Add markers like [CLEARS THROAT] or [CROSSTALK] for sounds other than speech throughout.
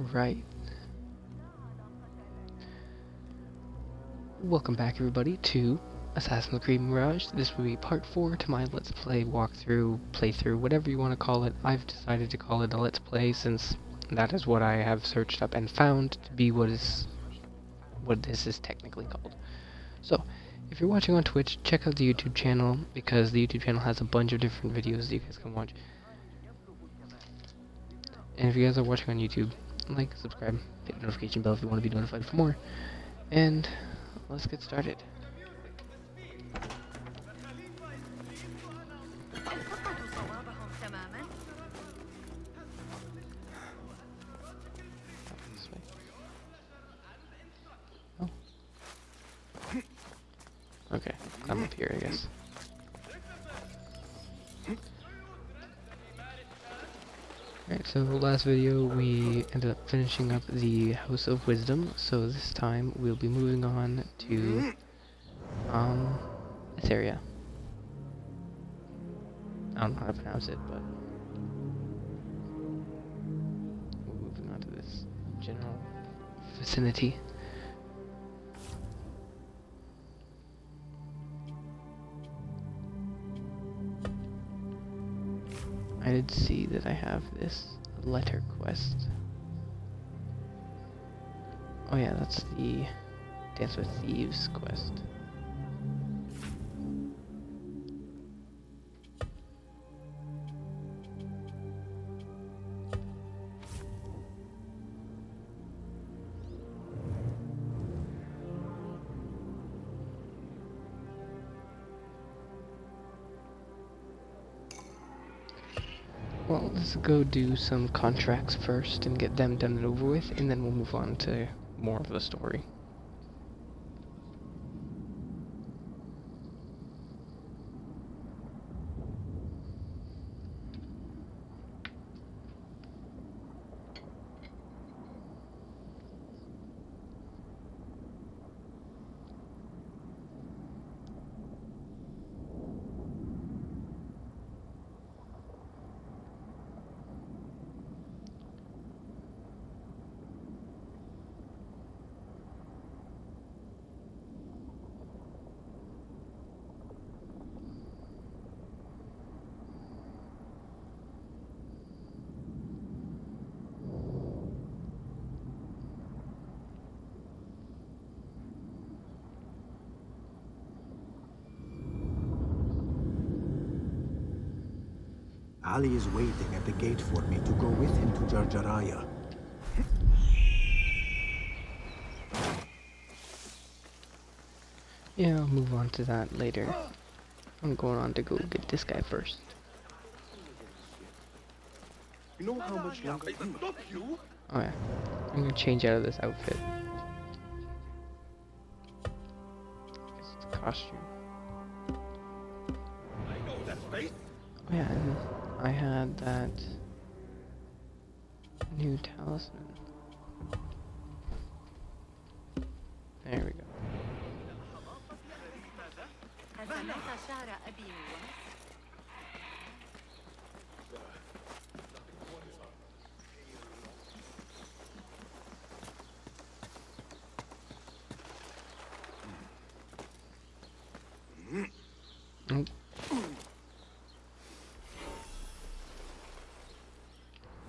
Alright. Welcome back everybody to Assassin's Creed Mirage. This will be part 4 to my Let's Play walkthrough, playthrough, whatever you want to call it. I've decided to call it a Let's Play since that is what I have searched up and found to be what is what this is technically called. So, if you're watching on Twitch, check out the YouTube channel because the YouTube channel has a bunch of different videos that you guys can watch. And if you guys are watching on YouTube, like, subscribe, hit the notification bell if you want to be notified for more. And let's get started. Okay, I'm up here, I guess. Alright, so last video we ended up finishing up the House of Wisdom, so this time we'll be moving on to, um, Etheria. I don't know how to pronounce it, but we're moving on to this general vicinity. I did see that I have this letter quest. Oh yeah, that's the Dance with Thieves quest. Well, let's go do some contracts first and get them done and over with, and then we'll move on to more of the story. Ali is waiting at the gate for me to go with him to Jarjaraya. Yeah, I'll move on to that later. I'm going on to go get this guy first. You know how much longer you? Oh yeah, I'm gonna change out of this outfit. It's a costume.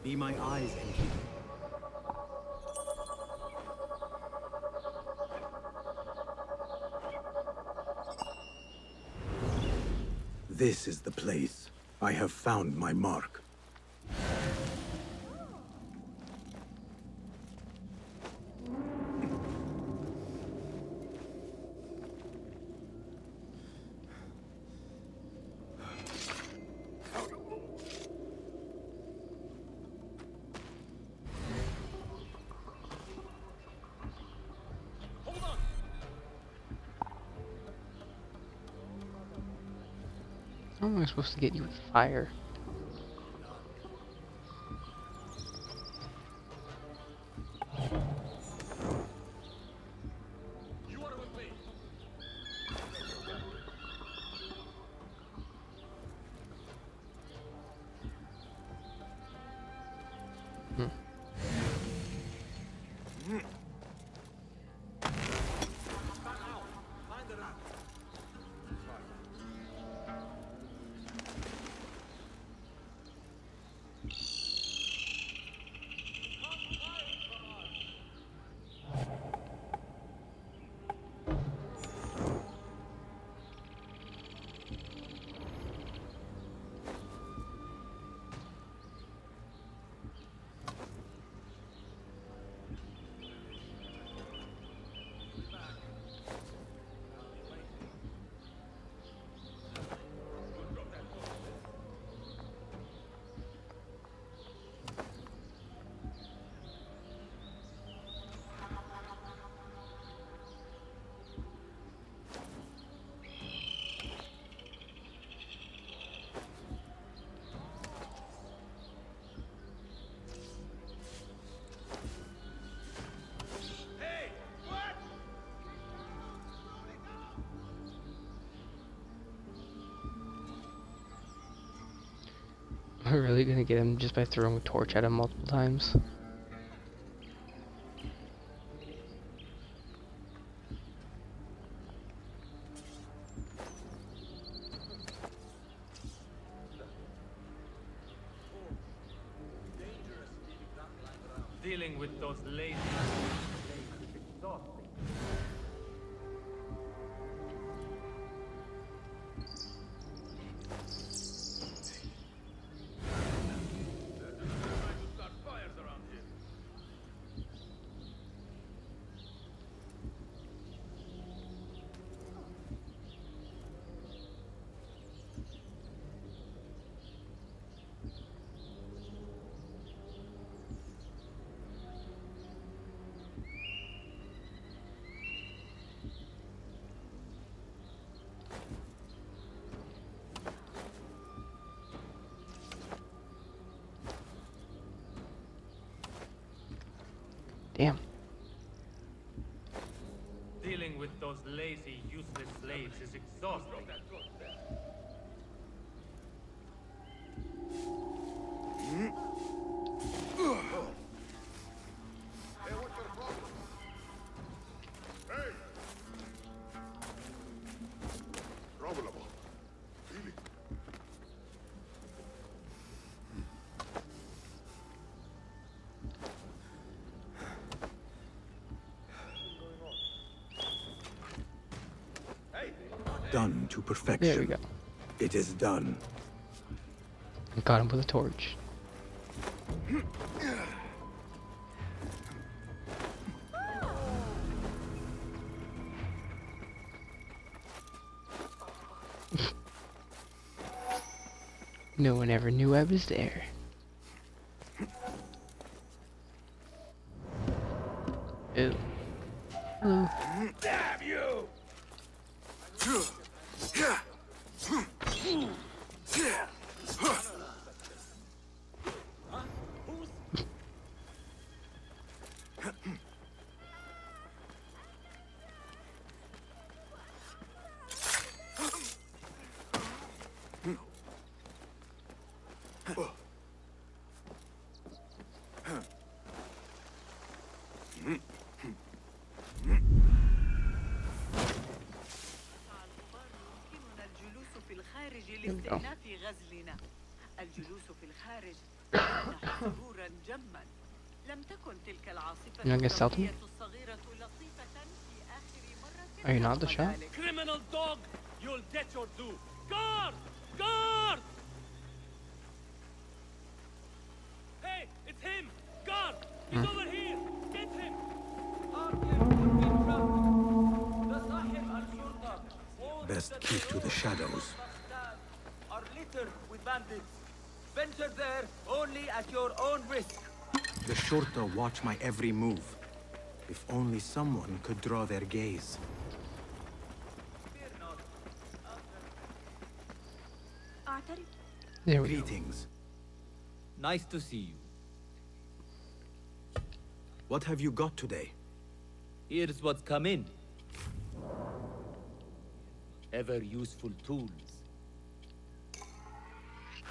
Be my eyes, and Enki. This is the place. I have found my mark. Supposed to get you with fire? Really gonna get him just by throwing a torch at him multiple times? Damn. Dealing with those lazy, useless slaves is exhausting. Done to perfection. There we go. It is done. I got him with a torch. [LAUGHS] no one ever knew I was there. الخارج ظهورا جما. لم تكن تلك العاصفة الصغيرة لطيفة في آخر مرة. أي at your own risk. The Shorta watch my every move. If only someone could draw their gaze. There we Greetings. Go. Nice to see you. What have you got today? Here's what's come in. Ever useful tools.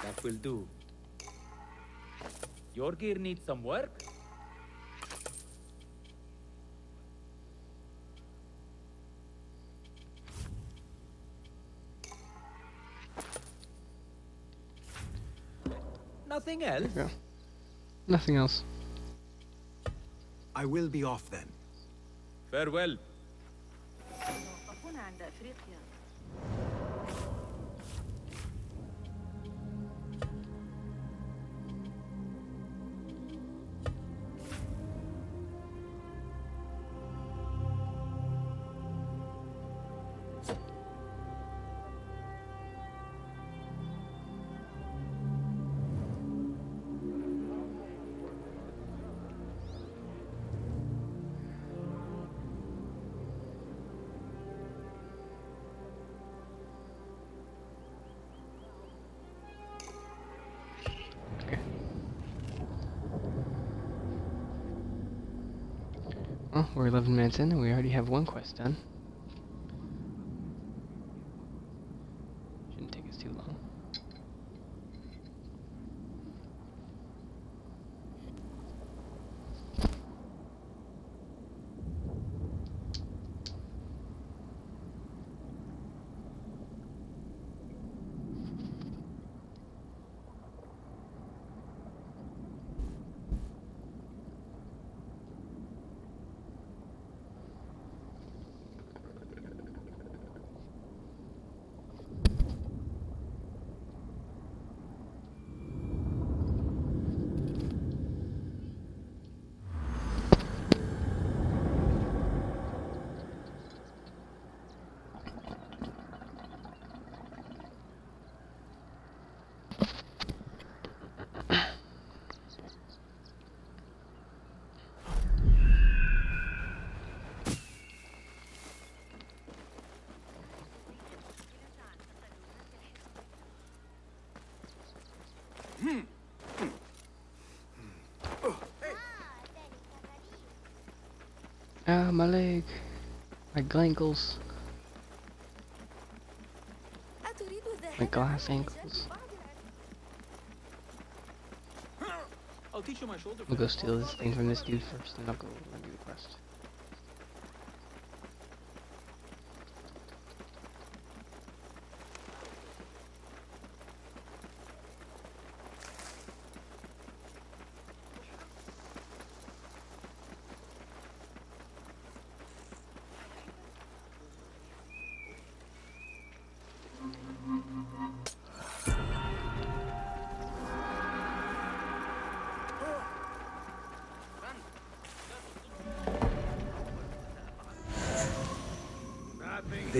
That will do. Your gear needs some work? Nothing else? Yeah. Nothing else. I will be off then. Farewell. 11 minutes in and we already have one quest done. Shouldn't take us too long. My leg. My glankles. My glass ankles. I'll teach you my shoulder. We'll go steal this thing from this dude first, and I'll go and do the quest.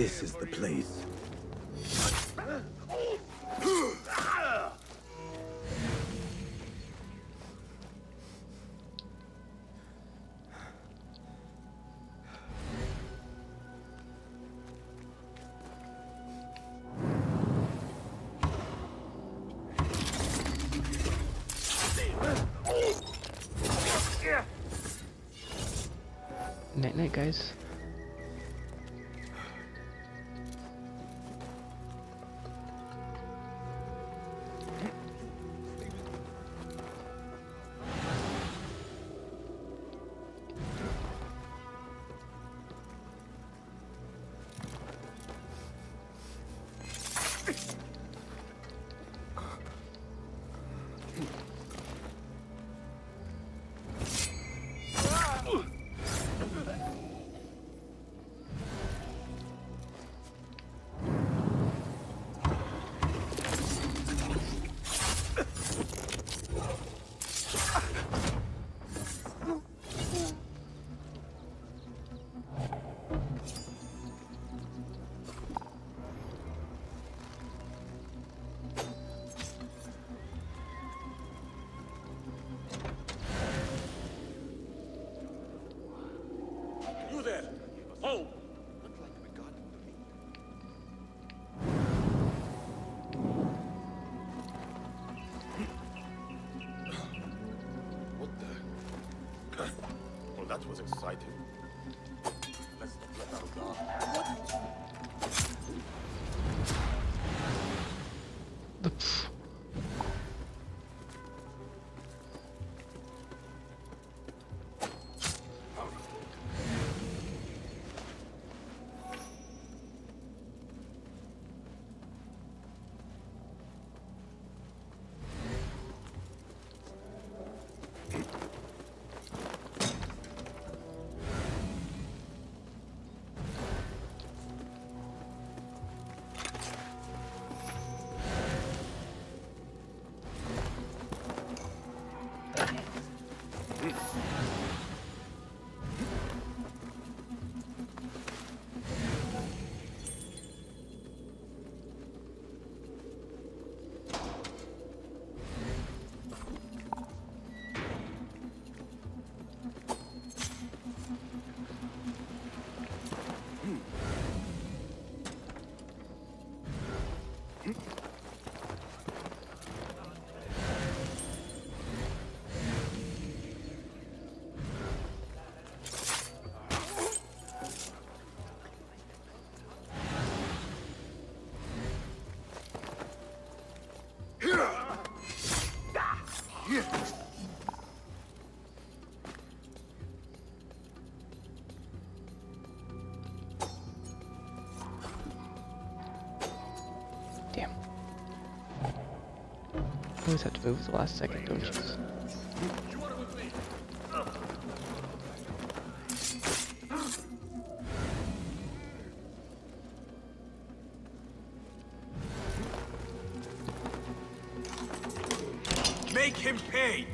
This is the place. Night night, guys. Was exciting. Always have to move at the last second, don't you? Make him pay!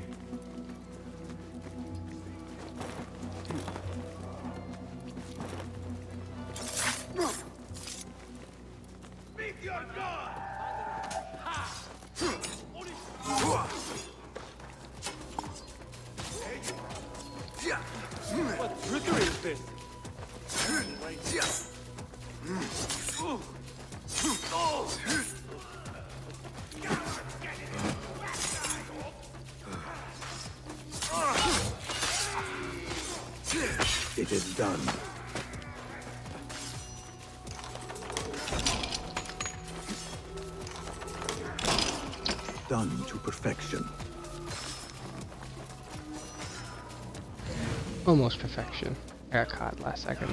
Done. Done to perfection. Almost perfection. I got caught last second.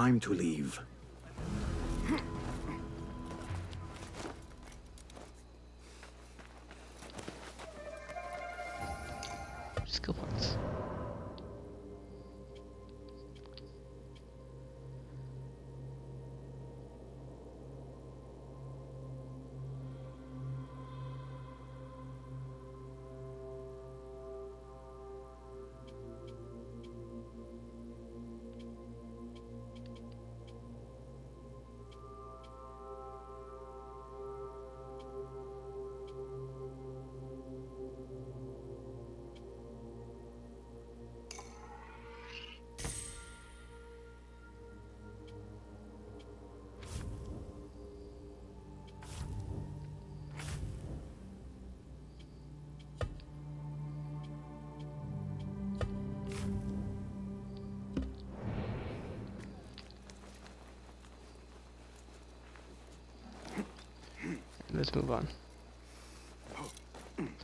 Time to leave. Move on.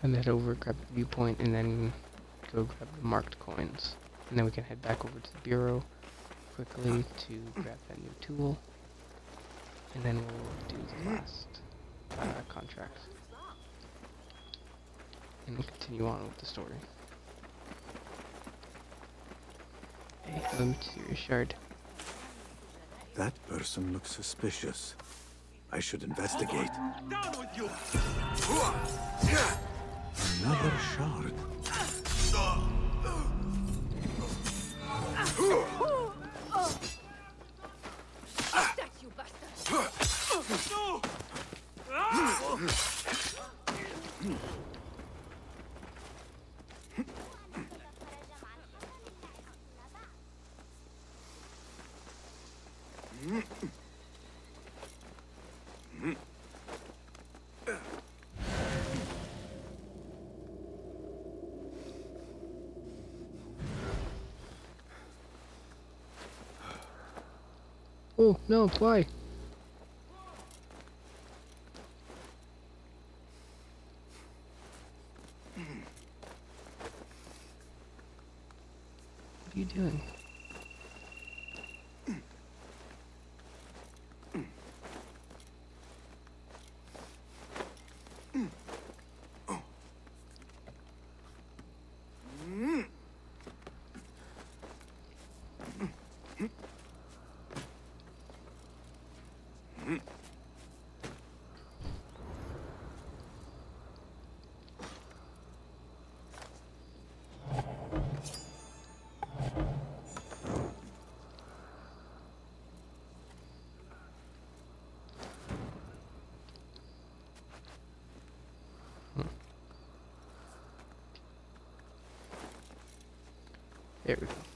Send that over, grab the viewpoint, and then go grab the marked coins. And then we can head back over to the bureau quickly to grab that new tool. And then we'll do the last uh, contract. And we'll continue on with the story. A mysterious shard. That person looks suspicious. I should investigate. Down with you! Another shard. That you bastard! No! Ah! Oh, no, why? What are you doing? There we go.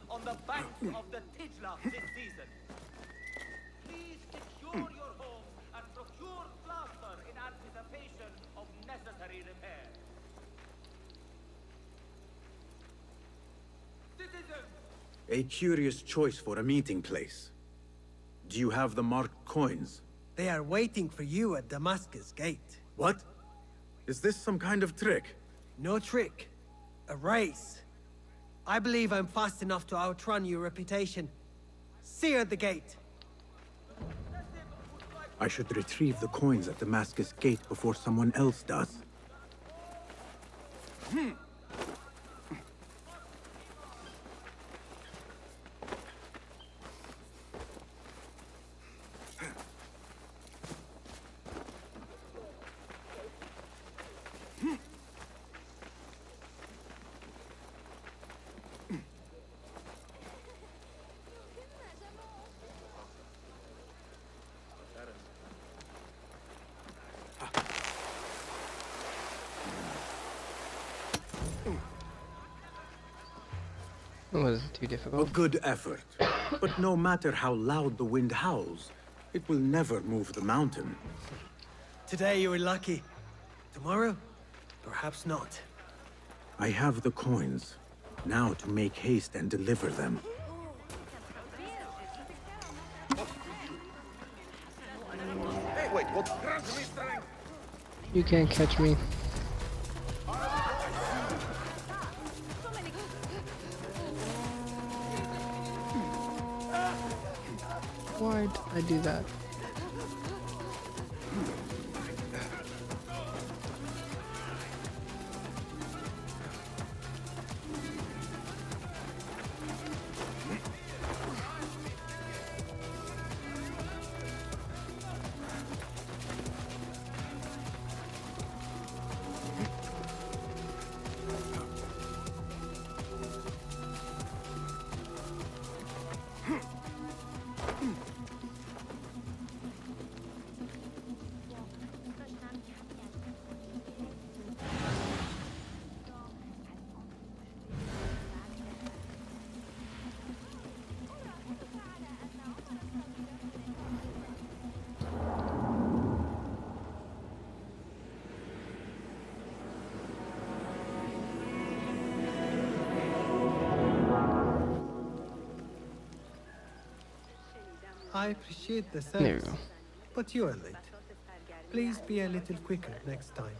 point towards flooding on the banks of the Tijla this season. Please secure your home and procure plaster in anticipation of necessary repair. Citizens, A curious choice for a meeting place. Do you have the marked coins? They are waiting for you at Damascus Gate. What? Is this some kind of trick? No trick. A race. I believe I'm fast enough to outrun your reputation. See you at the gate. I should retrieve the coins at Damascus Gate before someone else does. It wasn't too A good effort. But no matter how loud the wind howls, it will never move the mountain. Today you were lucky. Tomorrow, perhaps not. I have the coins. Now to make haste and deliver them. Hey, wait, what? You can't catch me. I do that? The There you go. but you are late. Please be a little quicker next time.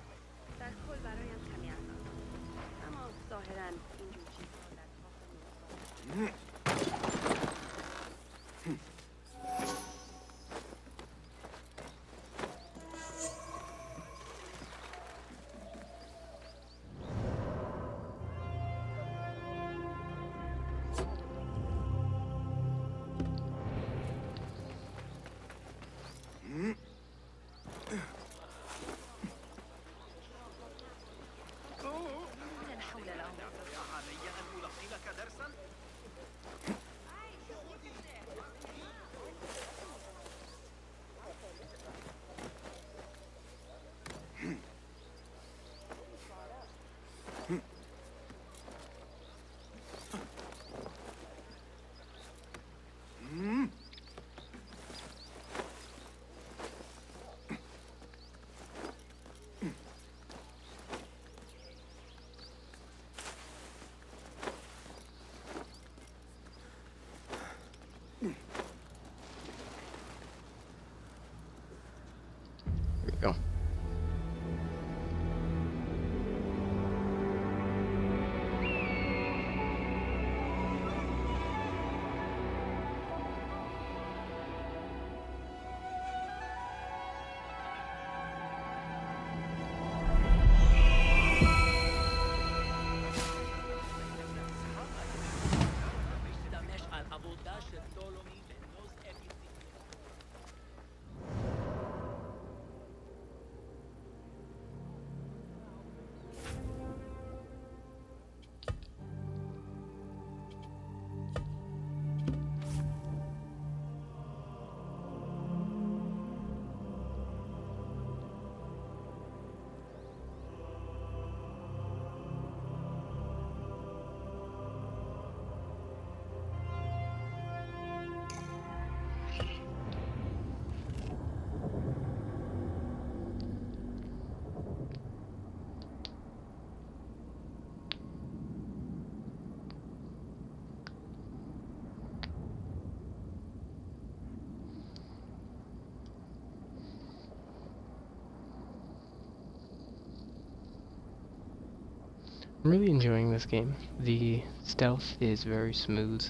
I'm really enjoying this game. The stealth is very smooth.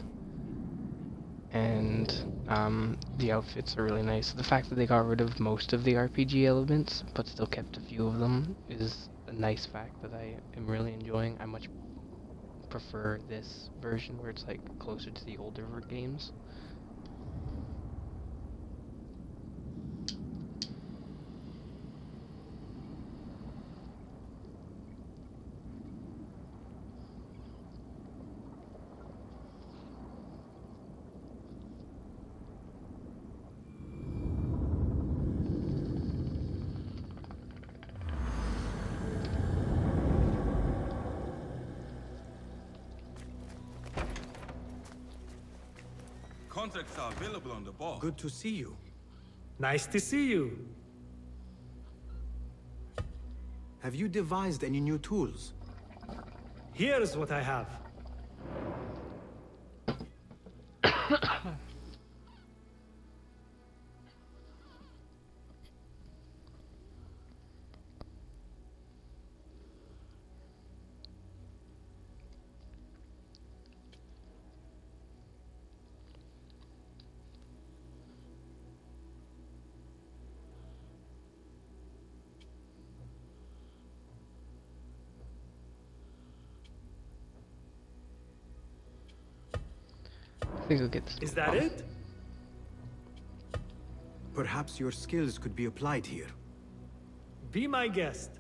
And um, the outfits are really nice. The fact that they got rid of most of the RPG elements, but still kept a few of them, is a nice fact that I am really enjoying. I much prefer this version where it's like closer to the older games. Contracts are on the bar. Good to see you. Nice to see you. Have you devised any new tools? Here's what I have. I'll get this. Is that bomb. it? Perhaps your skills could be applied here. Be my guest.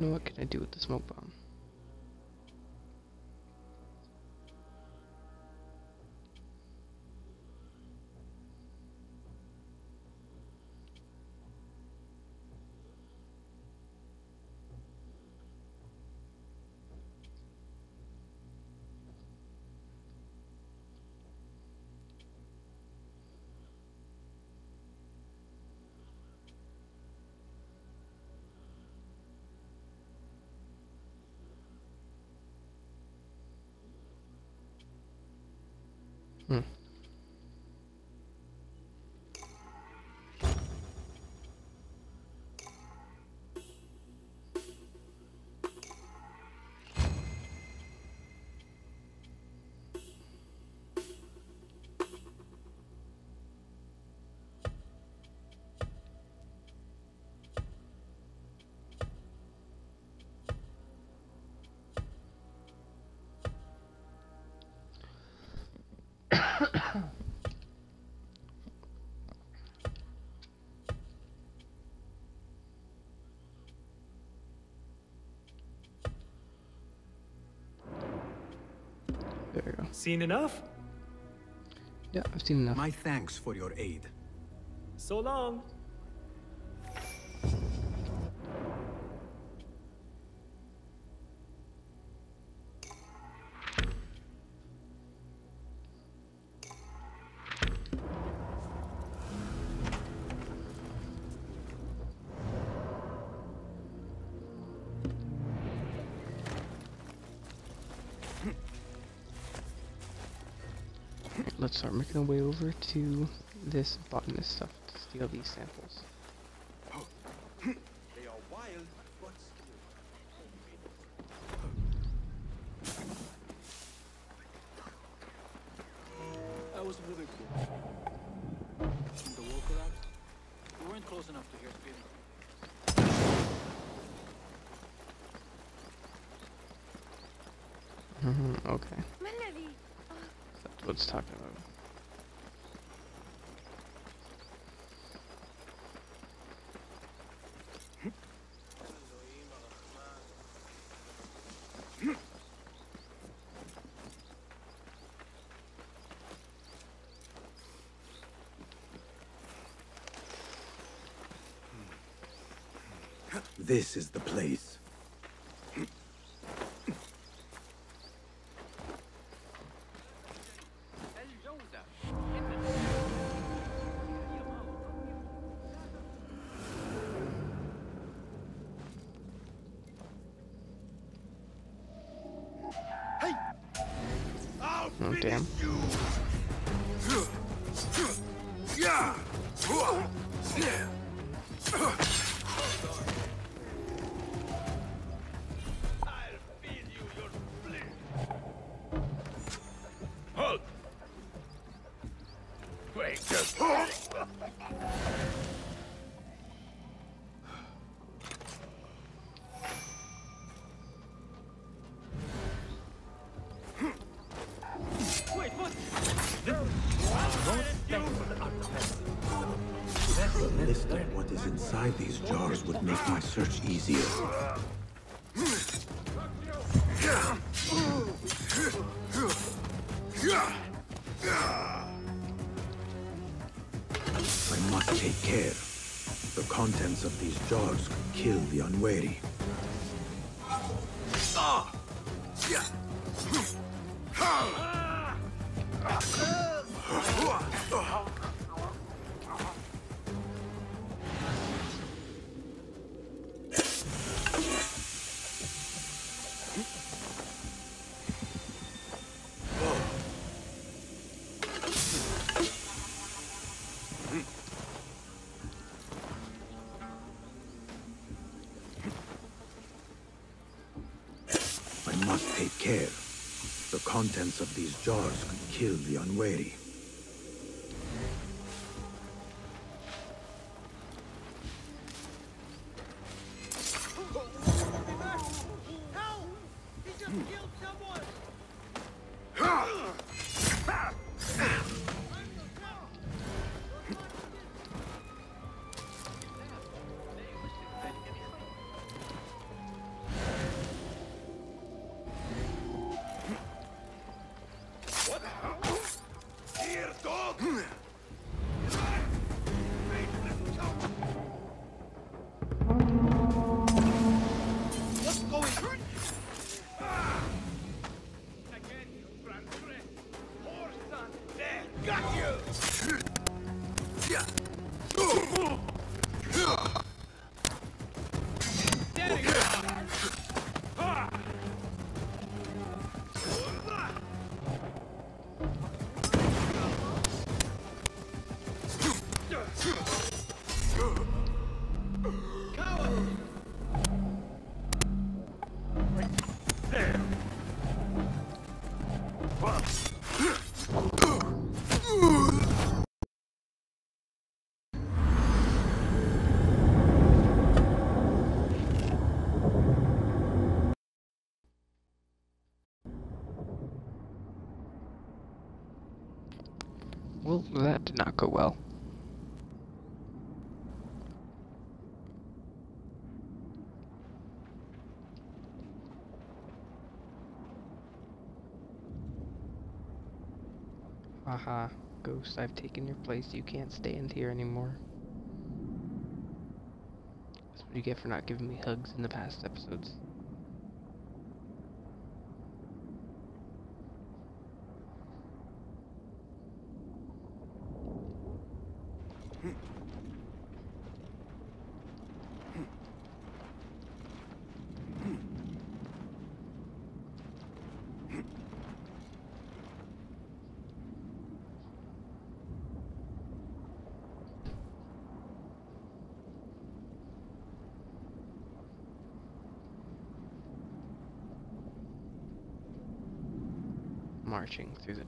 Know what can I do with the smoke bomb? There we go. Seen enough? Yeah, I've seen enough. My thanks for your aid. So long. Let's start making our way over to this botanist stuff to steal these samples. This is the place. Inside these jars would make my search easier. I must take care. The contents of these jars could kill the unwary. Contents of these jars could kill the unwary. That did not go well. Haha, Ghost, I've taken your place. You can't stand here anymore. That's what you get for not giving me hugs in the past episodes. Through the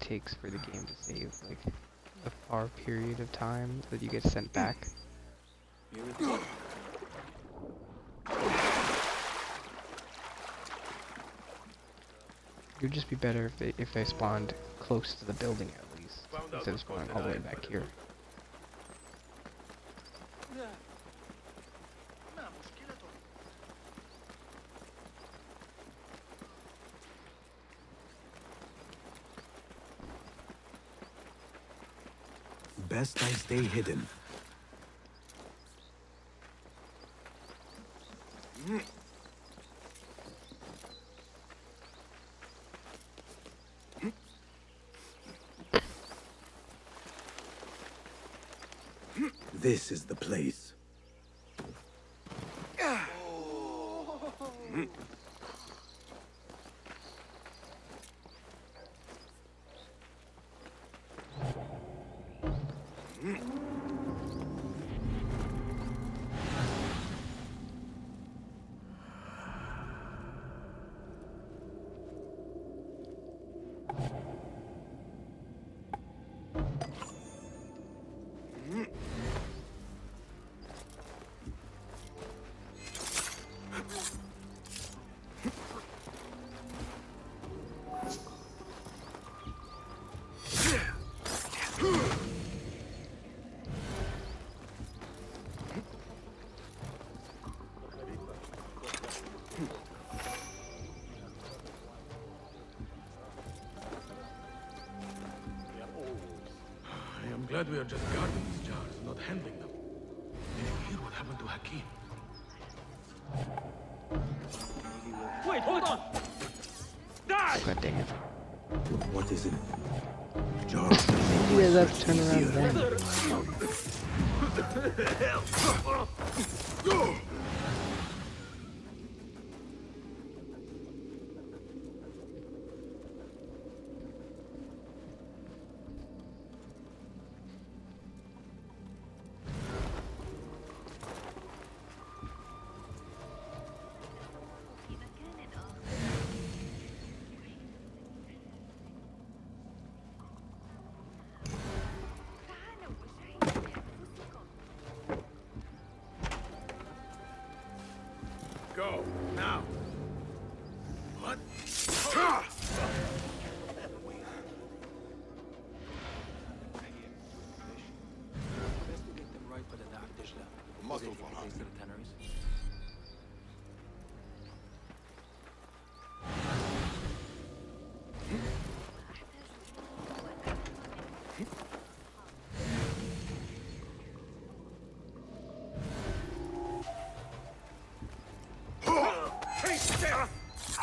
it takes for the game to save, like a far period of time that you get sent back. It would just be better if they if they spawned close to the building at least, instead of spawning all the way back here. Best I stay hidden. This is the place. Maybe I have to turn around then.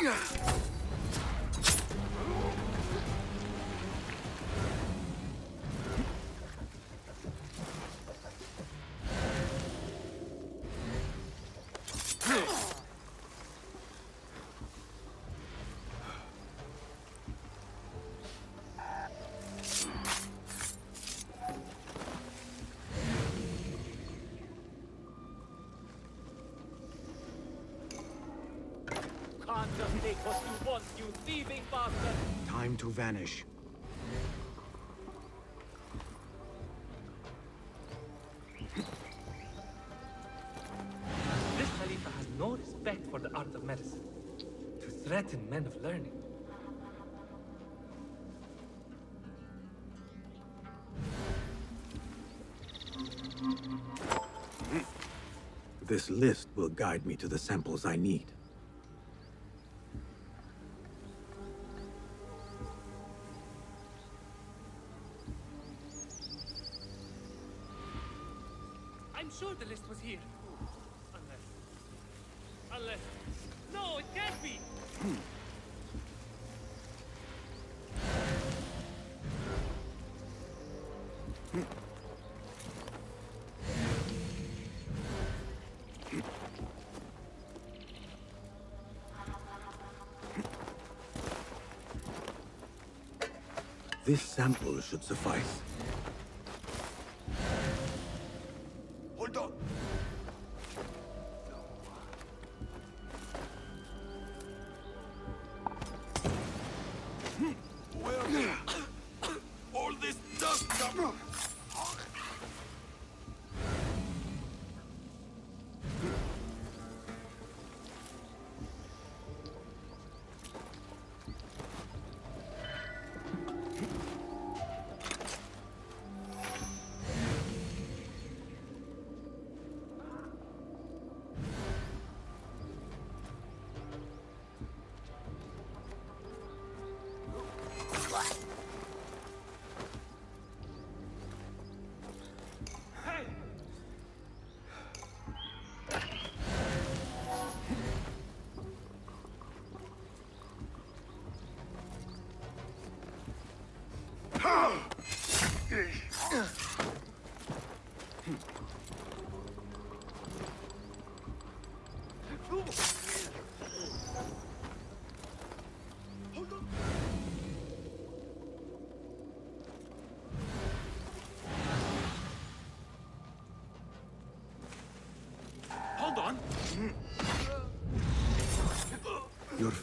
Death! Just take what you want, you thieving bastard! Time to vanish. This Khalifa has no respect for the art of medicine. To threaten men of learning. This list will guide me to the samples I need. The list was here. Unless... Unless... No, it can't be! This sample should suffice.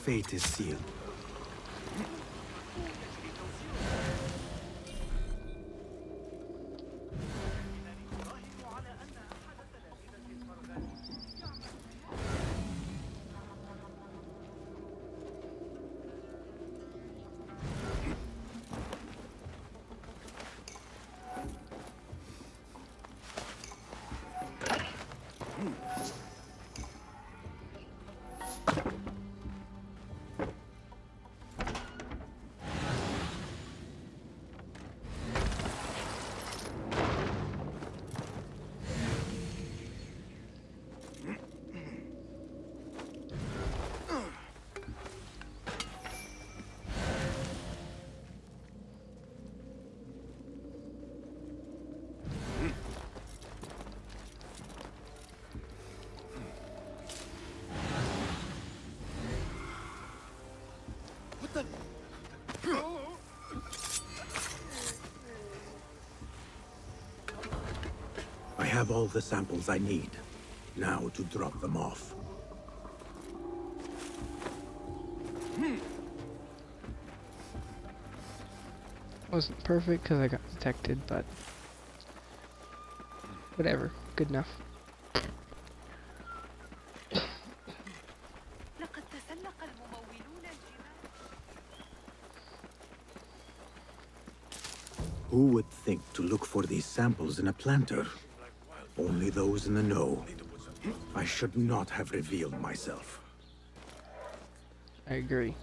Fate is sealed. have all the samples I need. Now to drop them off. Hmm. Wasn't perfect because I got detected, but whatever, good enough. Who would think to look for these samples in a planter? Only those in the know. I should not have revealed myself. I agree.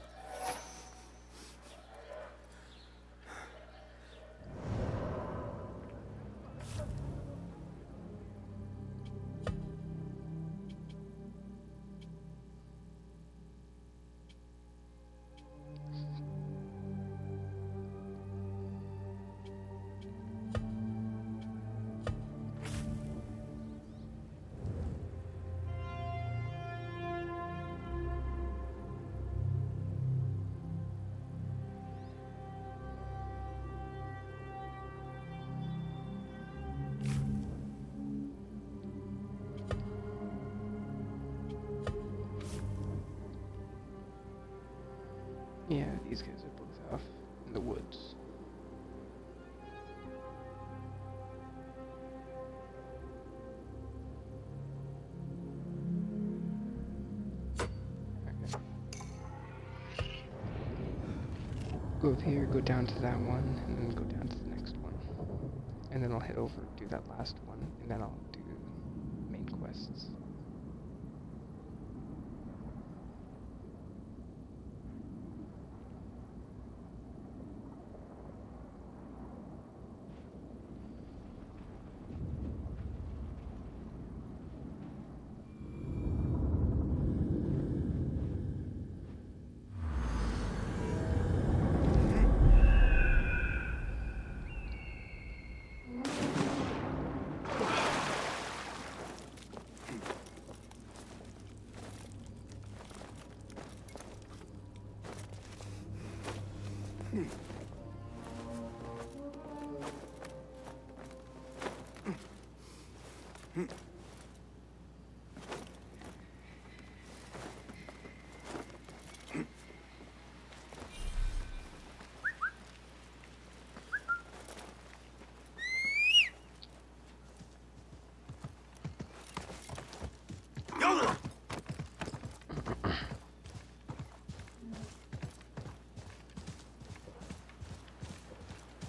Down to that one, and then go down to the next one. And then I'll head over, do that last one, and then I'll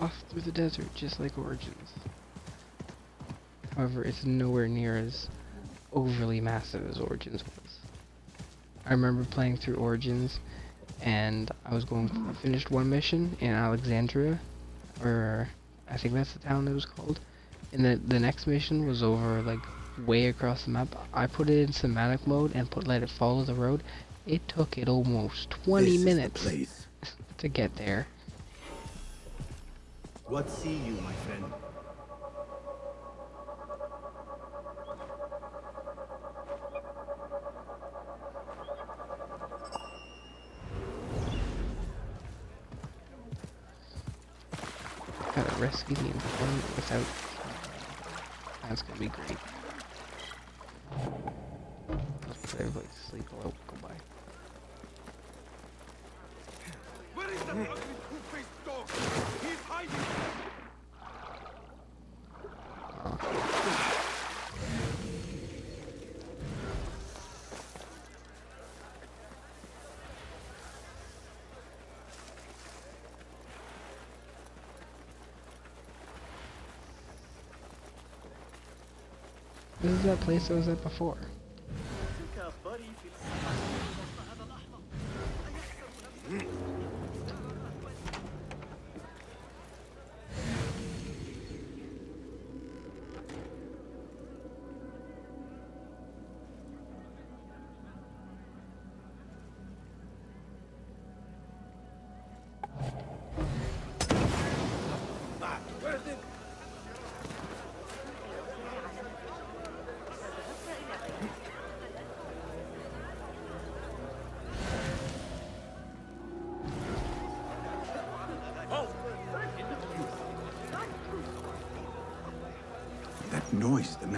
Off through the desert, just like Origins. However, it's nowhere near as overly massive as Origins was. I remember playing through Origins, and I was going. I finished one mission in Alexandria, or I think that's the town it was called. And the the next mission was over like way across the map. I put it in cinematic mode and put let it follow the road. It took it almost 20 This minutes [LAUGHS] to get there. What see you, my friend? Gotta rescue the informant without. That's gonna be great. Everybody sleep. Oh, goodbye. Where is that ugly two-faced dog? He's hiding! This is that place I was at before. Hmm.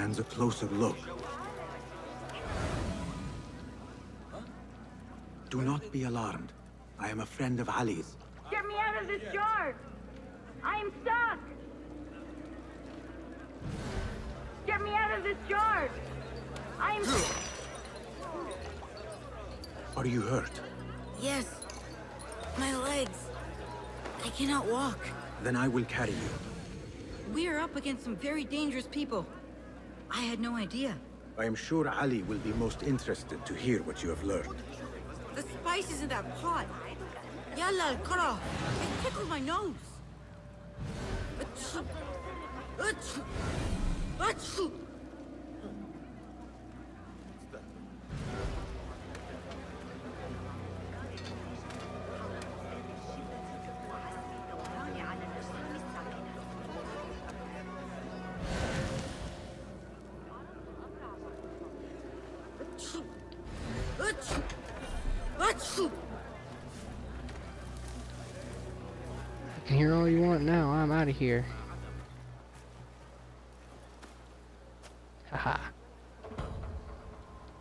Demands a closer look. Do not be alarmed. I am a friend of Ali's. Get me out of this jar! I am stuck! Get me out of this jar! I'm... Are you hurt? Yes. My legs. I cannot walk. Then I will carry you. We are up against some very dangerous people. I had no idea. I am sure Ali will be most interested to hear what you have learned. The spices in that pot. Yalla al-kara. It tickled my nose. Achoo. Achoo. Achoo. Of here. Haha.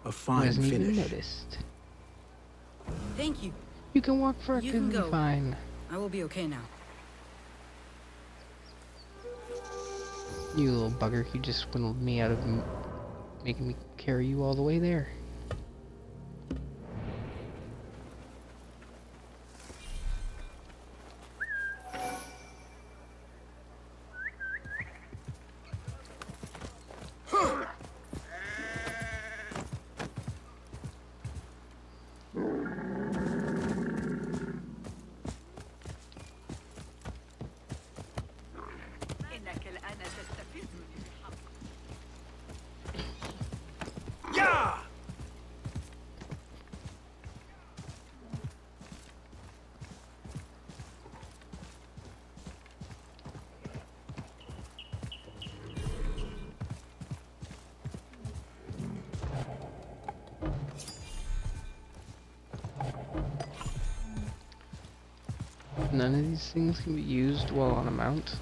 A fine Wasn't even finish. noticed. Thank you. You can walk for a You can perfectly go. fine. I will be okay now. You little bugger, you just swindled me out of m making me carry you all the way there. Things can be used while on a mount.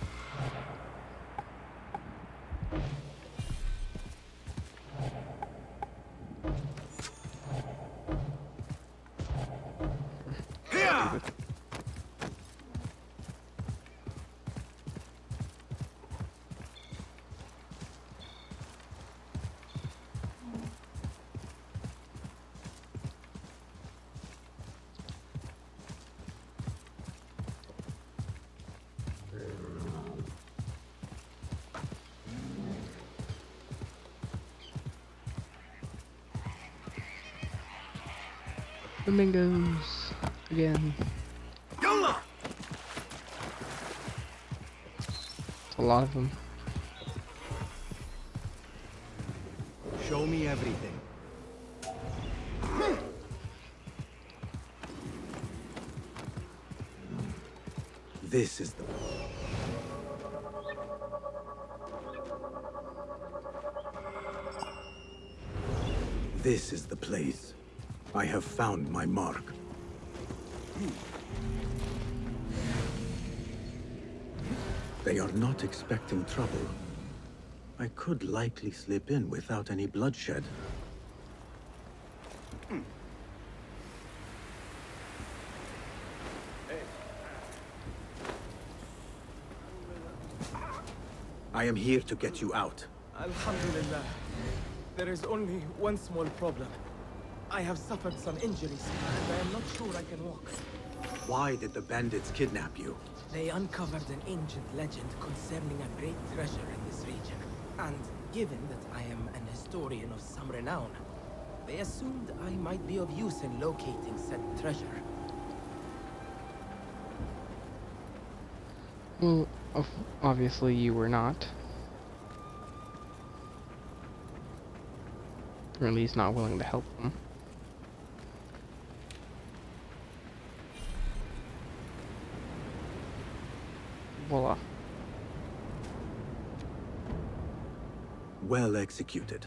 Flamingos again. Yalla! A lot of them. Show me everything. This is the... This is the place. I have found my mark. They are not expecting trouble. I could likely slip in without any bloodshed. I am here to get you out. Alhamdulillah. There is only one small problem. I have suffered some injuries, and I am not sure I can walk. Why did the bandits kidnap you? They uncovered an ancient legend concerning a great treasure in this region. And given that I am an historian of some renown, they assumed I might be of use in locating said treasure. Well, obviously you were not. Or at least not willing to help them. Voila. Well executed.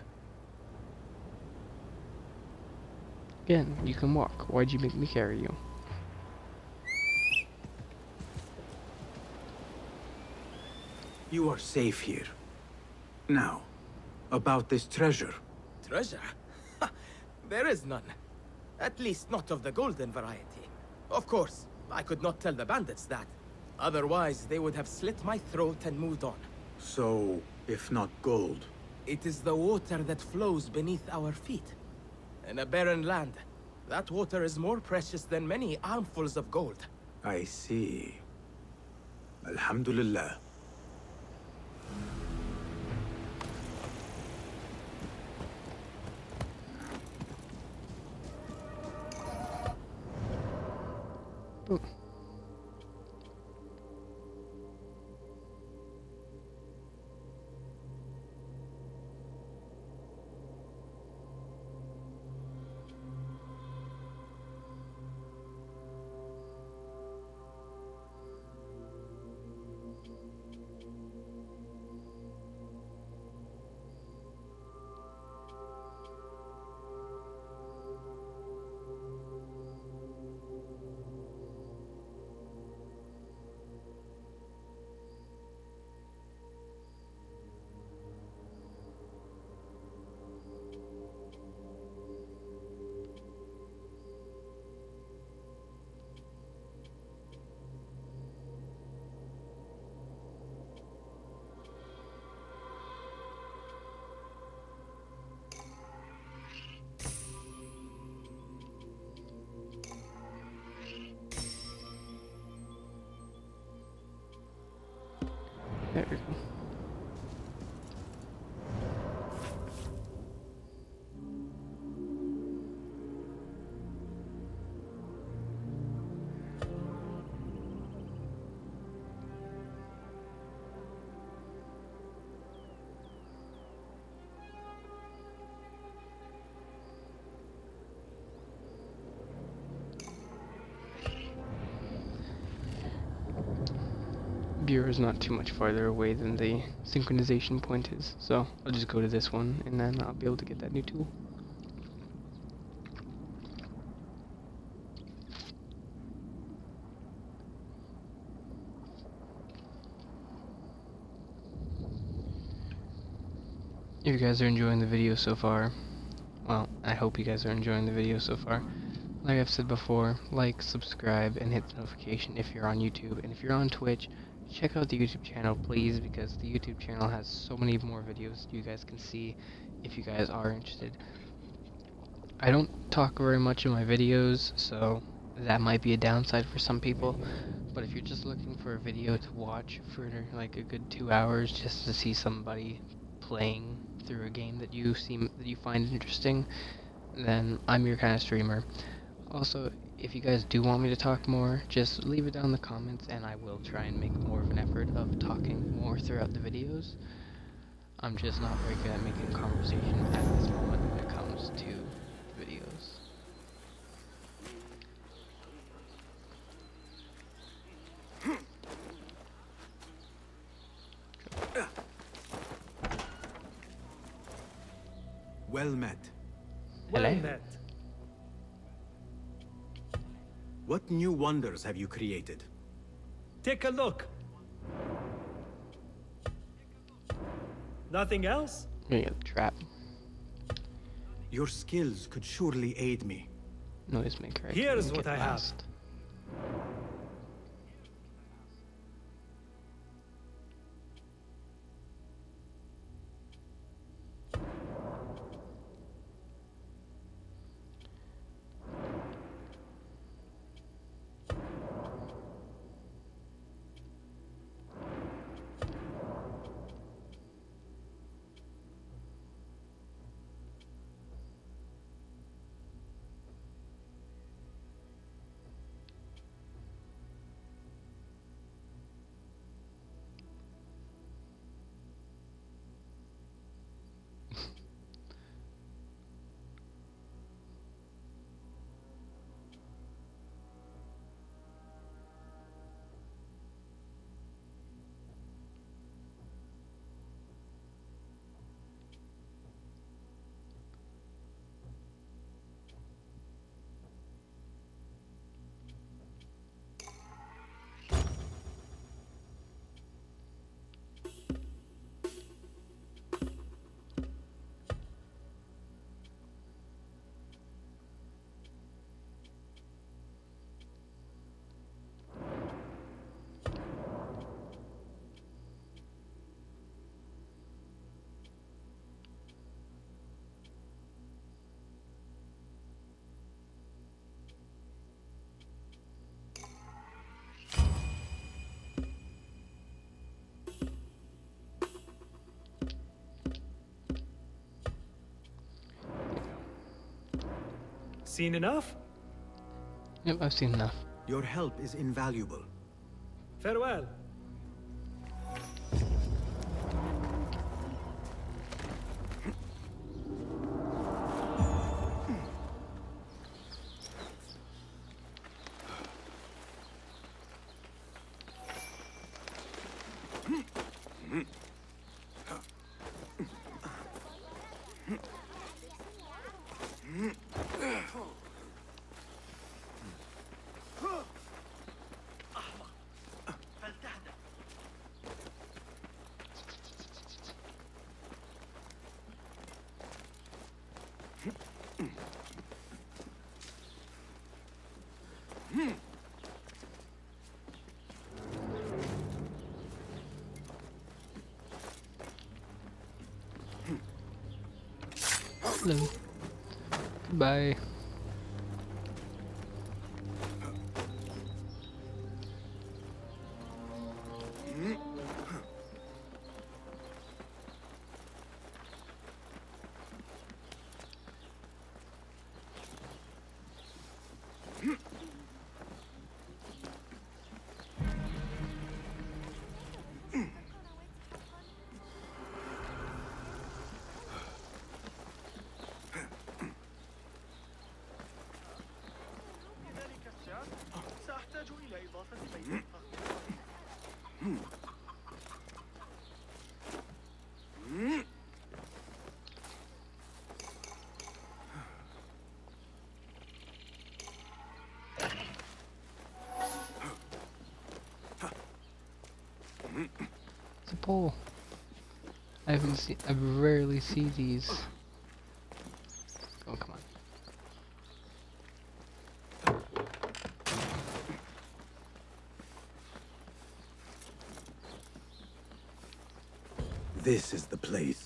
Again, you can walk. Why'd you make me carry you? You are safe here. Now, about this treasure. Treasure? Ha, there is none. At least not of the golden variety. Of course, I could not tell the bandits that. Otherwise, they would have slit my throat and moved on. So, if not gold, It is the water that flows beneath our feet. In a barren land, that water is more precious than many armfuls of gold. I see. Alhamdulillah. There Bureau is not too much farther away than the synchronization point is, so I'll just go to this one and then I'll be able to get that new tool. If you guys are enjoying the video so far, well, I hope you guys are enjoying the video so far. Like I've said before, like, subscribe, and hit the notification if you're on YouTube. And if you're on Twitch, check out the YouTube channel, please, because the YouTube channel has so many more videos you guys can see if you guys are interested. I don't talk very much in my videos, so that might be a downside for some people. But if you're just looking for a video to watch for like a good two hours just to see somebody playing through a game that you seem that you find interesting, then I'm your kind of streamer. Also, if you guys do want me to talk more, just leave it down in the comments and I will try and make more of an effort of talking more throughout the videos. I'm just not very good at making conversation at this moment when it comes to What new wonders have you created? Take a look. Nothing else? Yeah, trap. Your skills could surely aid me. Noisemaker. Here's what I asked. have. Seen enough? Yep, I've seen enough. Your help is invaluable. Farewell. Bye. the pole. I haven't seen, I rarely see these. Oh, come on. This is the place.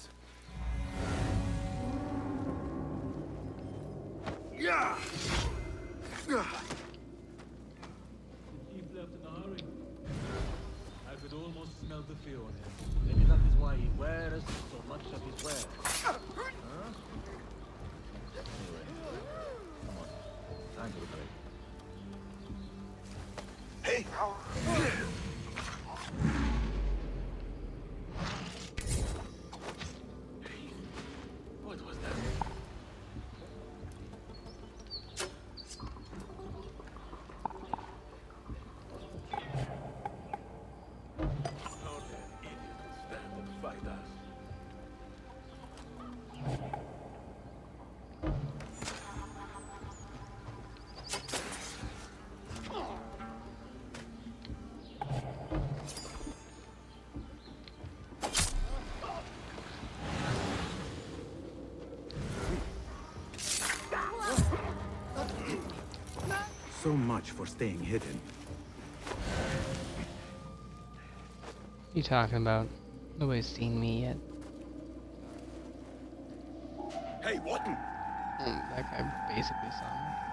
So much for staying hidden. What are you talking about? Nobody's seen me yet. Hey, Watton! Mm, that guy basically saw me.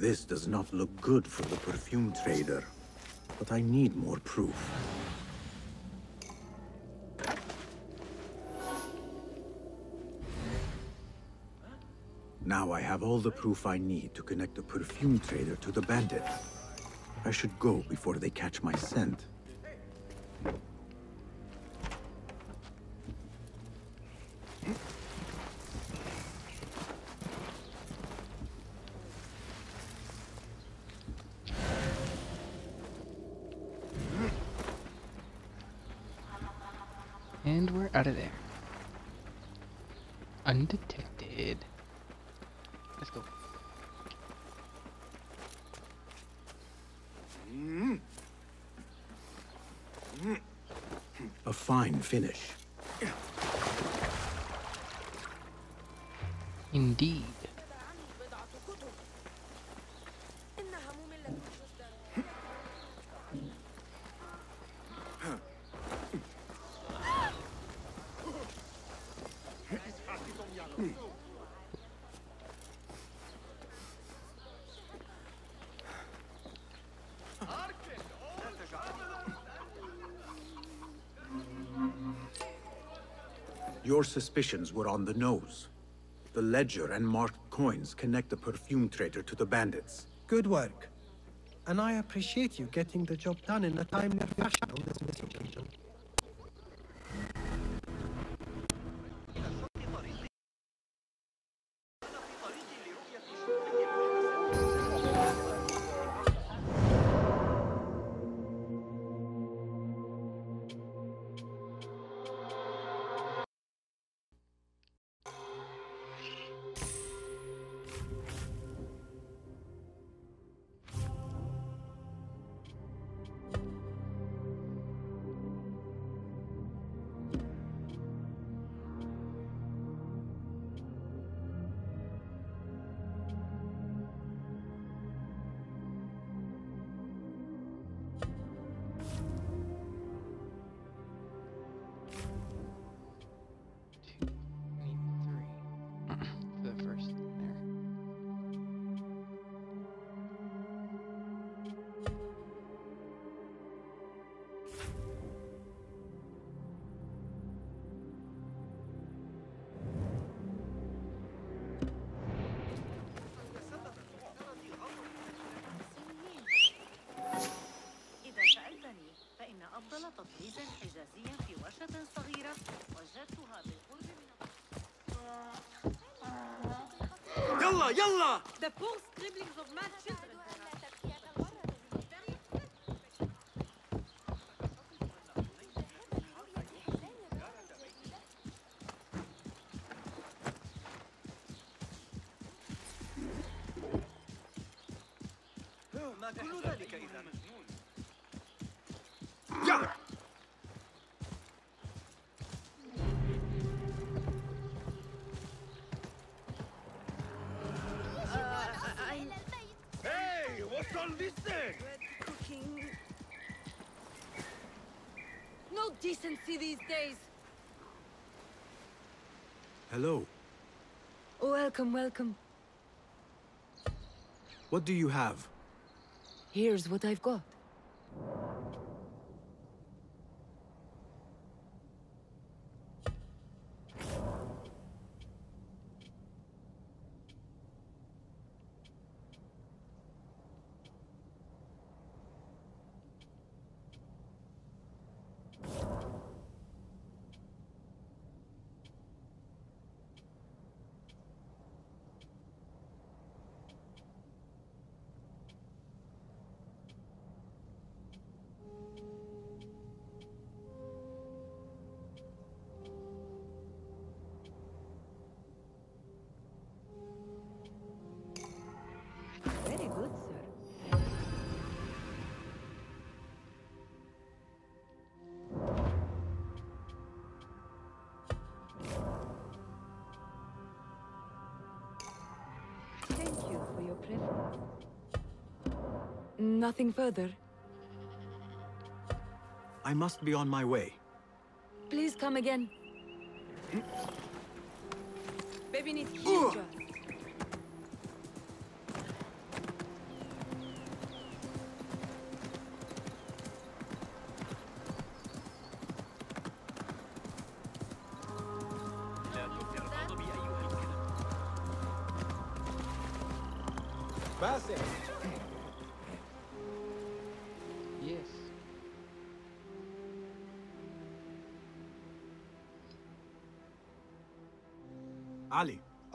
This does not look good for the perfume trader. But I need more proof. Now I have all the proof I need to connect the perfume trader to the bandit. I should go before they catch my scent. And we're out of there. Undetected. Let's go. Finish. Indeed. Your suspicions were on the nose. The ledger and marked coins connect the perfume trader to the bandits. Good work. And I appreciate you getting the job done in a timely fashion on this mission. The poor decency these days. Hello. Oh, welcome, welcome. What do you have? Here's what I've got. Preference. Nothing further. I must be on my way. Please come again. Hmm? Baby needs huge.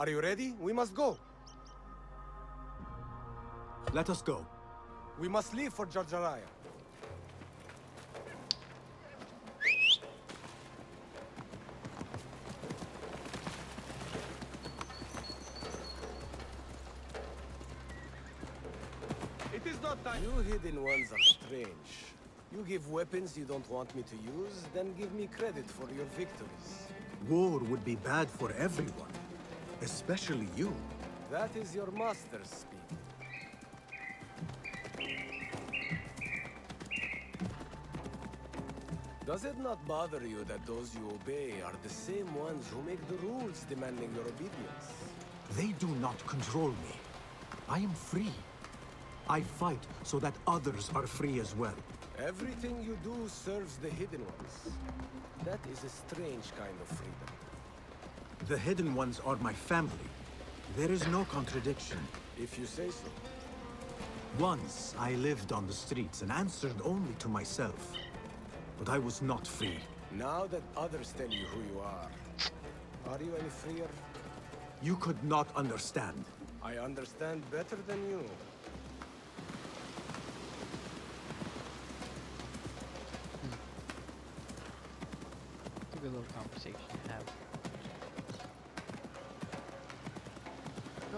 Are you ready? We must go. let us go. We must leave for Jarjaraya. It is not time. You hidden ones are strange. You give weapons you don't want me to use, then give me credit for your victories. War would be bad for everyone, especially you. That is your master's speak. Does it not bother you that those you obey are the same ones who make the rules demanding your obedience? They do not control me. I am free. I fight so that others are free as well. Everything you do serves the Hidden Ones. That is a strange kind of freedom. The Hidden Ones are my family. There is no contradiction. If you say so. Once I lived on the streets and answered only to myself. But I was not free. Now that others tell you who you are, are you any freer? You could not understand. I understand better than you. Give a little conversation to have.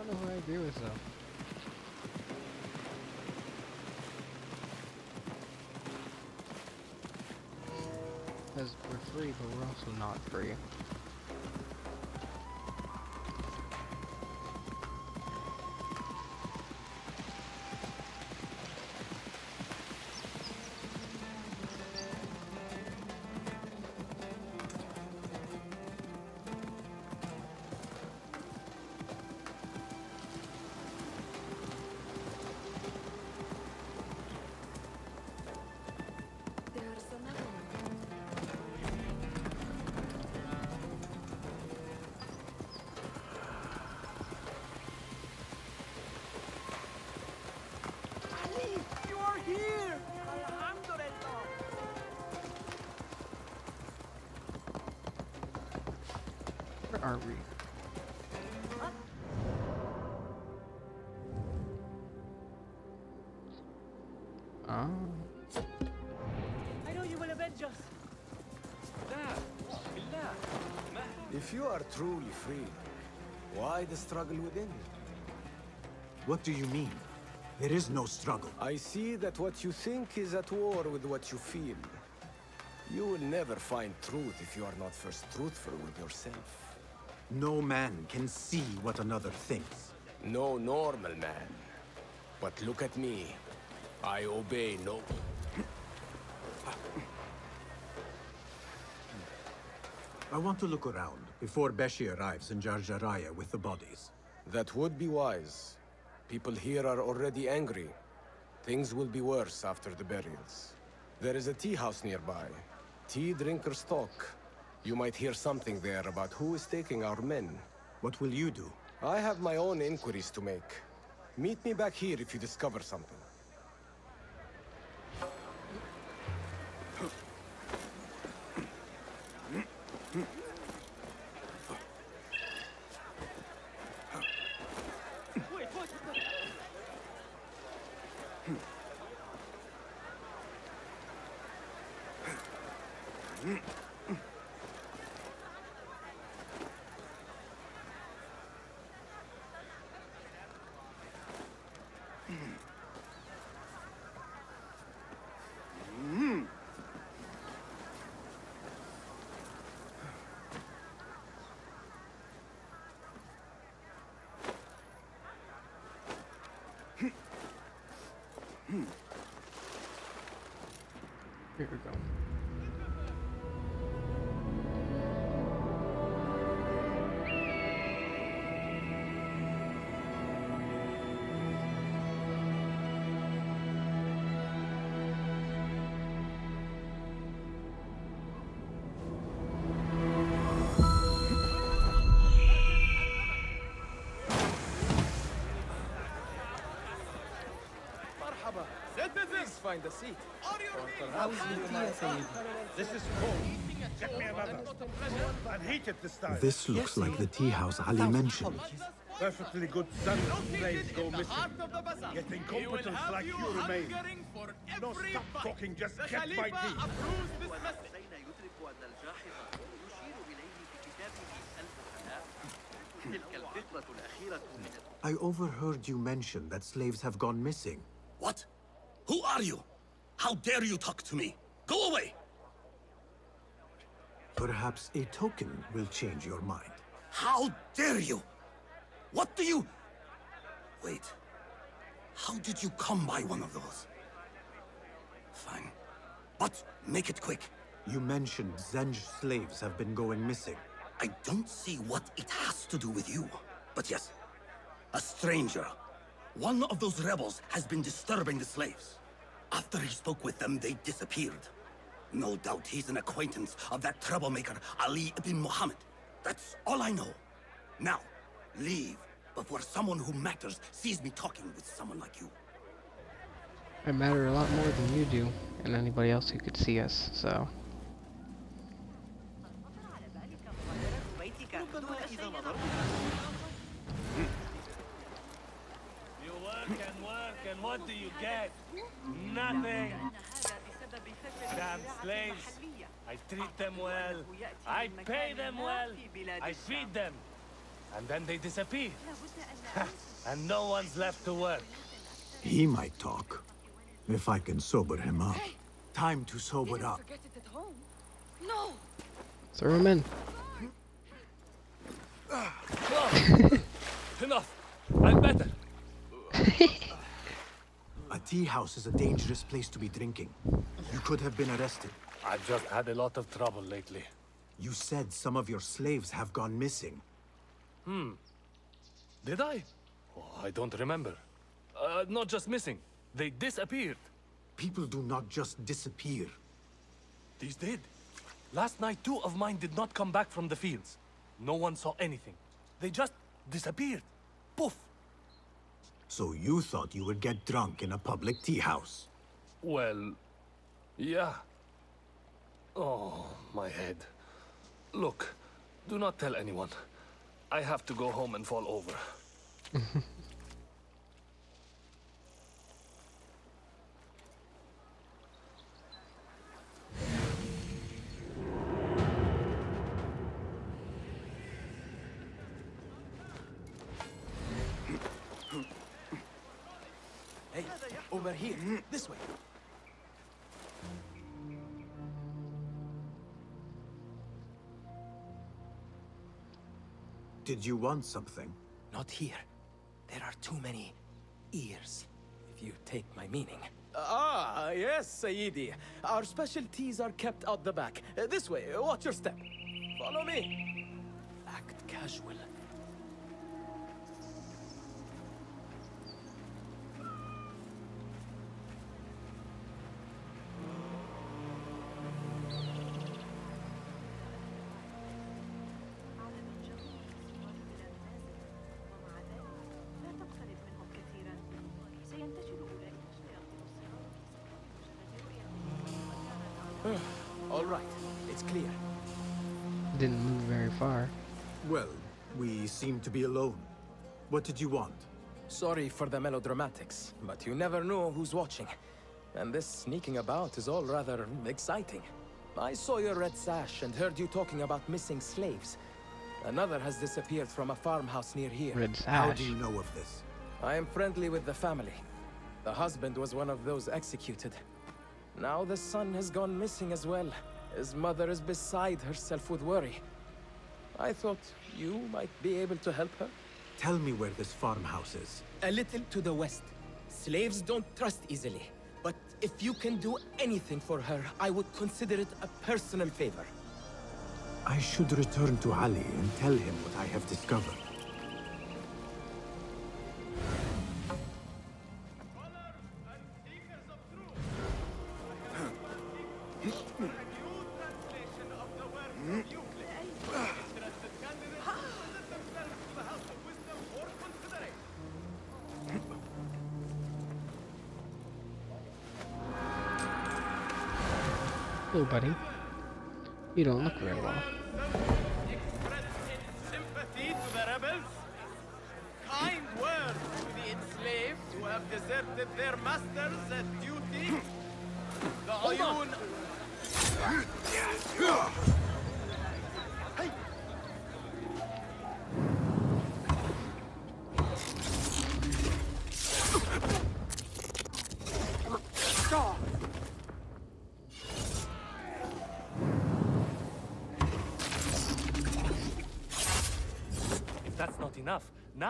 Don't know who I agree with though. Because we're free, but we're also not free. If you are truly free, why the struggle within? What do you mean? There is no struggle. I see that what you think is at war with what you feel. You will never find truth if you are not first truthful with yourself. No man can see what another thinks. No normal man. But look at me. I obey no... I want to look around before Beshi arrives in Jarjaraya with the bodies. That would be wise. People here are already angry. Things will be worse after the burials. There is a tea house nearby. Tea drinkers talk. You might hear something there about who is taking our men. What will you do? I have my own inquiries to make. Meet me back here if you discover something. Find a seat. This is cold. Get me another. And heat it this time. This looks like the tea house Ali mentioned. Perfectly good sons and go missing. Yet incompetents like you remain. No, stop talking, just get my tea. I overheard you mention that slaves have gone missing. What? Who are you? How dare you talk to me? Go away! Perhaps a token will change your mind. How dare you? What do you... Wait. How did you come by one of those? Fine. But make it quick. You mentioned Zanj slaves have been going missing. I don't see what it has to do with you. But yes, a stranger. One of those rebels has been disturbing the slaves. After he spoke with them, they disappeared. No doubt he's an acquaintance of that troublemaker, Ali ibn Muhammad. That's all I know. Now, leave before someone who matters sees me talking with someone like you. I matter a lot more than you do, and anybody else who could see us, so. You work and work, and what do you get? Nothing. Damn slaves. I treat them well. I pay them well. I feed them. And then they disappear. [LAUGHS] and no one's left to work. He might talk. If I can sober him up. Time to sober up. Forget it at home. No! Throw him in. Enough. I'm better. [LAUGHS] Tea house is a dangerous place to be drinking. You could have been arrested. I've just had a lot of trouble lately. You said some of your slaves have gone missing. Hmm. Did I? Oh, I don't remember. Uh, not just missing. They disappeared. People do not just disappear. These did. Last night, two of mine did not come back from the fields. No one saw anything. They just disappeared. Poof. So you thought you would get drunk in a public tea house? Well, yeah. Oh, my head. Look, do not tell anyone. I have to go home and fall over. [LAUGHS] This way. Did you want something? Not here. There are too many ears, if you take my meaning. Ah, yes, Sayyidi. Our specialties are kept out the back. This way, watch your step. Follow me. Act casual. Seem to be alone. What did you want? Sorry for the melodramatics, but you never know who's watching. And this sneaking about is all rather exciting. I saw your red sash and heard you talking about missing slaves. Another has disappeared from a farmhouse near here. Red sash. How do you know of this? I am friendly with the family. The husband was one of those executed. Now the son has gone missing as well. His mother is beside herself with worry. I thought you might be able to help her. Tell me where this farmhouse is. A little to the west. Slaves don't trust easily. But if you can do anything for her, I would consider it a personal favor. I should return to Ali and tell him what I have discovered.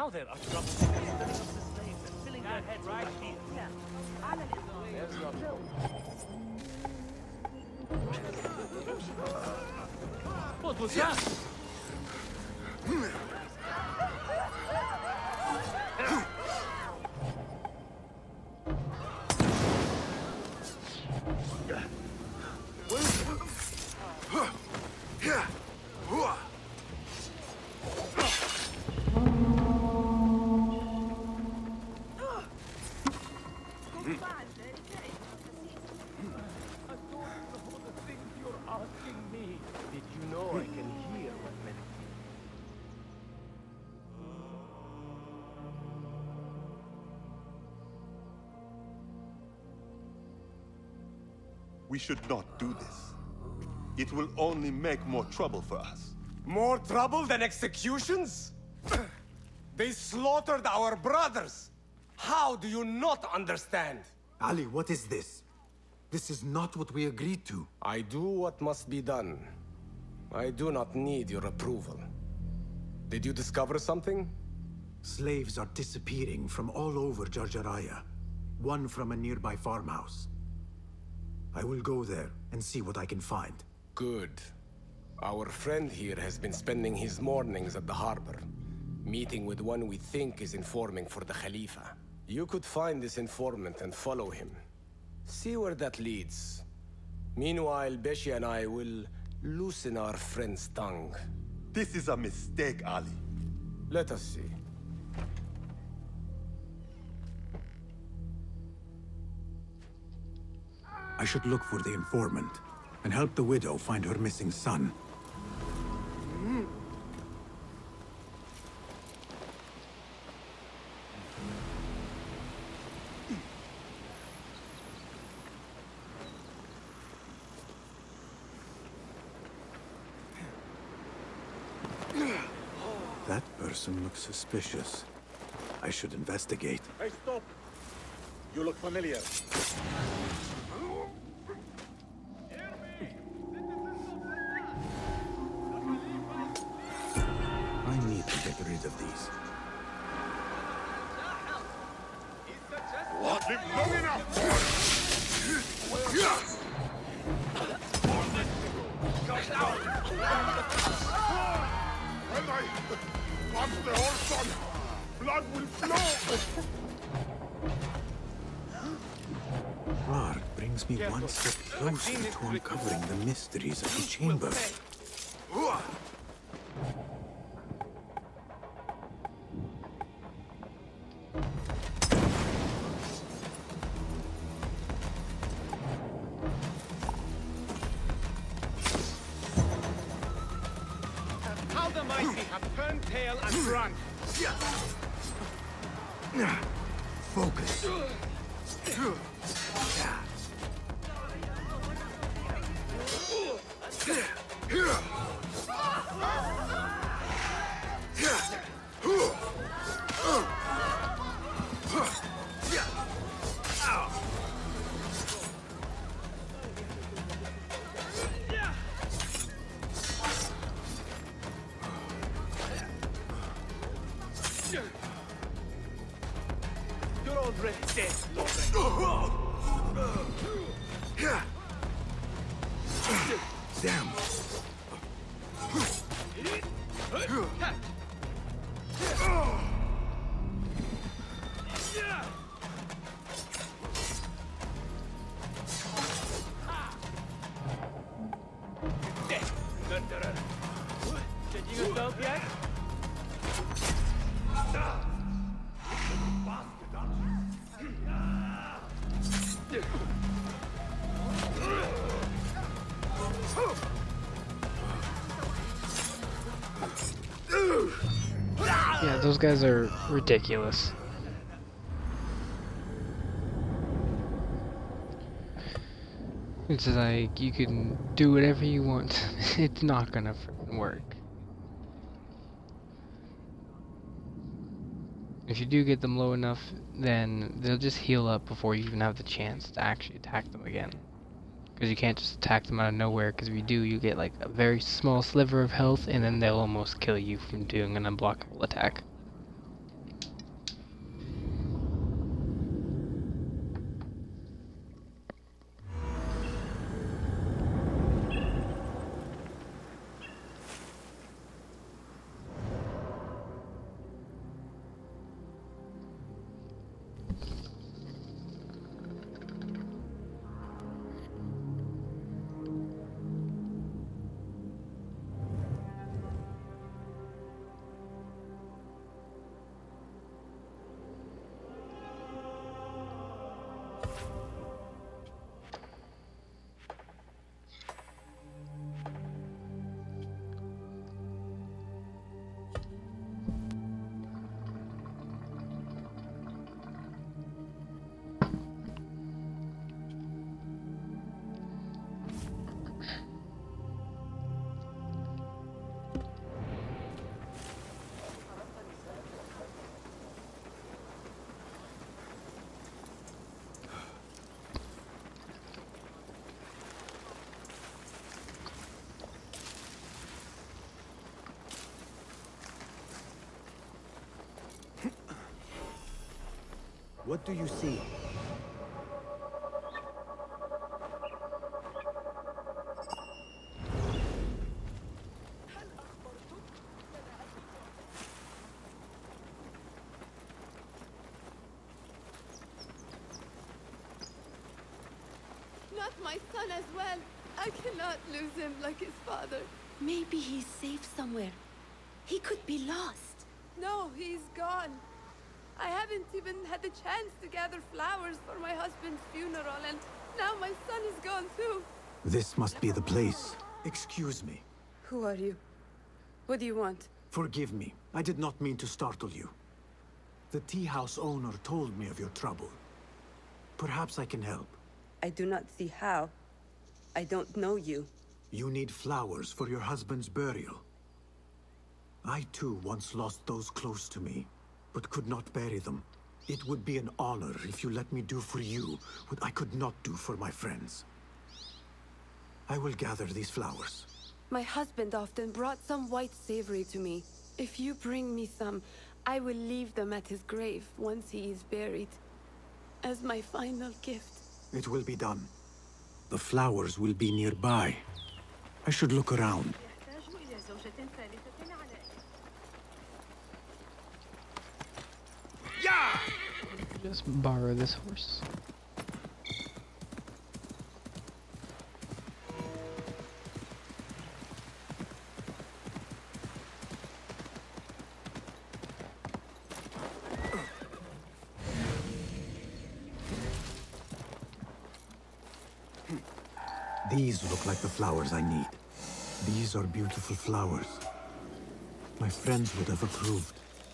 Now there are dropping the killing of the slaves and filling their heads right here. What was that? We should not do this. It will only make more trouble for us. More trouble than executions? [CLEARS THROAT] they slaughtered our brothers! How do you not understand? Ali, what is this? This is not what we agreed to. I do what must be done. I do not need your approval. Did you discover something? Slaves are disappearing from all over Jarjaraya. One from a nearby farmhouse. I will go there and see what I can find. Good. Our friend here has been spending his mornings at the harbor, meeting with one we think is informing for the Khalifa. You could find this informant and follow him. See where that leads. Meanwhile, Beshi and I will loosen our friend's tongue. This is a mistake, Ali. Let us see. I should look for the informant and help the widow find her missing son. That person looks suspicious. I should investigate. Hey, stop! You look familiar. Rid. What? Live long enough! When I punch the horse on, blood will flow! Rarg brings me one step closer to uncovering the mysteries of the chamber. Mighty have turned tail and run. Focus. Those guys are ridiculous. It's like you can do whatever you want. [LAUGHS] it's not gonna work. If you do get them low enough, then they'll just heal up before you even have the chance to actually attack them again. Because you can't just attack them out of nowhere, because if you do, you get like a very small sliver of health, and then they'll almost kill you from doing an unblockable attack. Do you see? Not my son as well. I cannot lose him like his father. Maybe he's safe somewhere. He could be lost. No, he's gone. I haven't even had the chance to gather flowers for my husband's funeral, and now my son is gone too. This must be the place. Excuse me. Who are you? What do you want? Forgive me. I did not mean to startle you. The tea house owner told me of your trouble. Perhaps I can help. I do not see how. I don't know you. You need flowers for your husband's burial. I too once lost those close to me, but could not bury them. It would be an honor if you let me do for you what I could not do for my friends. I will gather these flowers. My husband often brought some white savory to me. If you bring me some, I will leave them at his grave once he is buried. As my final gift. It will be done. The flowers will be nearby. I should look around. Just borrow this horse. These look like the flowers I need. These are beautiful flowers. My friends would have approved.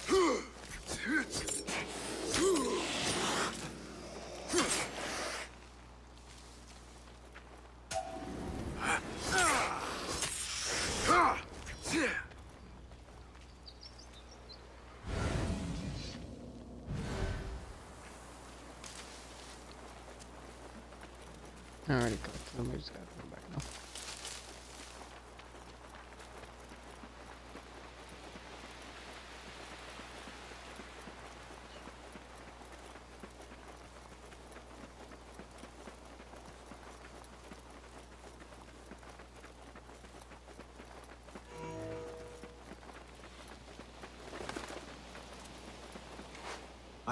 [GASPS] [GASPS]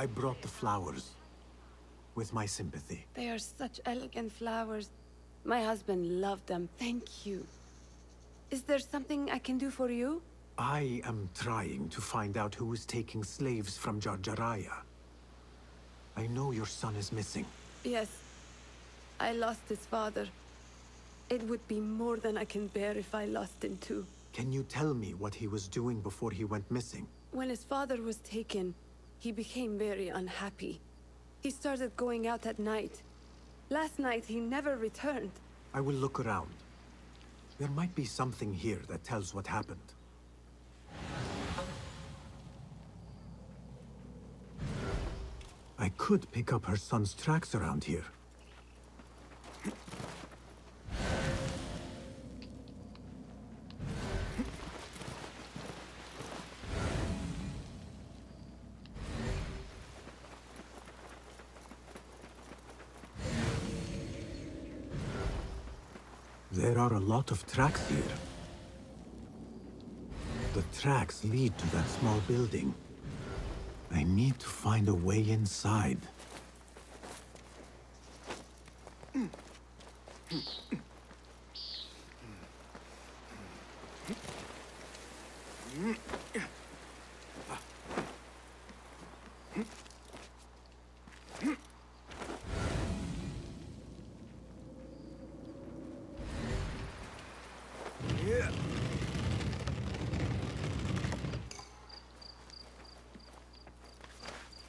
I brought the flowers. With my sympathy. They are such elegant flowers. My husband loved them. Thank you. Is there something I can do for you? I am trying to find out who is taking slaves from Jarjaraya. I know your son is missing. Yes. I lost his father. It would be more than I can bear if I lost him too. Can you tell me what he was doing before he went missing? When his father was taken, he became very unhappy. He started going out at night. Last night, he never returned. I will look around. There might be something here that tells what happened. I could pick up her son's tracks around here. There are a lot of tracks here. The tracks lead to that small building. I need to find a way inside.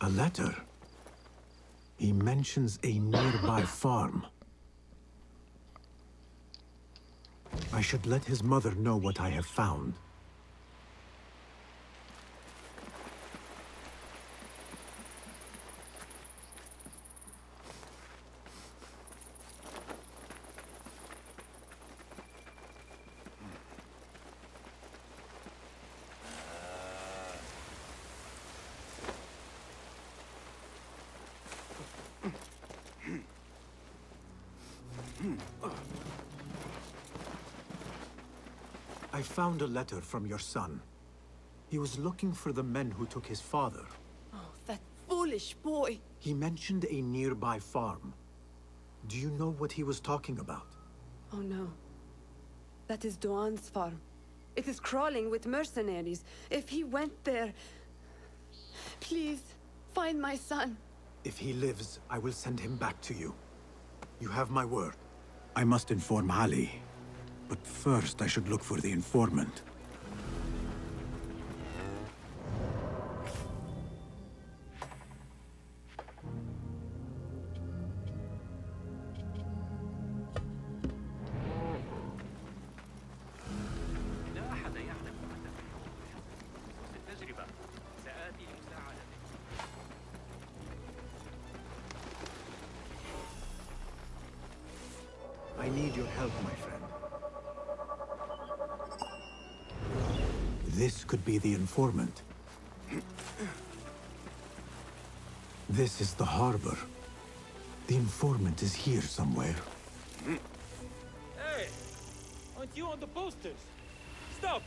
A letter. He mentions a nearby farm. I should let his mother know what I have found. I found a letter from your son. He was looking for the men who took his father. Oh, that foolish boy! He mentioned a nearby farm. Do you know what he was talking about? Oh no. That is Doan's farm. It is crawling with mercenaries. If he went there... Please, find my son. If he lives, I will send him back to you. You have my word. I must inform Ali. But first, I should look for the informant. The informant. This is the harbor. The informant is here somewhere. Hey! Aren't you on the posters? Stop!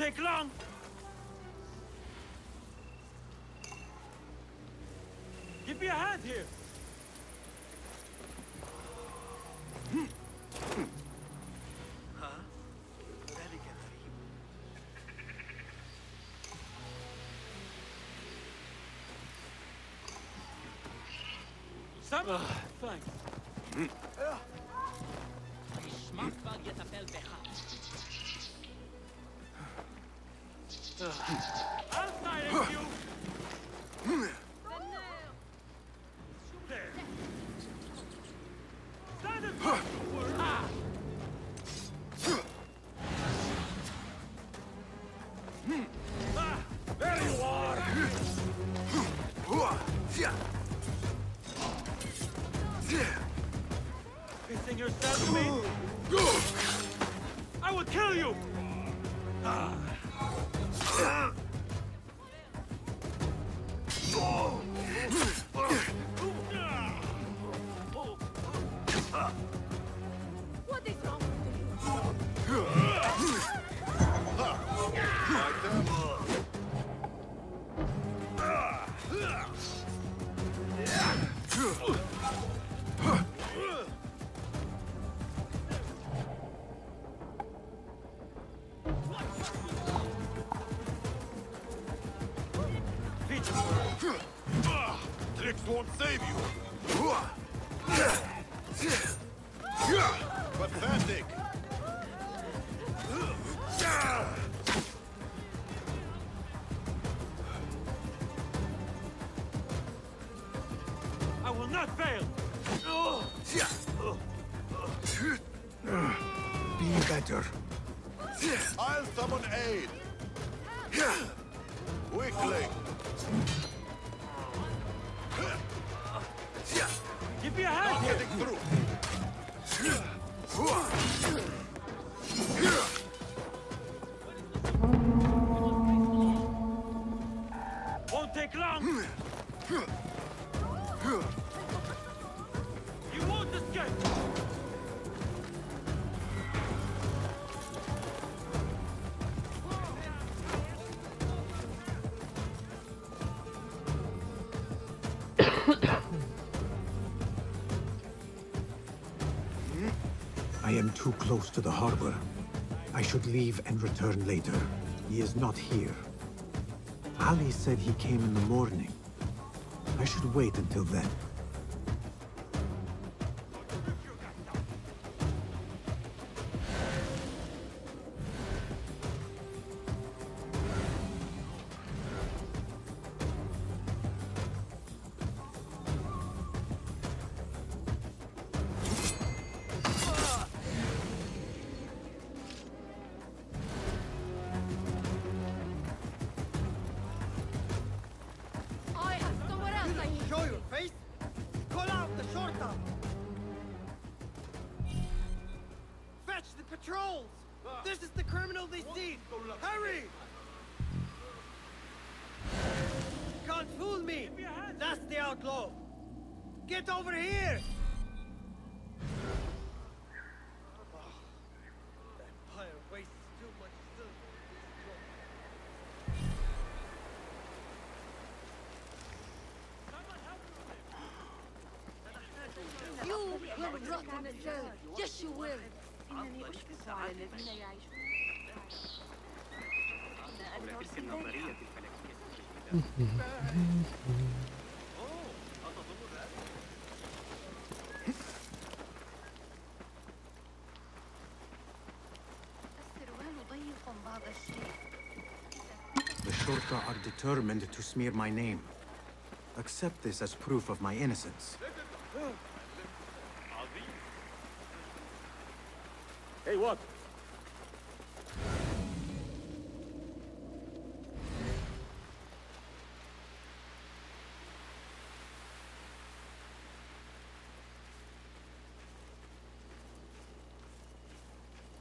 Take long! Give me a hand here! Sam? thanks. Hmm. I'll close to the harbor. I should leave and return later. He is not here. Ali said he came in the morning. I should wait until then. Yes, you will. The Shorta are determined to smear my name. Accept this as proof of my innocence.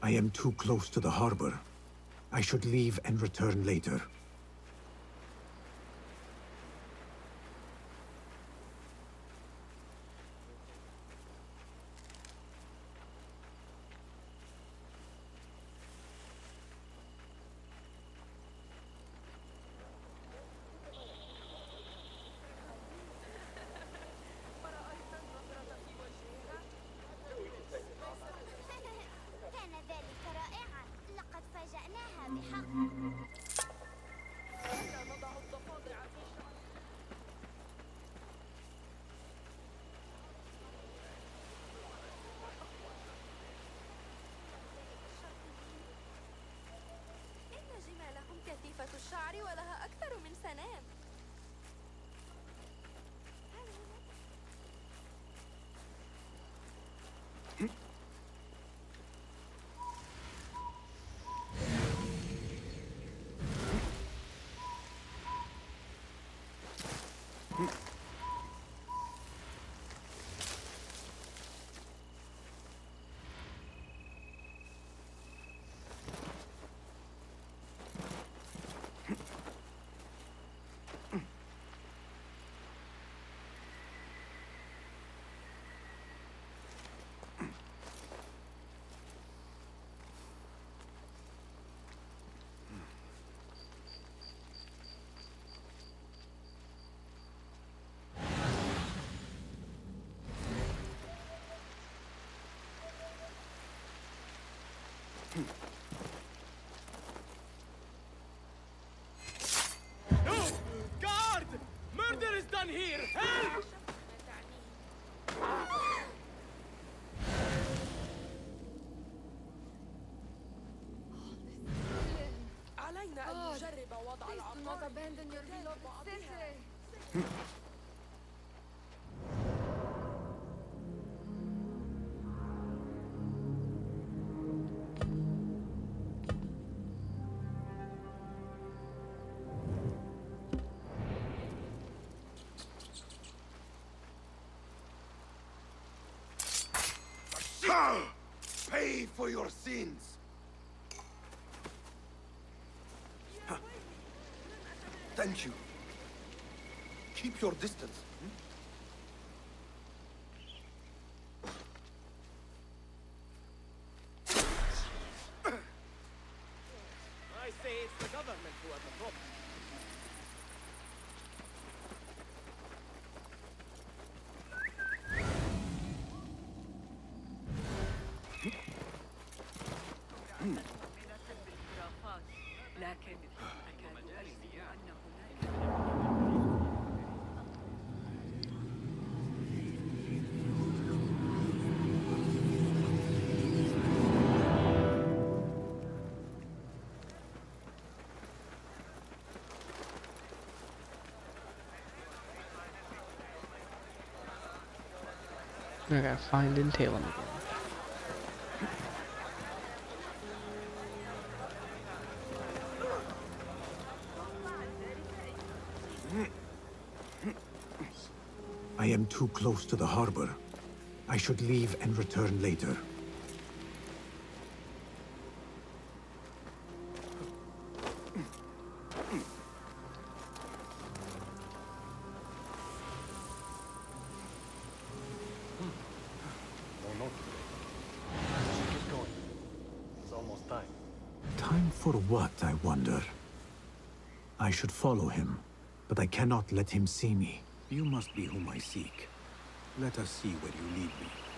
I am too close to the harbor. I should leave and return later. علينا أن نجرب وضع العقار [LAUGHS] [LAUGHS] Pay for your sins! Thank you. Keep your distance. I I gotta find and tail him again. I am too close to the harbor. I should leave and return later. What, I wonder? I should follow him, but I cannot let him see me. You must be whom I seek. Let us see where you lead me.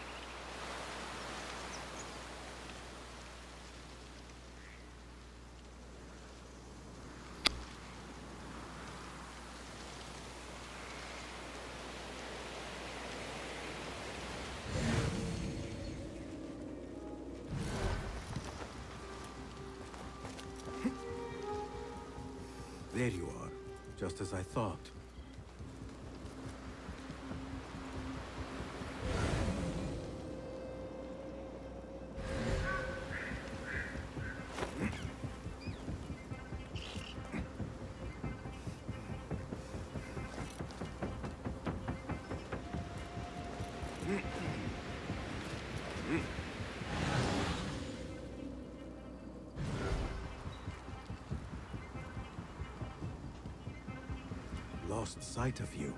Sight of you.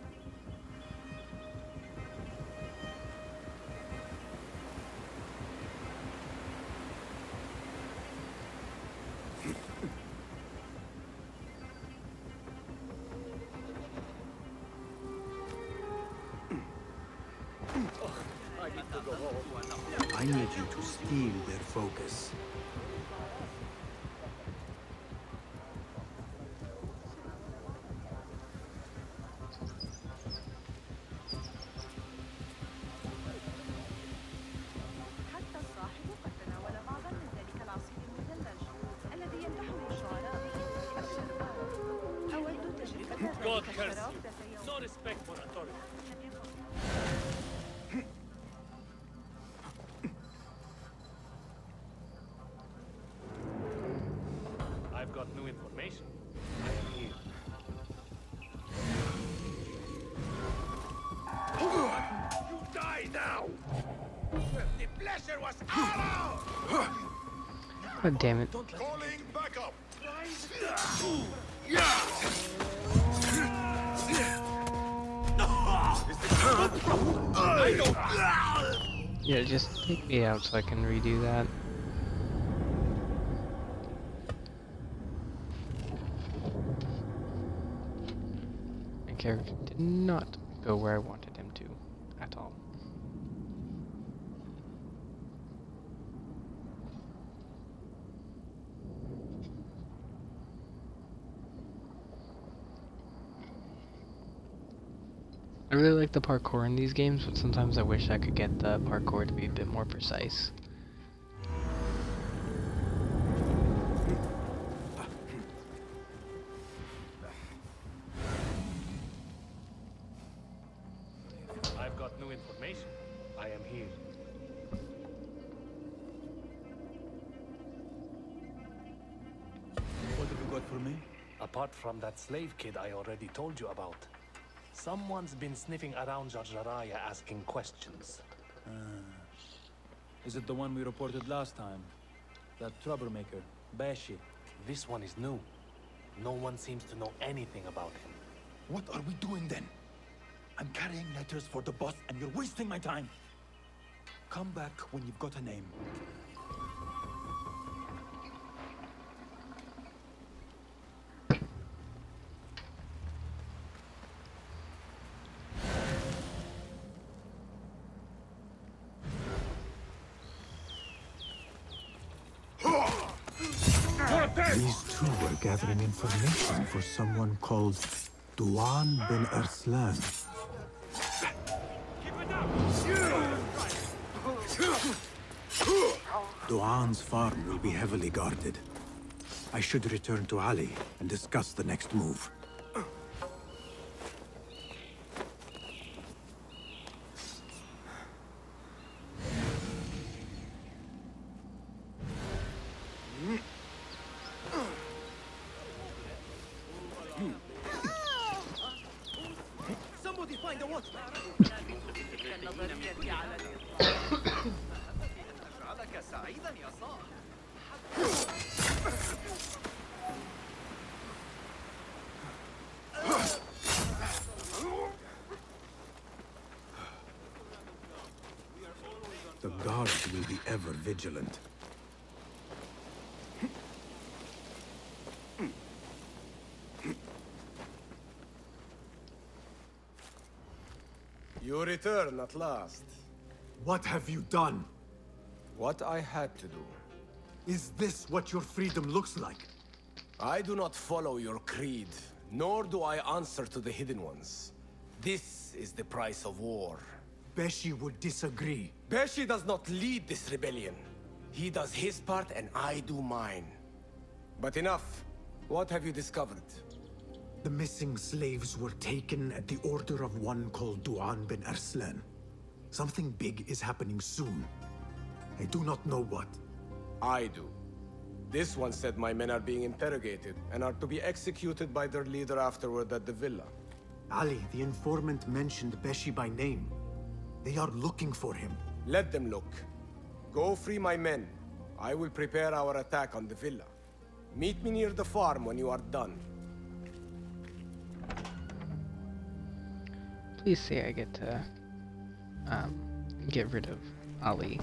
I need you to steal their focus. No curse you. No respect for authority. I've got new information. I am here. You die now! The pleasure was ours! God damn it. Yeah, just take me out so I can redo that. My character did not go where I wanted him to, at all. I really like the parkour in these games, but sometimes I wish I could get the parkour to be a bit more precise. I've got new information. I am here. What have you got for me? Apart from that slave kid I already told you about. Someone's been sniffing around Jarjaraya asking questions. Ah. Is it the one we reported last time? That troublemaker, Bashi. This one is new. No one seems to know anything about him. What are we doing then? I'm carrying letters for the boss and you're wasting my time. Come back when you've got a name. Gathering information for someone called Duan bin Arslan. Duan's farm will be heavily guarded. I should return to Ali and discuss the next move. Return at last. What have you done? What I had to do. Is this what your freedom looks like? I do not follow your creed, nor do I answer to the Hidden Ones. This is the price of war. Beshi would disagree. Beshi does not lead this rebellion. He does his part and I do mine. But enough. What have you discovered? The missing slaves were taken at the order of one called Duan bin Arslan. Something big is happening soon. I do not know what. I do. This one said my men are being interrogated and are to be executed by their leader afterward at the villa. Ali, the informant mentioned Beshi by name. They are looking for him. Let them look. Go free my men. I will prepare our attack on the villa. Meet me near the farm when you are done. Please say I get to um, get rid of Ali.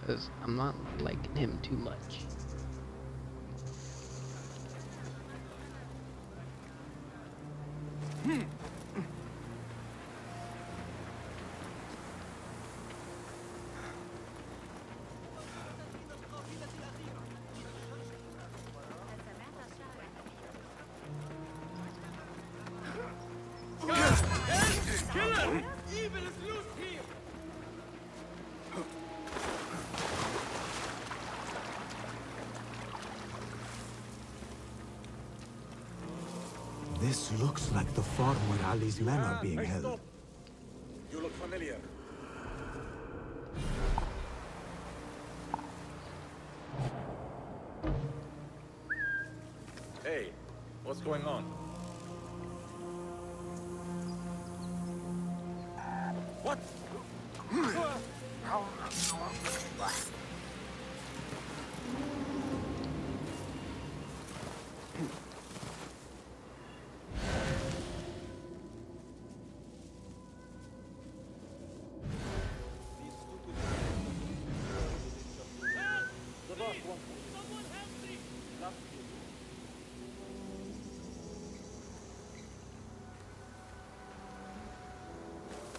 Because I'm not liking him too much. Hmm. Ali's men are ah, being Hey, held. stop. You look familiar. Hey, what's going on?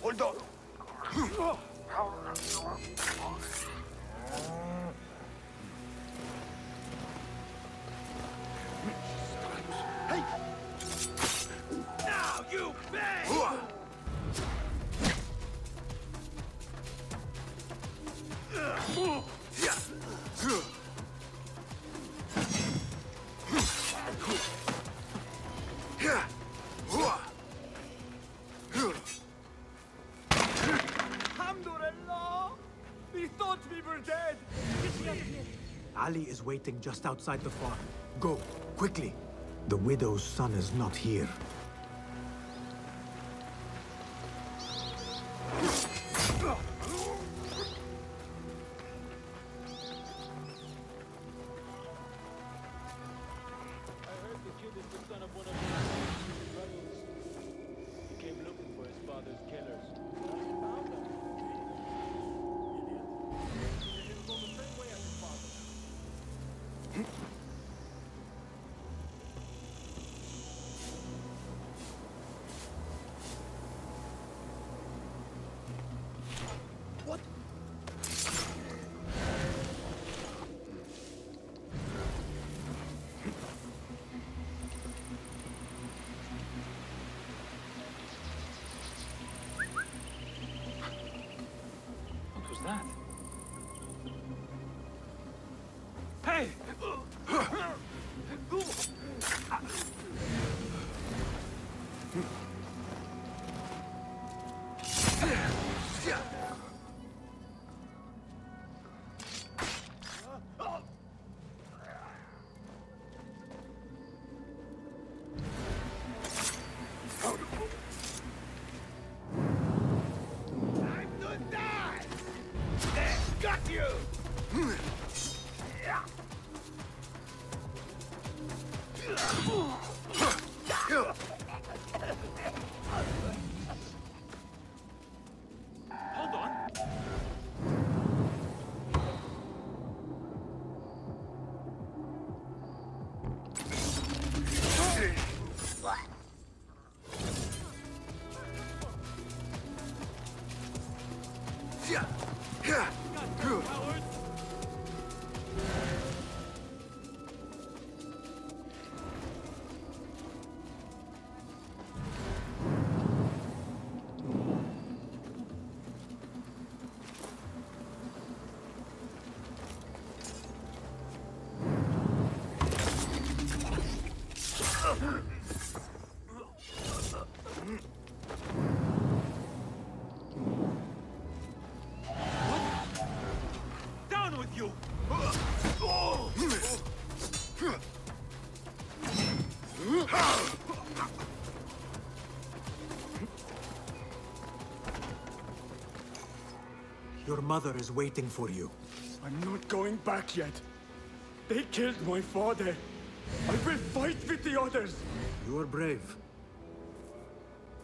Hold on. Ali is waiting just outside the farm. Go, quickly. The widow's son is not here. Mother is waiting for you. I'm not going back yet. They killed my father. I will fight with the others. You are brave.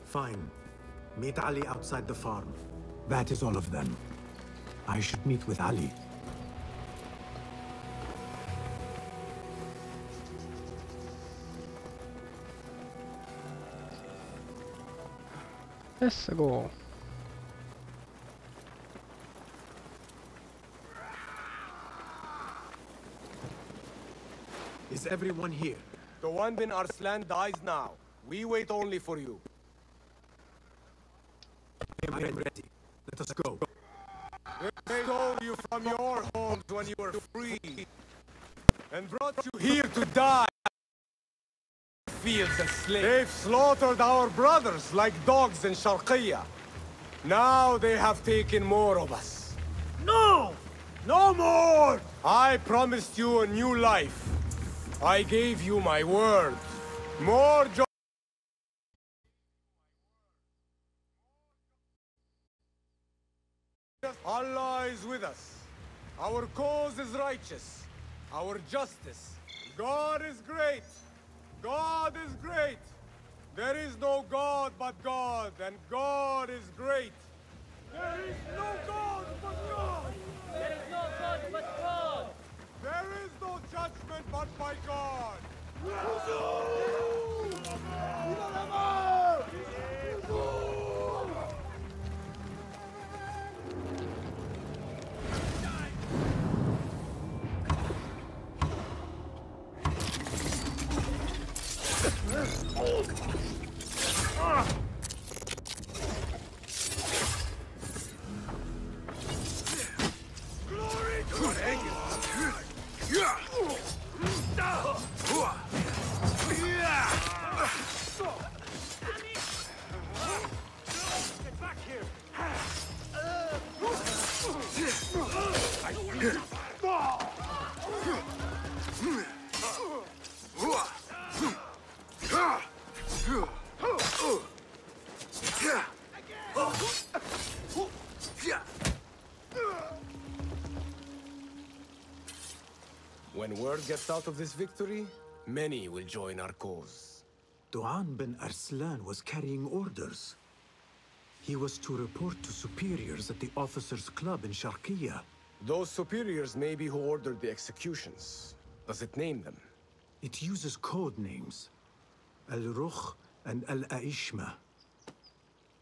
Fine. Meet Ali outside the farm. That is all of them. I should meet with Ali. Let's go. Is everyone here? Duan bin Arslan dies now. We wait only for you. I am ready. Let us go. They stole you from your homes when you were free. And brought you here to die. Fields as slaves. They've slaughtered our brothers like dogs in Sharqiya. Now they have taken more of us. No! No more! I promised you a new life. I gave you my word. More joy. Allah is with us. Our cause is righteous. Our justice. God is great. God is great. There is no God but God, and God is great. There is no God but God. There is no God but God! There is no judgment but by God. When gets out of this victory, many will join our cause. Duan bin Arslan was carrying orders. He was to report to superiors at the officers' club in Sharqiya. Those superiors may be who ordered the executions. Does it name them? It uses code names. Al-Rukh and Al-Aishma.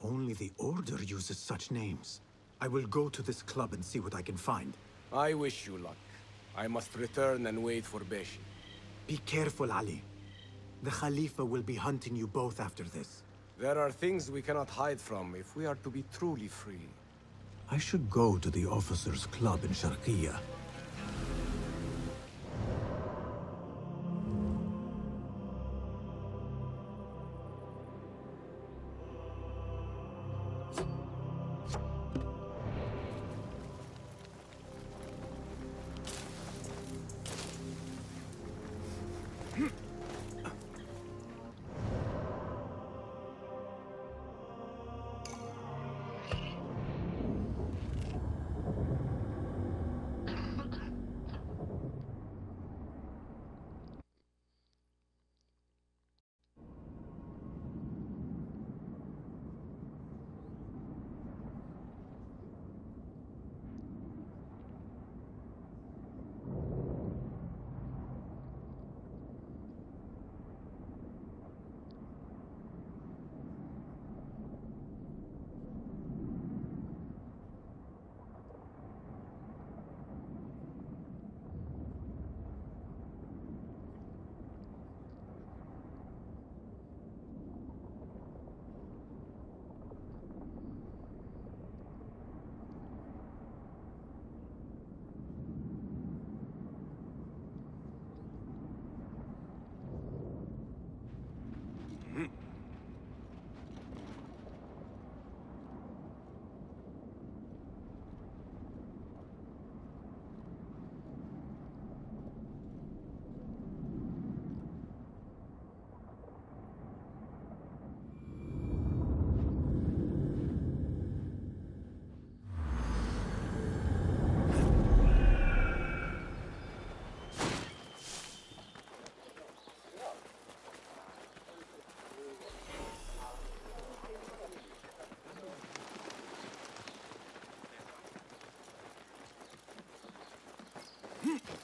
Only the Order uses such names. I will go to this club and see what I can find. I wish you luck. I must return and wait for Beshi. Be careful, Ali. The Khalifa will be hunting you both after this. There are things we cannot hide from if we are to be truly free. I should go to the officers' club in Sharqiya.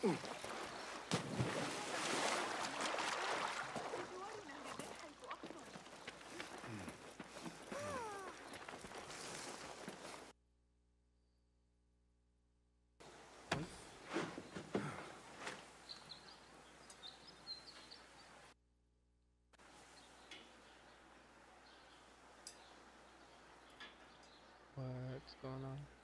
What's going on?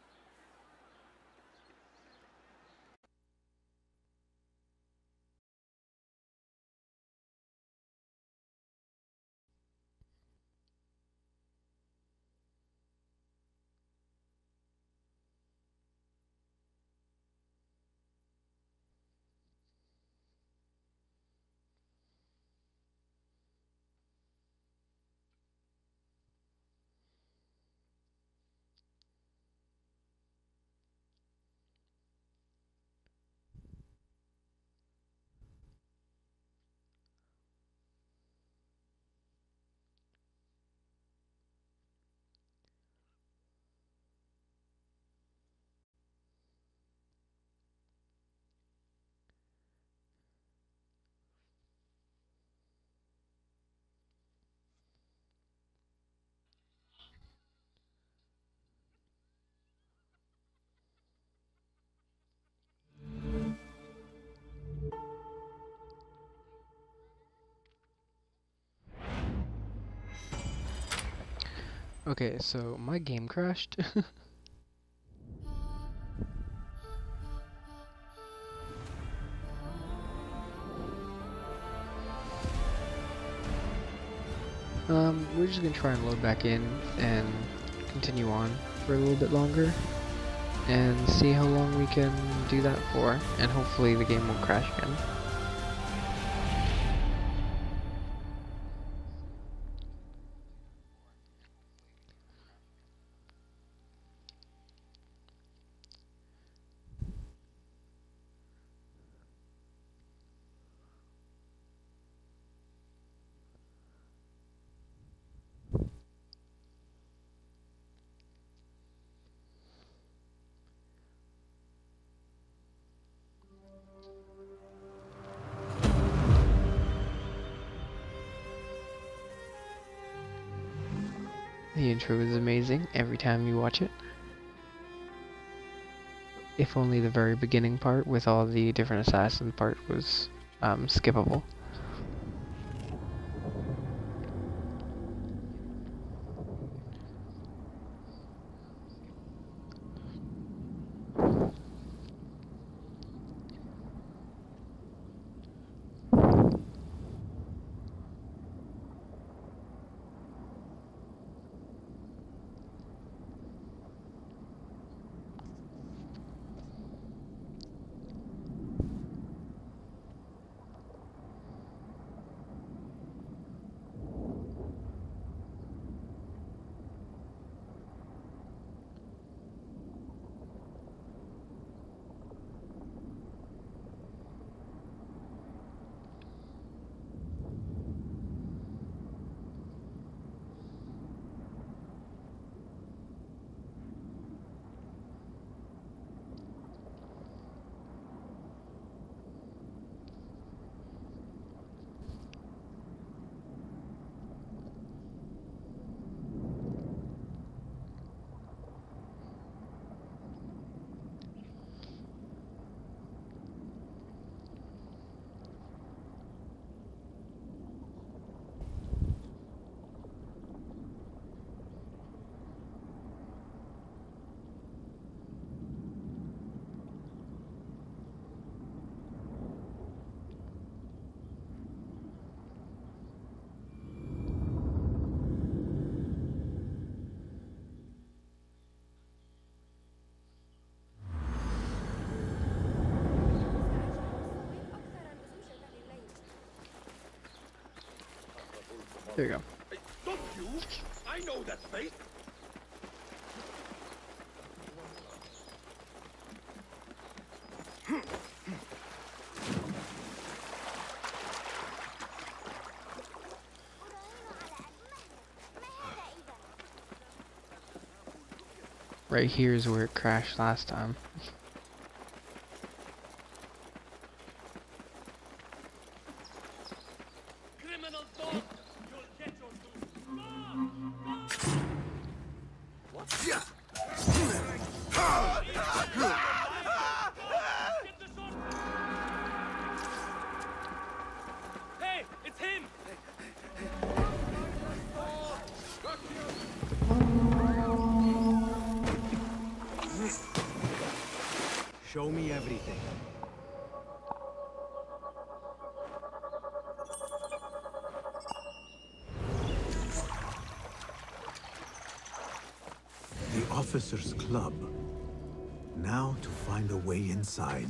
Okay, so my game crashed. [LAUGHS] um, we're just gonna try and load back in and continue on for a little bit longer and see how long we can do that for and hopefully the game won't crash again. Time you watch it. If only the very beginning part with all the different assassin part was um, skippable. Right here is where it crashed last time. [LAUGHS] The Officers' Club. Now to find a way inside.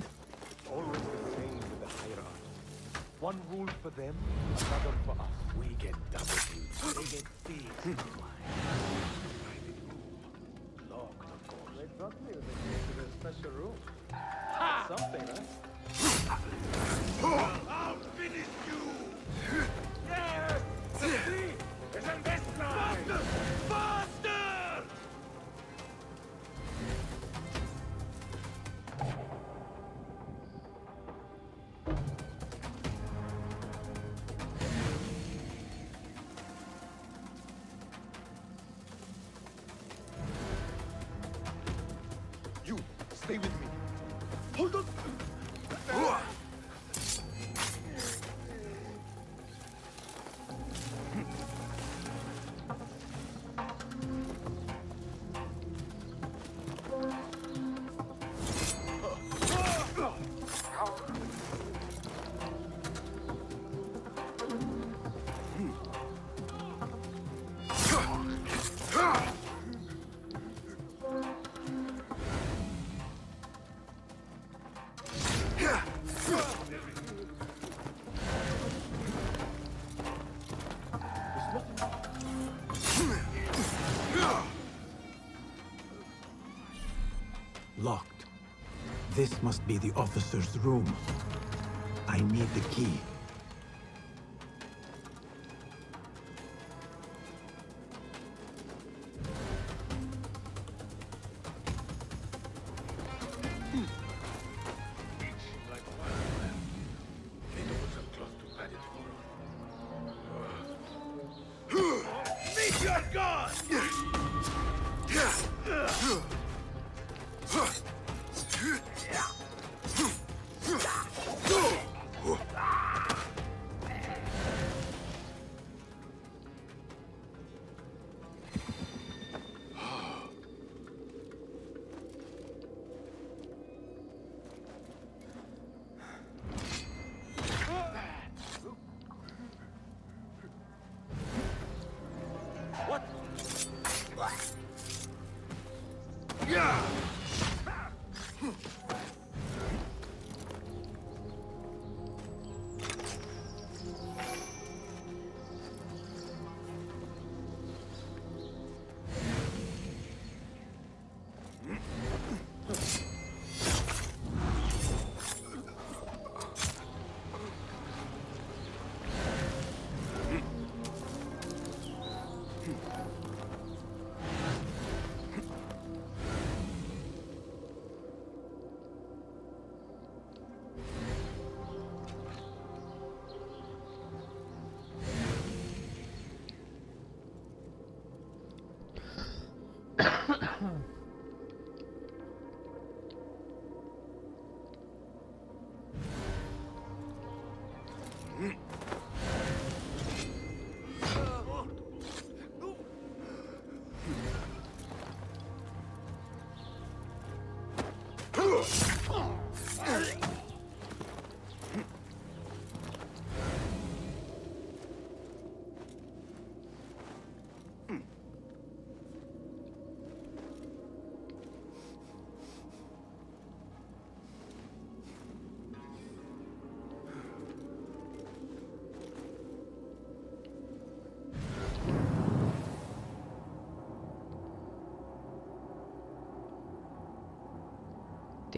Always the same with the hierarchy. One rule for them, another for us. We get double duty. They get thieves. Locked, of course. They brought me with to their special room. Something, huh? This must be the officer's room. I need the key.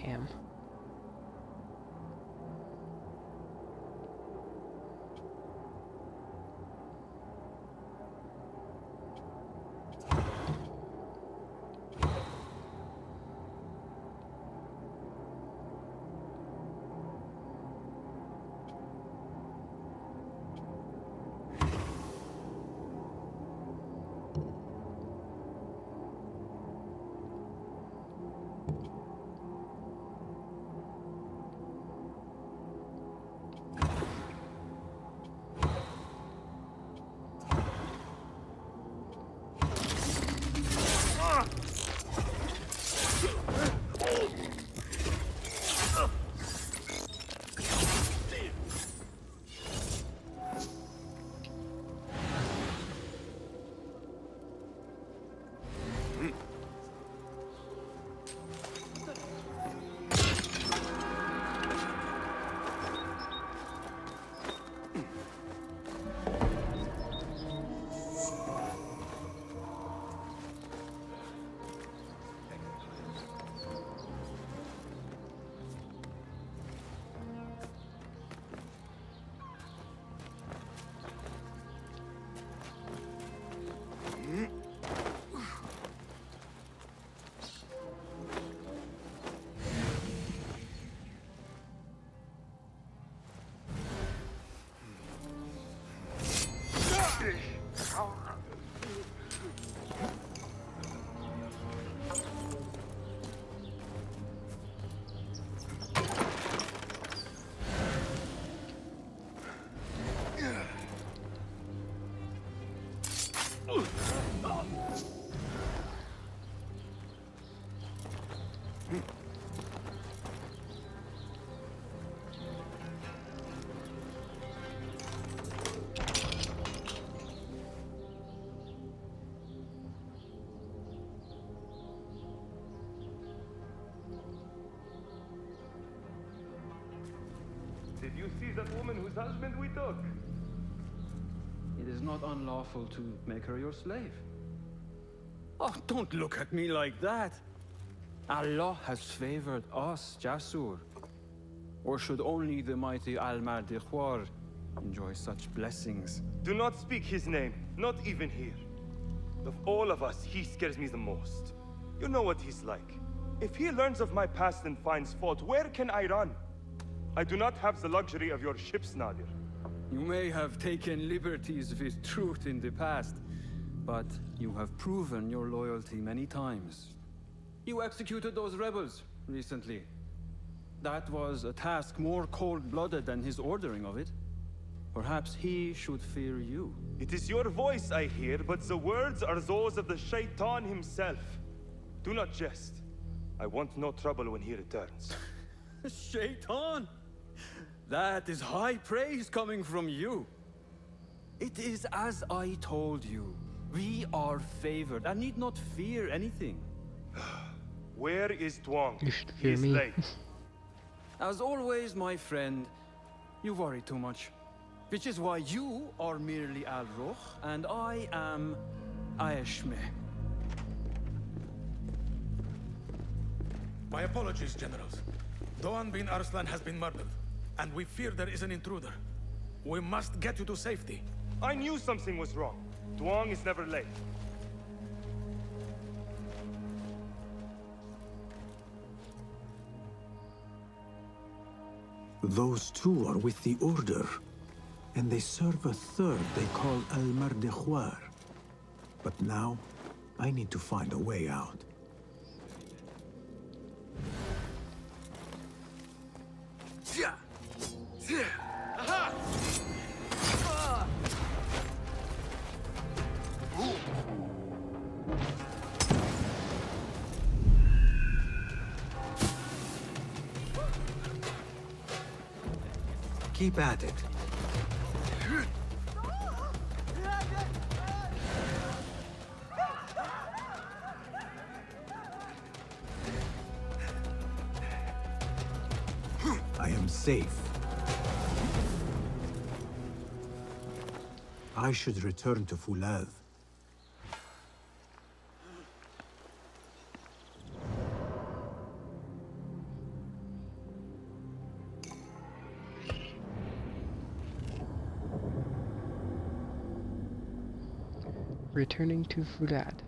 Damn. Did that woman whose husband we took? It is not unlawful to make her your slave. Oh, don't look at me like that. Allah has favored us, Jasur. Or should only the mighty Al-Mardikhwar enjoy such blessings? Do not speak his name, not even here. Of all of us, he scares me the most. You know what he's like. If he learns of my past and finds fault, where can I run? I do not have the luxury of your ships, Nadir. You may have taken liberties with truth in the past, but you have proven your loyalty many times. You executed those rebels recently. That was a task more cold-blooded than his ordering of it. Perhaps he should fear you. It is your voice I hear, but the words are those of the Shaitan himself. Do not jest. I want no trouble when he returns. [LAUGHS] Shaitan! That is high praise coming from you. It is as I told you. We are favored and need not fear anything. [SIGHS] Where is Duan? You should He fear is me. late. [LAUGHS] As always, my friend, you worry too much. Which is why you are merely Al-Rukh, and I am Aeshma. My apologies, generals. Duan bin Arslan has been murdered, and we fear there is an intruder. We must get you to safety. I knew something was wrong. Duan is never late. Those two are with the Order, and they serve a third they call Al-Mardikhwar. But now, I need to find a way out. Keep at it. I am safe. I should return to Fulad. Returning to Fulad.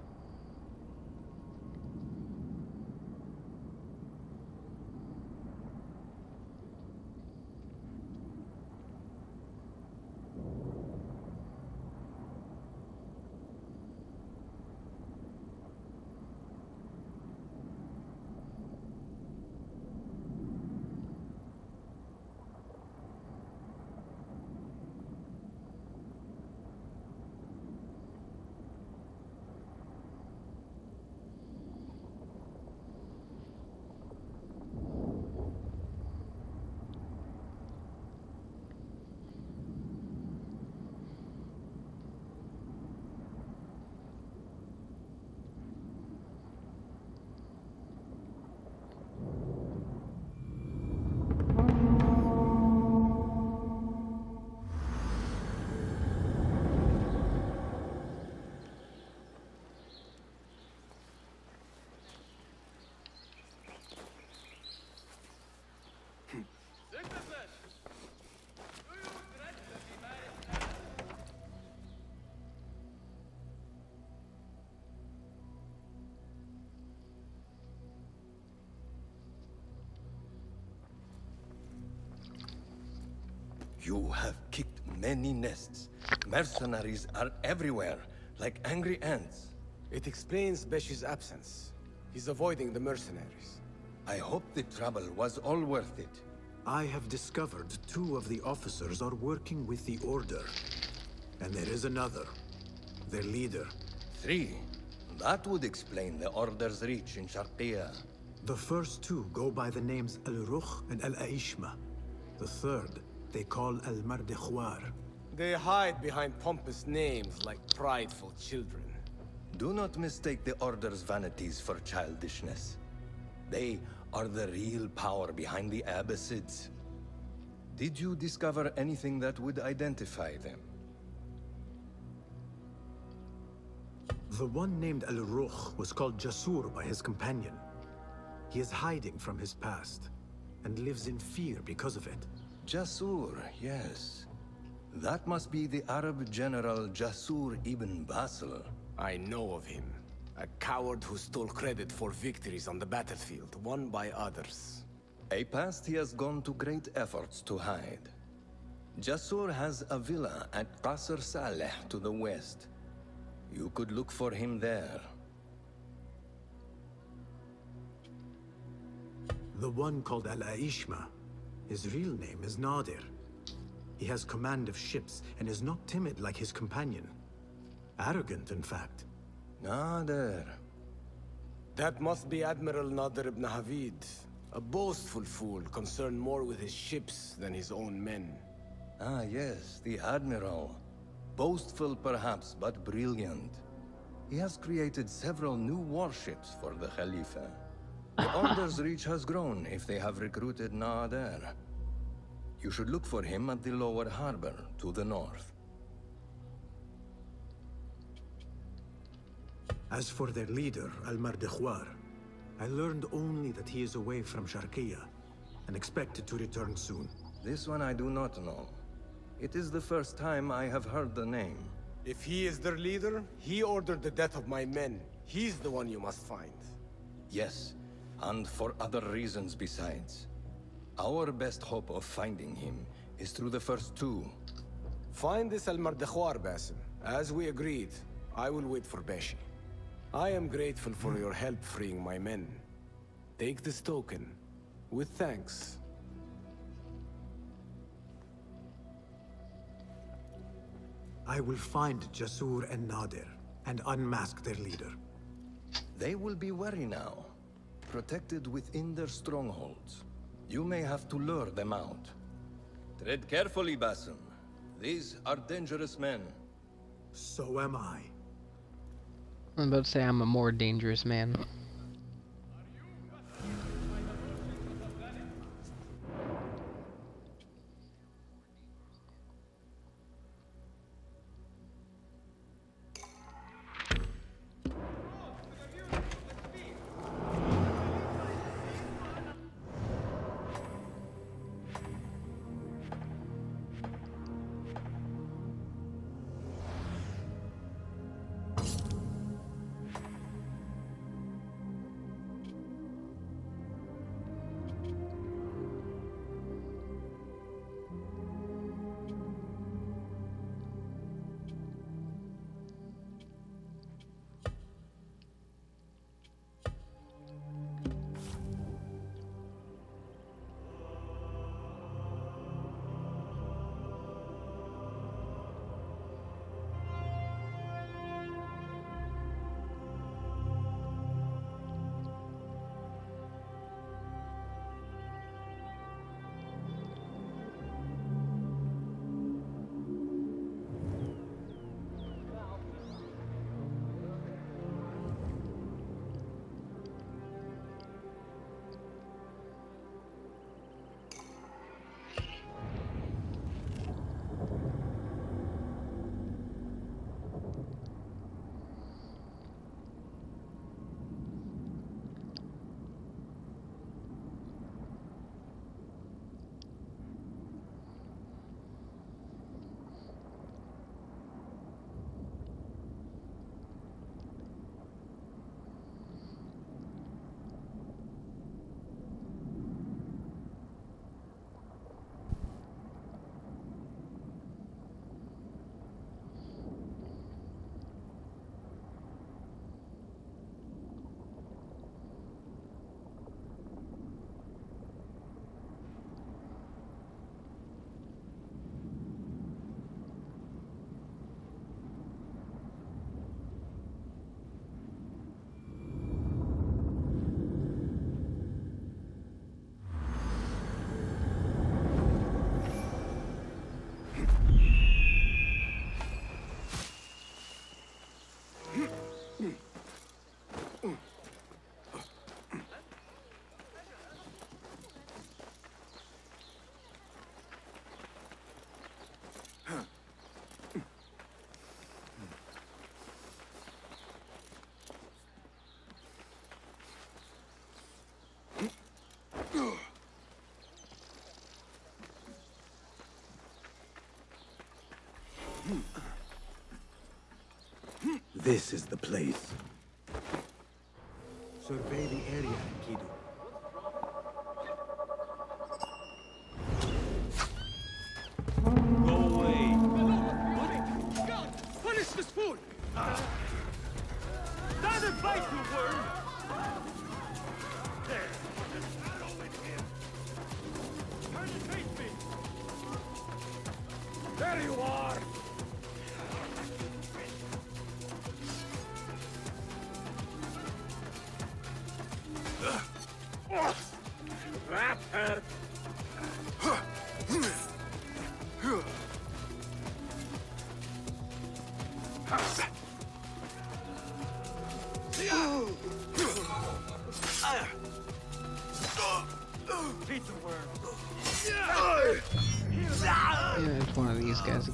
Kicked many nests. Mercenaries are everywhere, like angry ants. It explains Besh's absence. He's avoiding the mercenaries. I hope the trouble was all worth it. I have discovered two of the officers are working with the Order. And there is another. Their leader. Three. That would explain the Order's reach in Sharqiya. The first two go by the names Al-Rukh and Al-Aeshma. The third, they call Al-Mardikhwar. They hide behind pompous names like prideful children. Do not mistake the Order's vanities for childishness. They are the real power behind the Abbasids. Did you discover anything that would identify them? The one named Al Rukh was called Jasur by his companion. He is hiding from his past and lives in fear because of it. Jasur, yes. That must be the Arab general Jasur ibn Basel. I know of him. A coward who stole credit for victories on the battlefield, won by others. A past he has gone to great efforts to hide. Jasur has a villa at Qasr Saleh to the west. You could look for him there. The one called Al-Aeshma. His real name is Nadir. He has command of ships and is not timid like his companion. Arrogant, in fact. Nadir. That must be Admiral Nadir ibn Havid. A boastful fool, concerned more with his ships than his own men. Ah, yes, the Admiral. Boastful perhaps, but brilliant. He has created several new warships for the Khalifa. The [LAUGHS] Order's reach has grown if they have recruited Nadir. You should look for him at the lower harbor, to the north. As for their leader, Al-Mardikhwar, I learned only that he is away from Sharqiya and expected to return soon. This one I do not know. It is the first time I have heard the name. If he is their leader, he ordered the death of my men. He's the one you must find. Yes, and for other reasons besides. Our best hope of finding him is through the first two. Find this Al-Mardikhwar, Basim. As we agreed, I will wait for Beshi. I am grateful for your help freeing my men. Take this token, with thanks. I will find Jasur and Nadir, and unmask their leader. They will be wary now, protected within their strongholds. You may have to lure them out. Tread carefully, Basim. These are dangerous men. So am I. I'm about to say I'm a more dangerous man. This is the place. Survey the area, Kidu.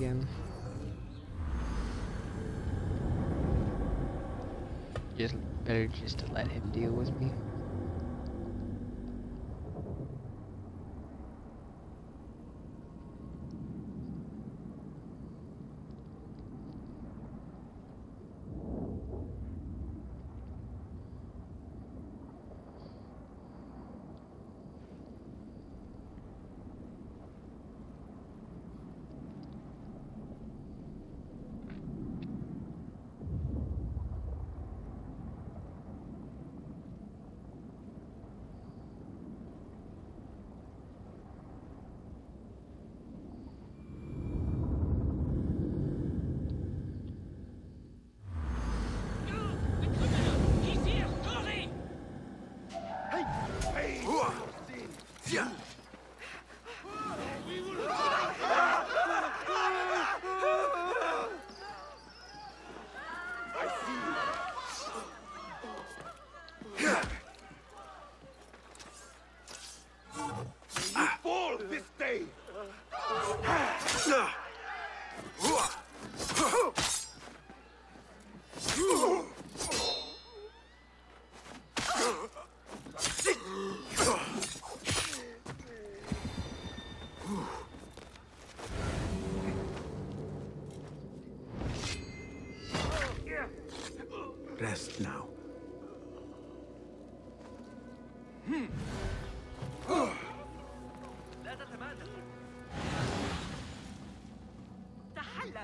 Again. Just better just to let him deal with me.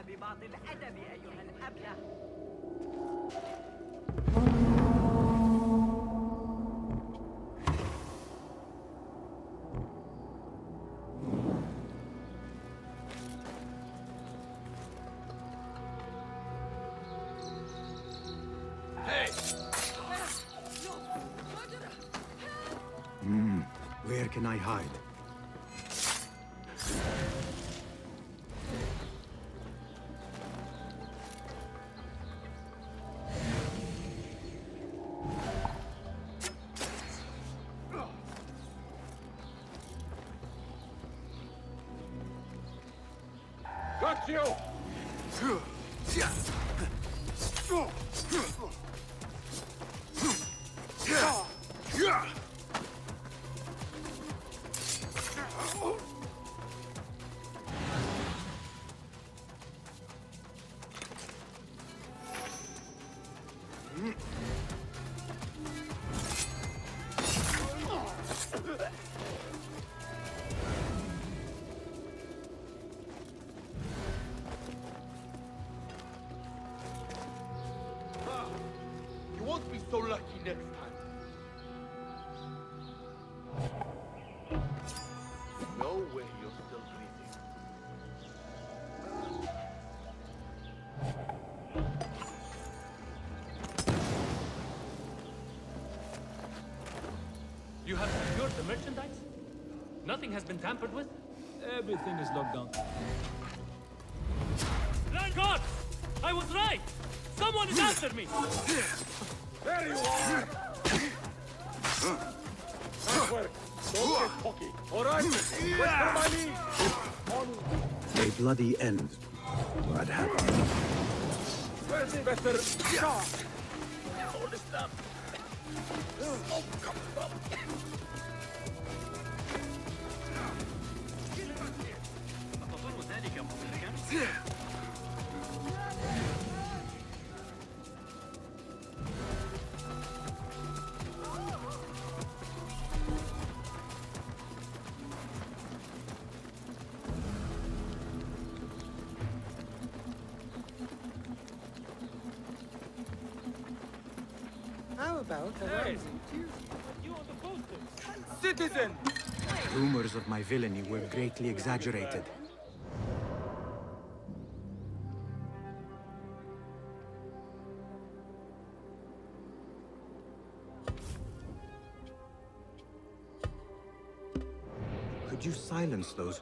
ببعض الأدب أيها الأبله Hmm. Where can I hide? You the merchandise? Nothing has been tampered with? Everything is locked down. Thank God! I was right! Someone is after me! There you are! Nice work. Don't get cocky. All right? Wait for. A bloody end. What happened? Where's the better shot? Hold this up. Oh, come up. About a Hey. round of cheers? You on the poster? Citizen! Rumors of my villainy were greatly exaggerated. Could you silence those?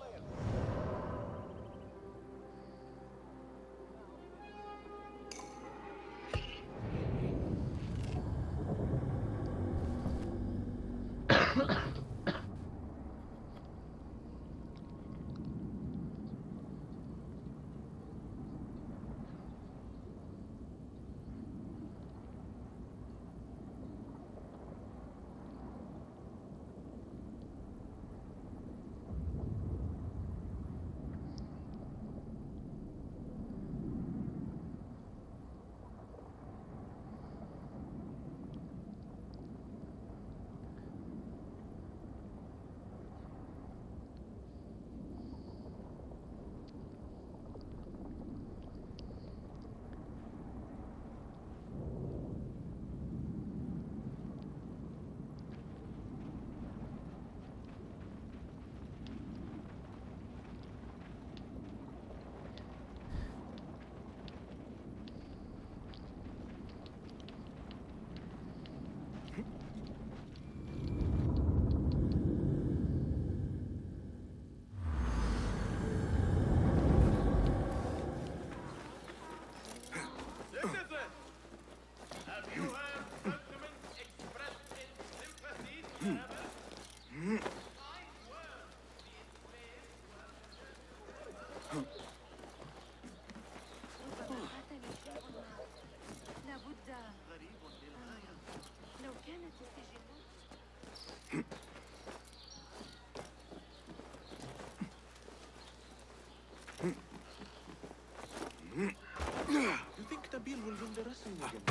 You think Nabil will win the wrestling again?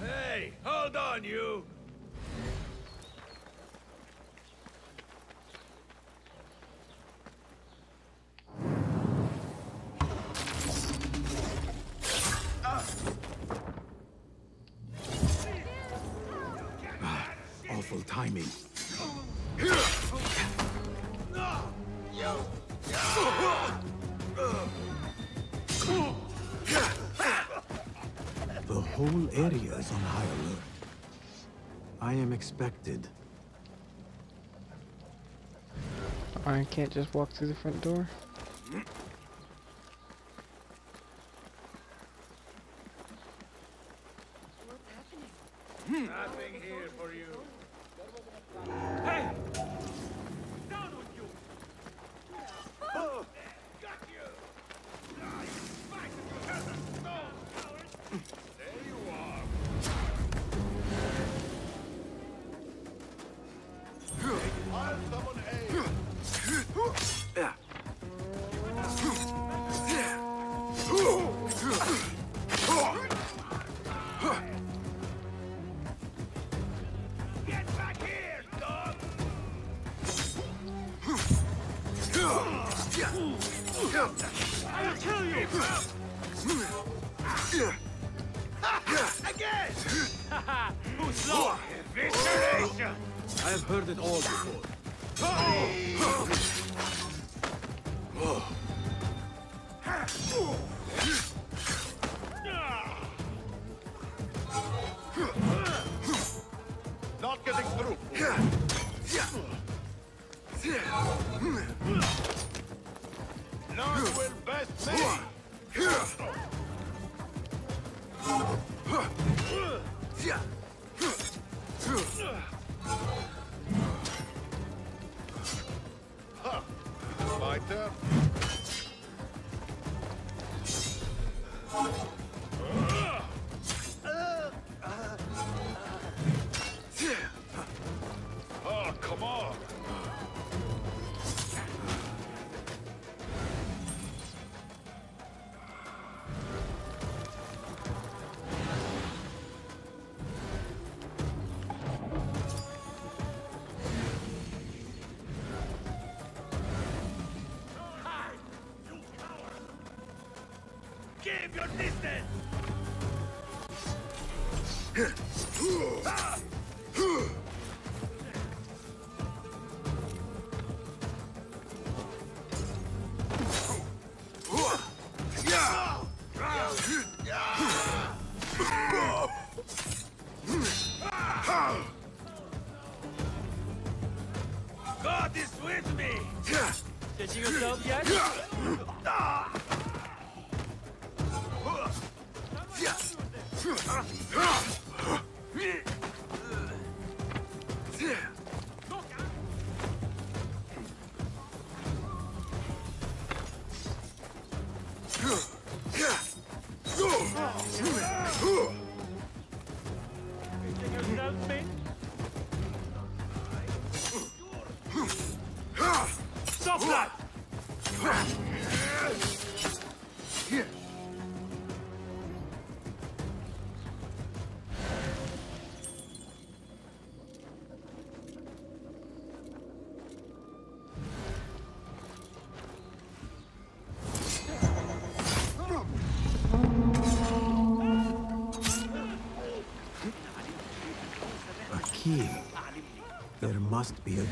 Hey, hold on, you! Ah, awful timing. The whole area is on high alert. I am expected. I can't just walk through the front door.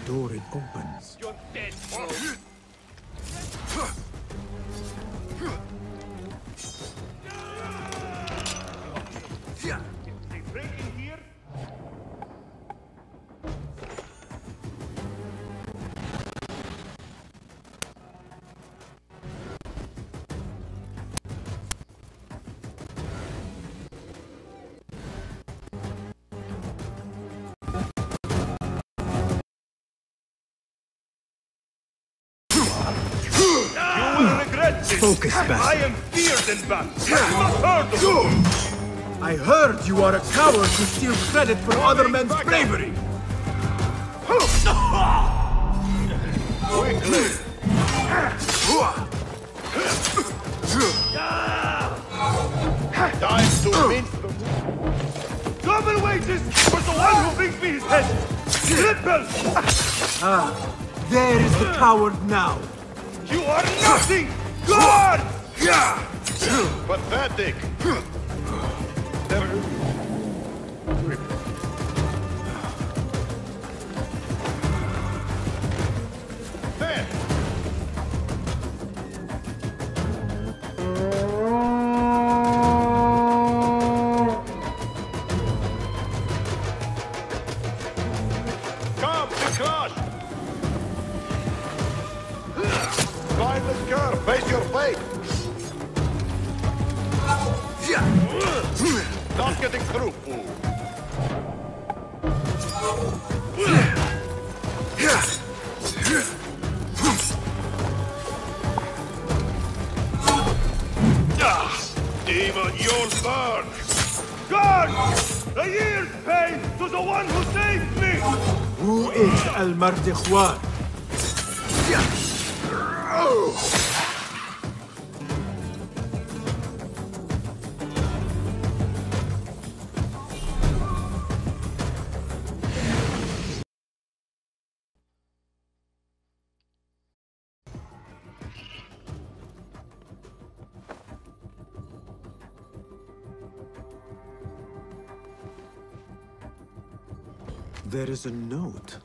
Door it opens. This. Focus, I am feared in battle. You have heard of me. I heard you are a coward who steals credit for other men's bravery. Time to mince the Double wages for the one who brings me his head. Triple. Ah, there is the coward now. You are nothing. Pathetic! Who saved me! Who is Al There is a note.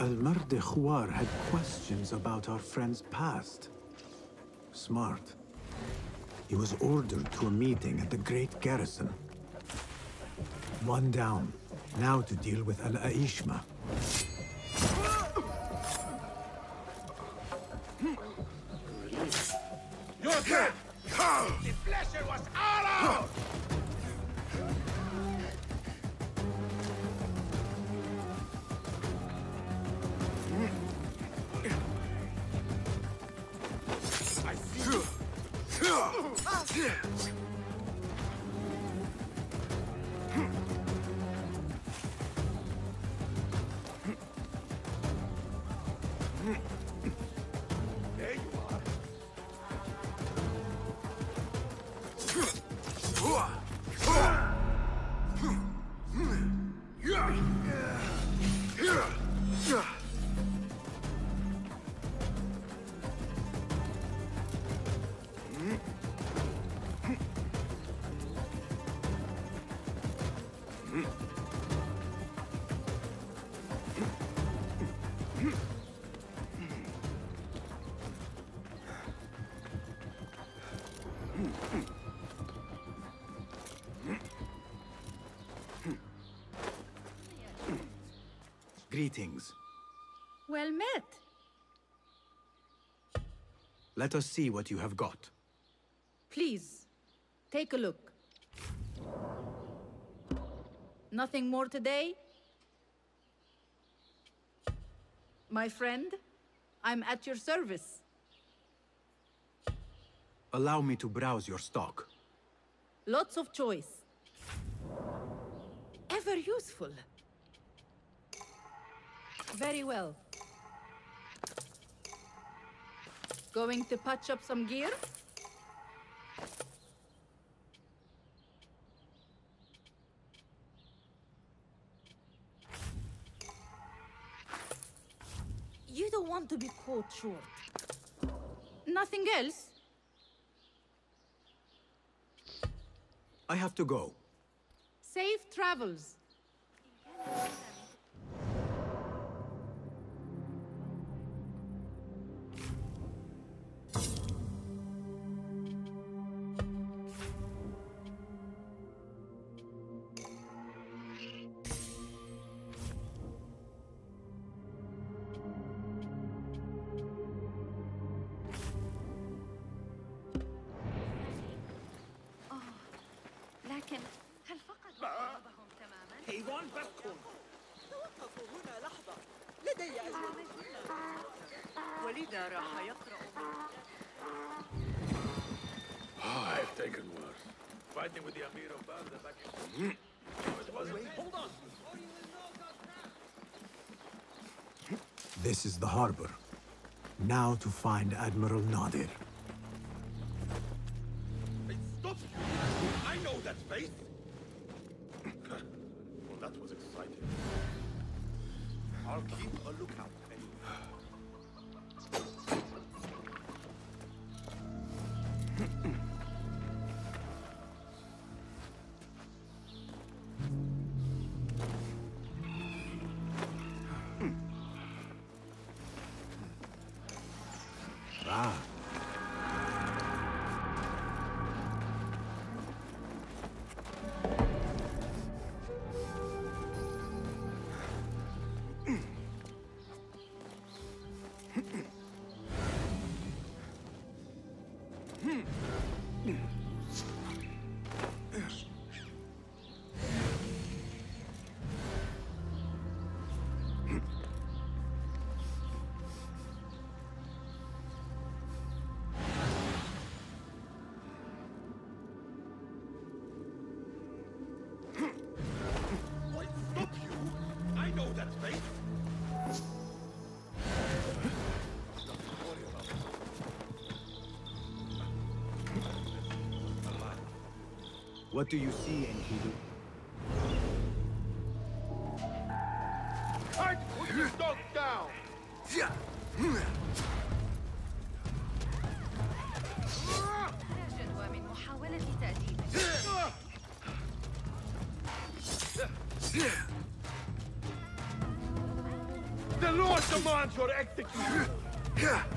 Al-Mardi Khwar had questions about our friend's past. Smart. He was ordered to a meeting at the Great Garrison. One down. Now to deal with Al-Aeshma. You're dead! The pleasure was all out! See Greetings. Well met. Let us see what you have got. Please, take a look. Nothing more today? My friend, I'm at your service. Allow me to browse your stock. Lots of choice. Ever useful. Very well. Going to patch up some gear? You don't want to be caught short. Nothing else? I have to go. Safe travels. This is the harbor. Now to find Admiral Nadir. what do you see, Enkidu? Kite, put your dog down! جدوى من محاولة تأديبه The Lord demands your execution!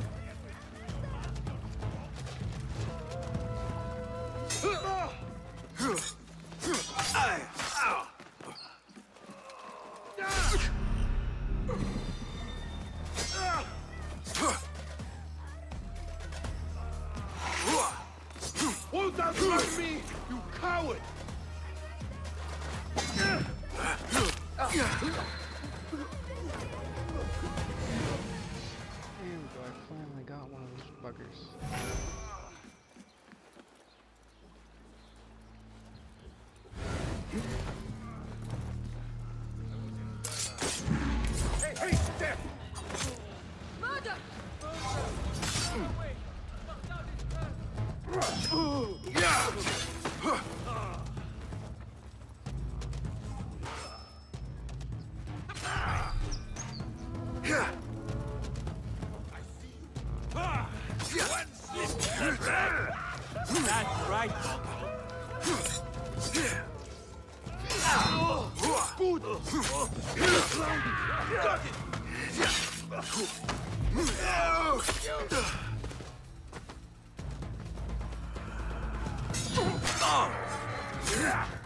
You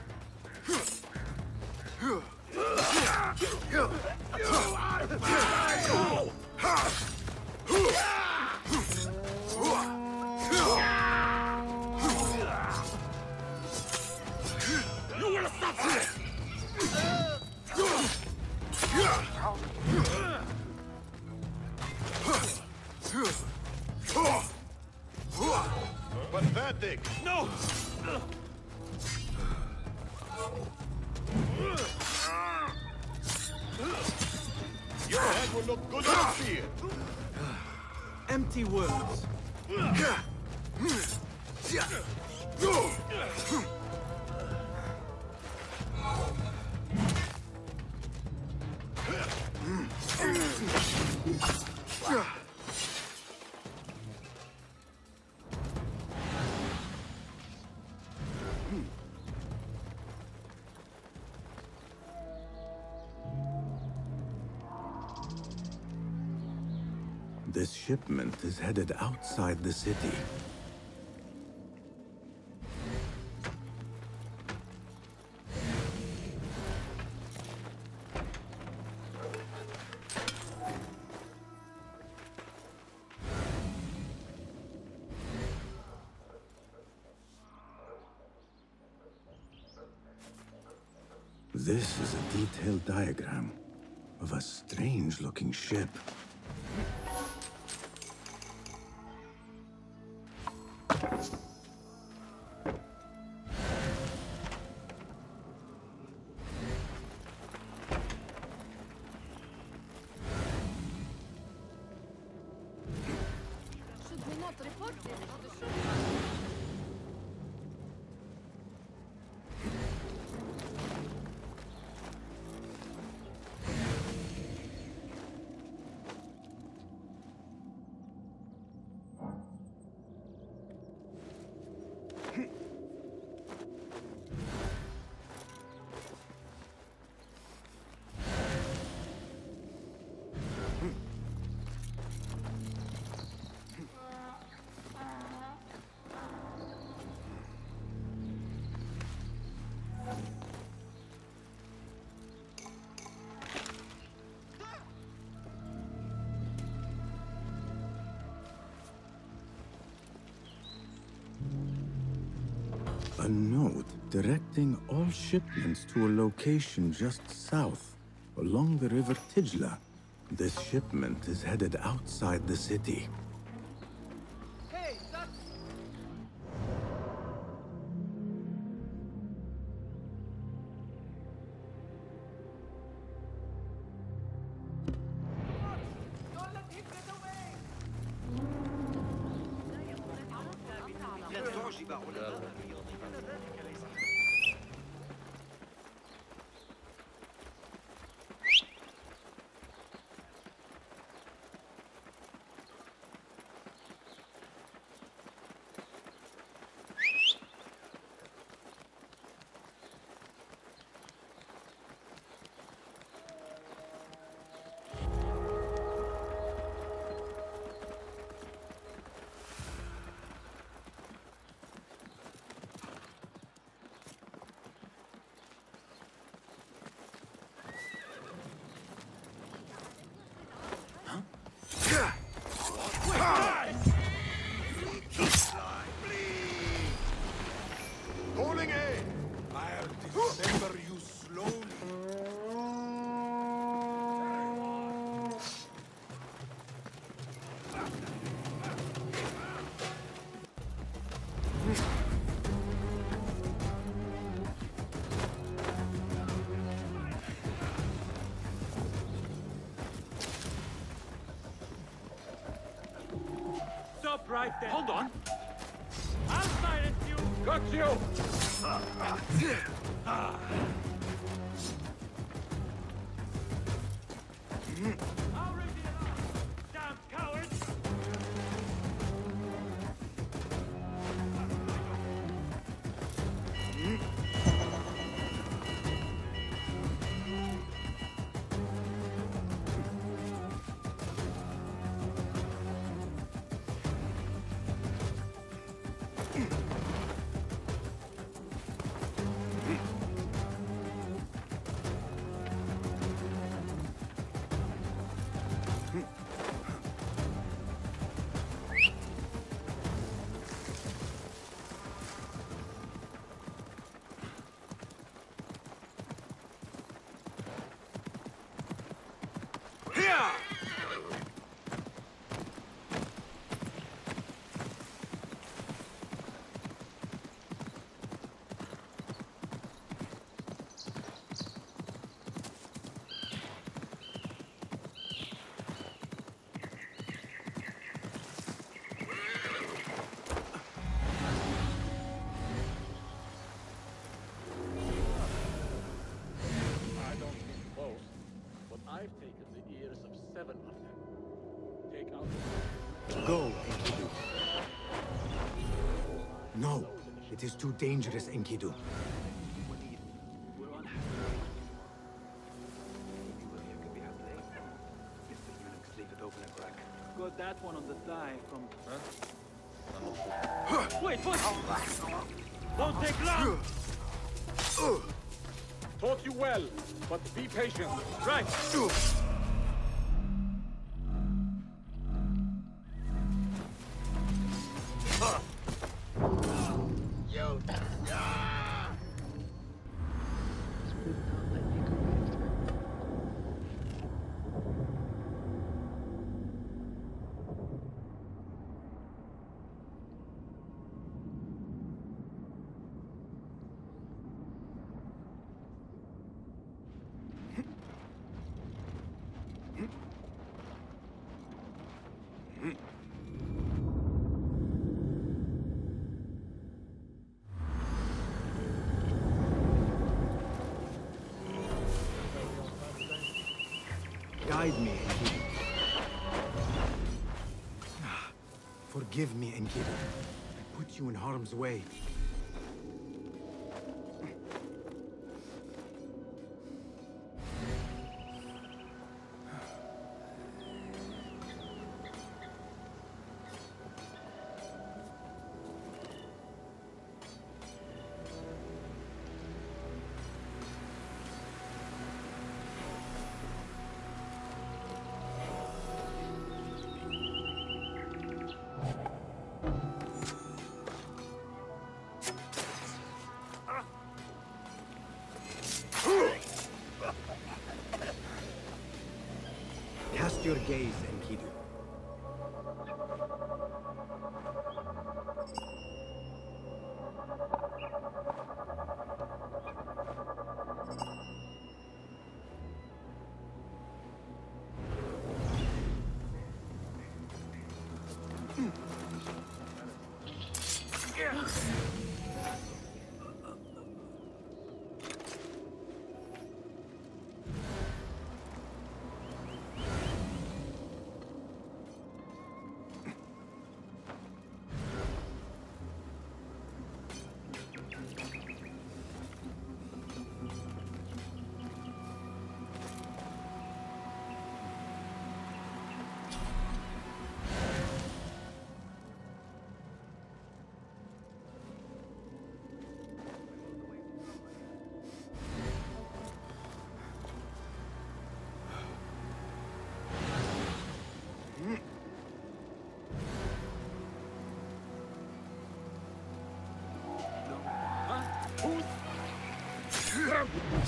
shipment is headed outside the city. This is a detailed diagram of a strange-looking ship. Directing all shipments to a location just south, along the river Tijla. This shipment is headed outside the city. Go, Enkidu. No, it is too dangerous, Enkidu. Got that one on the thigh from... Huh? Wait, what? Don't take long! Taught you well, but be patient. Right! Forgive me, Enkidu. I put you in harm's way.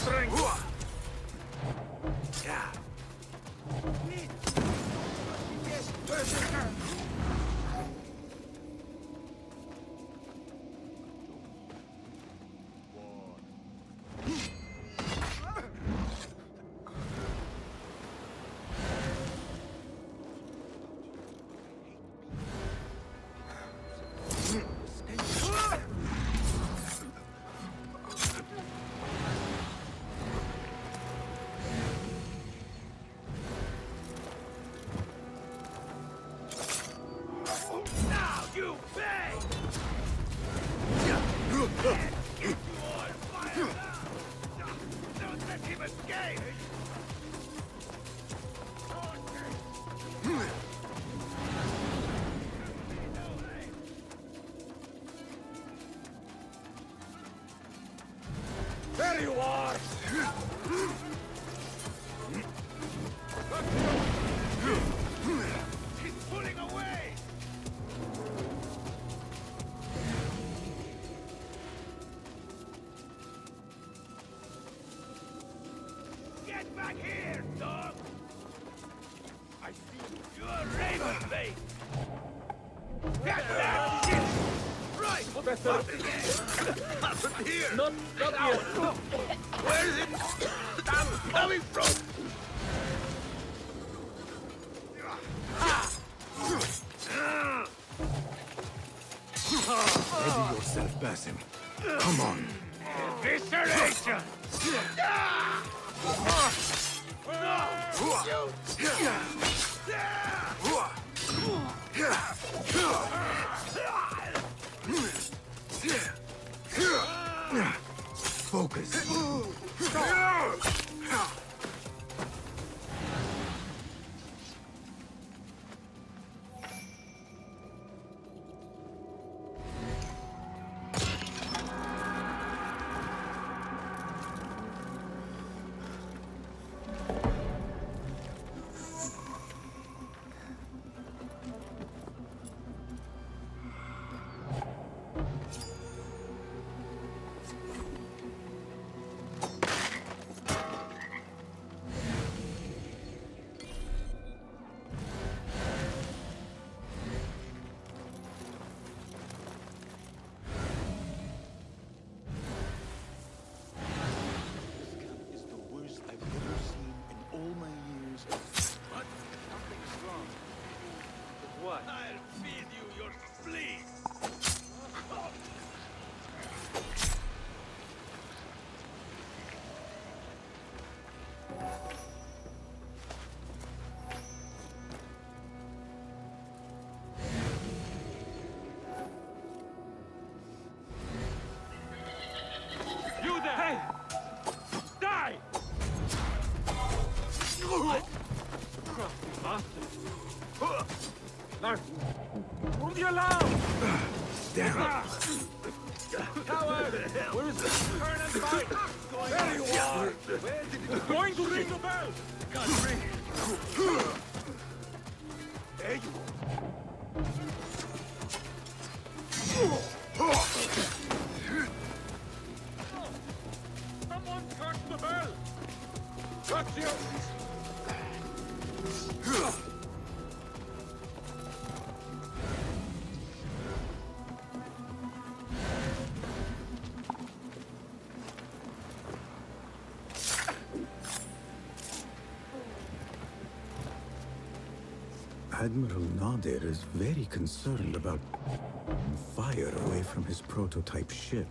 Now There! Hey! Nadir is very concerned about fire away from his prototype ship.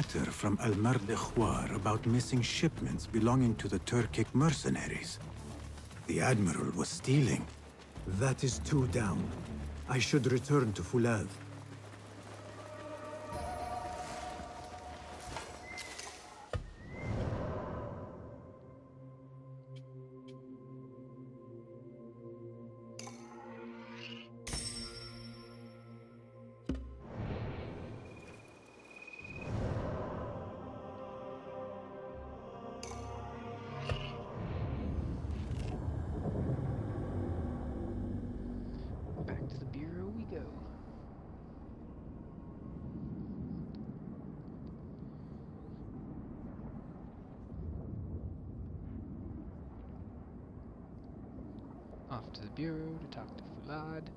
Letter from Almar de Khwar about missing shipments belonging to the Turkic mercenaries. The Admiral was stealing. That is two down. I should return to Fulad. To the bureau to talk to Fulad.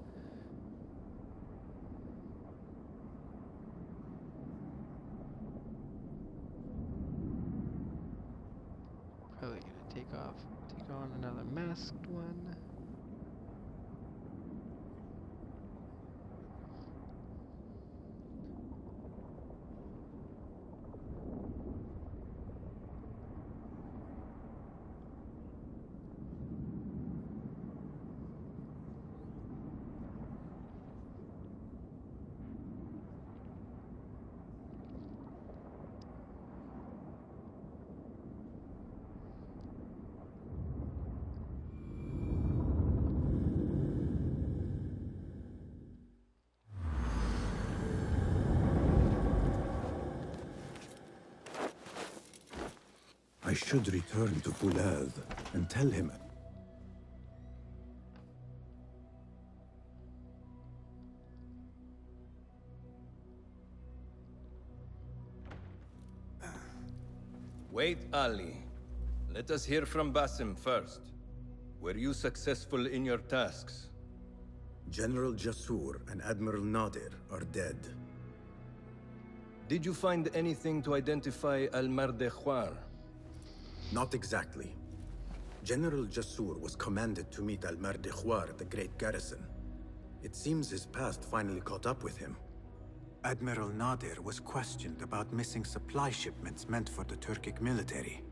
I should return to Fulad and tell him Wait, Ali. Let us hear from Basim first. Were you successful in your tasks? General Jasur and Admiral Nadir are dead. Did you find anything to identify Al-Mardikhwar? Not exactly. General Jasur was commanded to meet Al-Mardikhwar at the Great Garrison. It seems his past finally caught up with him. Admiral Nadir was questioned about missing supply shipments meant for the Turkic military.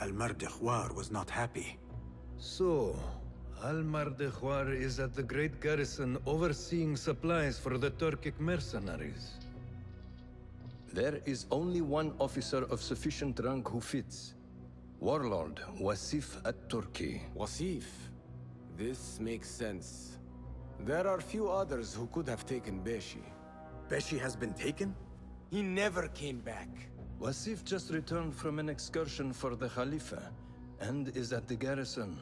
Al-Mardikhwar was not happy. So, Al-Mardikhwar is at the Great Garrison overseeing supplies for the Turkic mercenaries. There is only one officer of sufficient rank who fits. Warlord Wasif at-Turki. Wasif? This makes sense. There are few others who could have taken Beshi. Beshi has been taken? He never came back. Wasif just returned from an excursion for the Khalifa, and is at the garrison.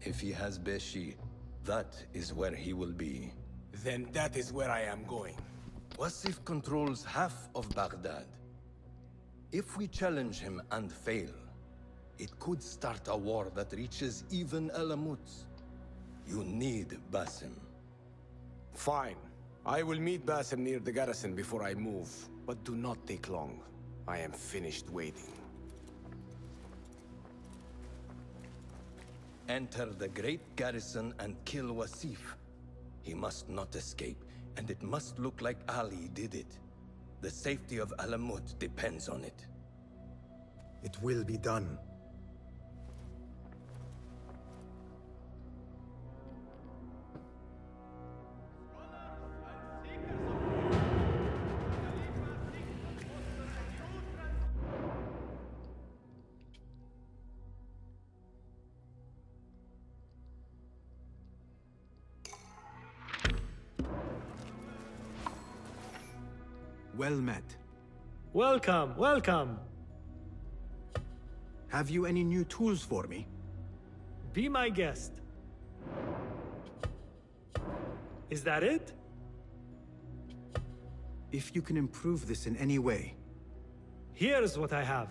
If he has Beshi, that is where he will be. Then that is where I am going. Wasif controls half of Baghdad. If we challenge him and fail, it could start a war that reaches even Alamut. You need Basim. Fine. I will meet Basim near the garrison before I move, but do not take long. I am finished waiting. Enter the great garrison and kill Wasif. He must not escape, and it must look like Ali did it. The safety of Alamut depends on it. It will be done. Well met. Welcome, welcome. Have you any new tools for me? Be my guest. Is that it? If you can improve this in any way. Here's what I have.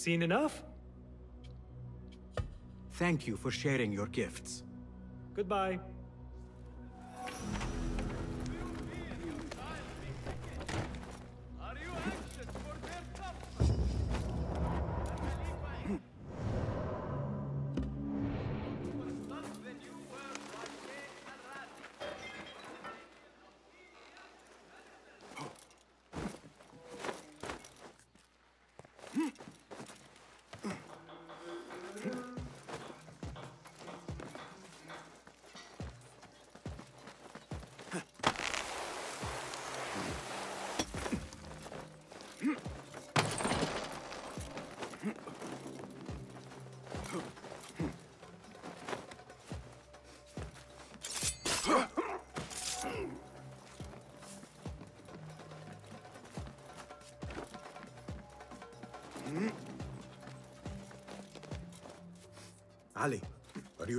Seen enough? Thank you for sharing your gifts. Goodbye.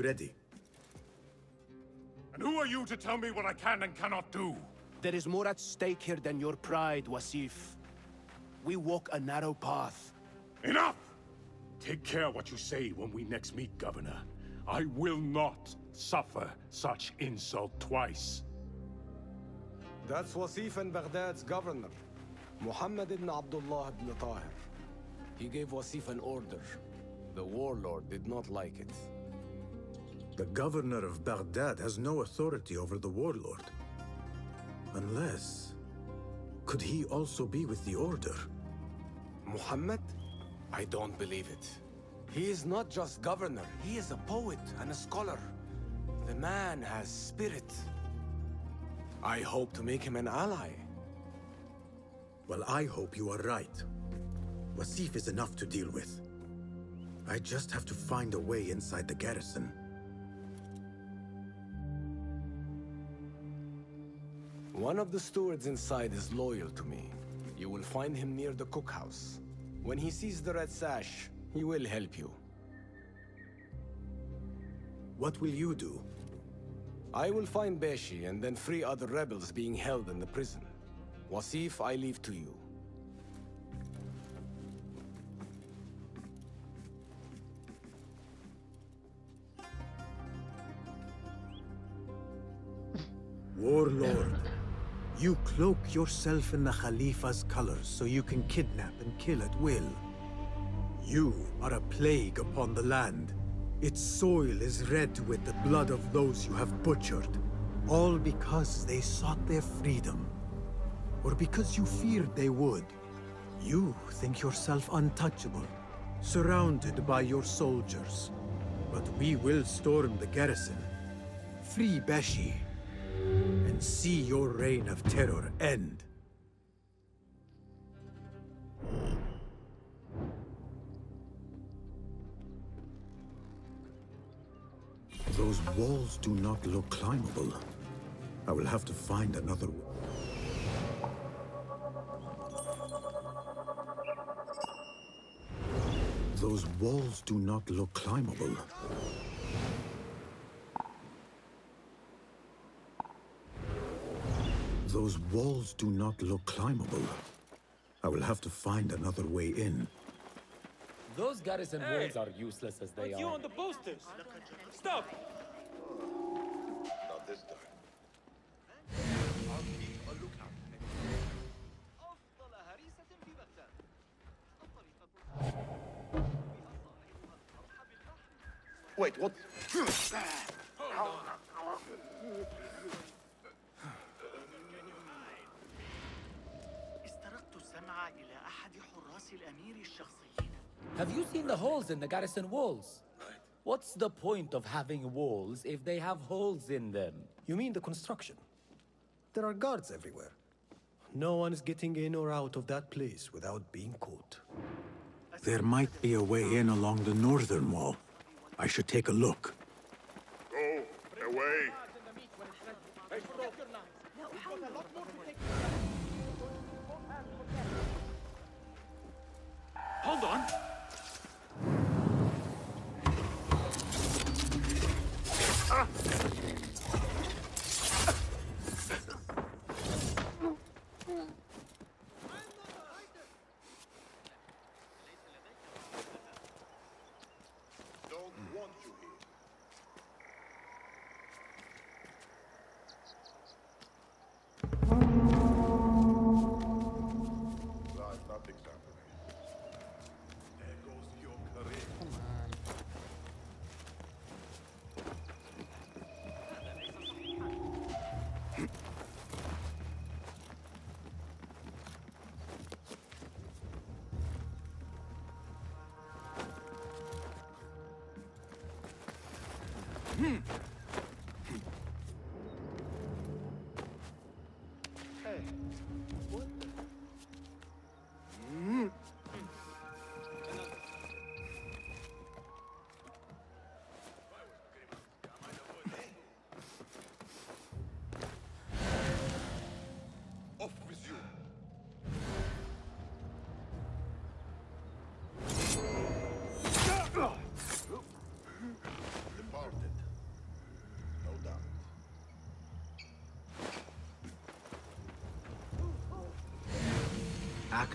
You ready? And who are you to tell me what I can and cannot do? There is more at stake here than your pride, Wasif. We walk a narrow path. Enough! Take care what you say when we next meet, Governor. I will not suffer such insult twice. That's Wasif and Baghdad's governor, Muhammad ibn Abdullah ibn Tahir. He gave Wasif an order. The warlord did not like it. The governor of Baghdad has no authority over the warlord. Unless... Could he also be with the Order? Muhammad? I don't believe it. He is not just governor, he is a poet and a scholar. The man has spirit. I hope to make him an ally. Well, I hope you are right. Wasif is enough to deal with. I just have to find a way inside the garrison. One of the stewards inside is loyal to me. You will find him near the cookhouse. When he sees the red sash, he will help you. What will you do? I will find Beshi and then free other rebels being held in the prison. Wasif, I leave to you. Warlord, you cloak yourself in the Khalifa's colors so you can kidnap and kill at will. You are a plague upon the land. Its soil is red with the blood of those you have butchered, all because they sought their freedom, or because you feared they would. You think yourself untouchable, surrounded by your soldiers. But we will storm the garrison, free Beshi, see your reign of terror end. Those walls do not look climbable. I will have to find another... Those walls do not look climbable. Those walls do not look climbable. I will have to find another way in. Those garrison Hey! walls are useless as they It's are. you on the posters. Stop! Not this time. I'll keep Have you seen the holes in the garrison walls? What's the point of having walls if they have holes in them? You mean the construction? There are guards everywhere. No one is getting in or out of that place without being caught. There might be a way in along the northern wall. I should take a look.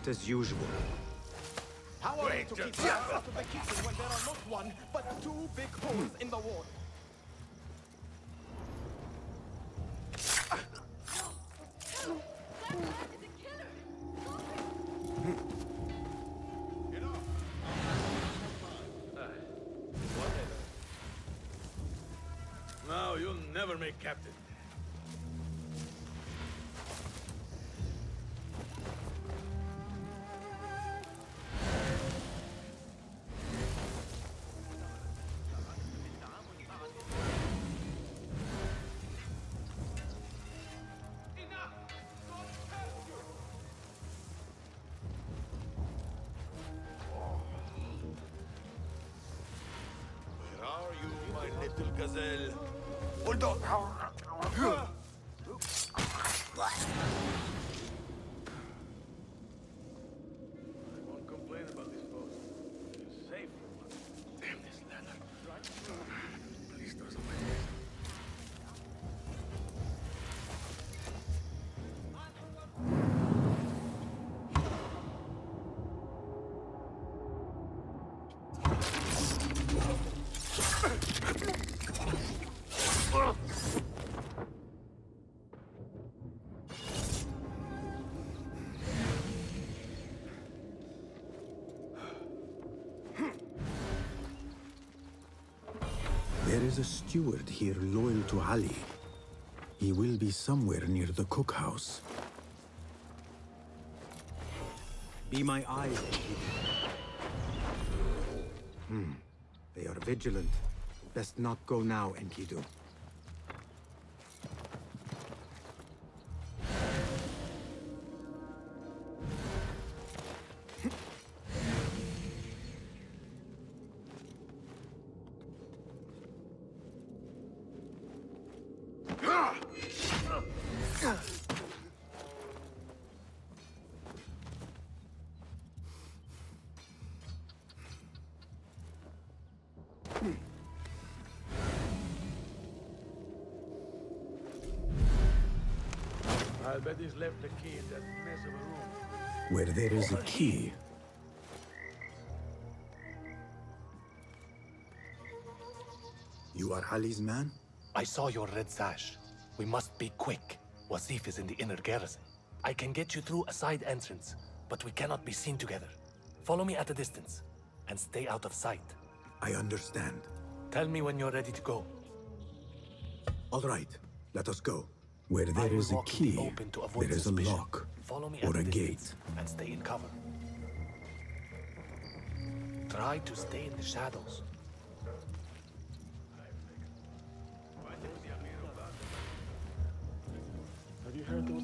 Act as usual. How are we Wait, to keep access to the kitchen when there are not one, but two big holes in the wall? Now you'll never make captain. My little is a steward here loyal to Ali. He will be somewhere near the cookhouse. Be my eyes, Enkidu. Hmm. They are vigilant. Best not go now, Enkidu. I'll bet he's left the key in that mess of a room. Where there is a key, You are Ali's man? I saw your red sash. We must be quick. Wasif is in the inner garrison. I can get you through a side entrance, but we cannot be seen together. Follow me at a distance, and stay out of sight. I understand. Tell me when you're ready to go. All right, let us go. Where I there will is a walk the key, open to avoid there is a lock Follow me or a a gate. and stay in cover. Try to stay in the shadows. Have you heard those?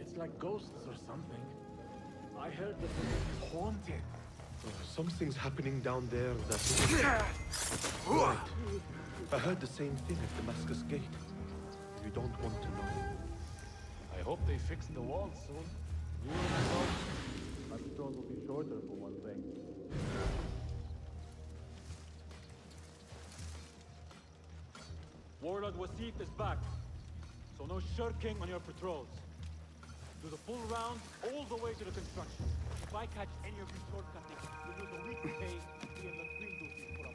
It's like ghosts or something. I heard that the place is haunted. Oh, something's happening down there that... [LAUGHS] right. I heard the same thing at Damascus Gate. You don't want to know. I hope they fix the walls soon. You and myself, my patrols will be shorter for one thing. Warlord Wasif is back, so no shirking on your patrols. Do the full round all the way to the construction. If I catch any of you shortcutting, you'll lose a week's pay and be in latrine duty for a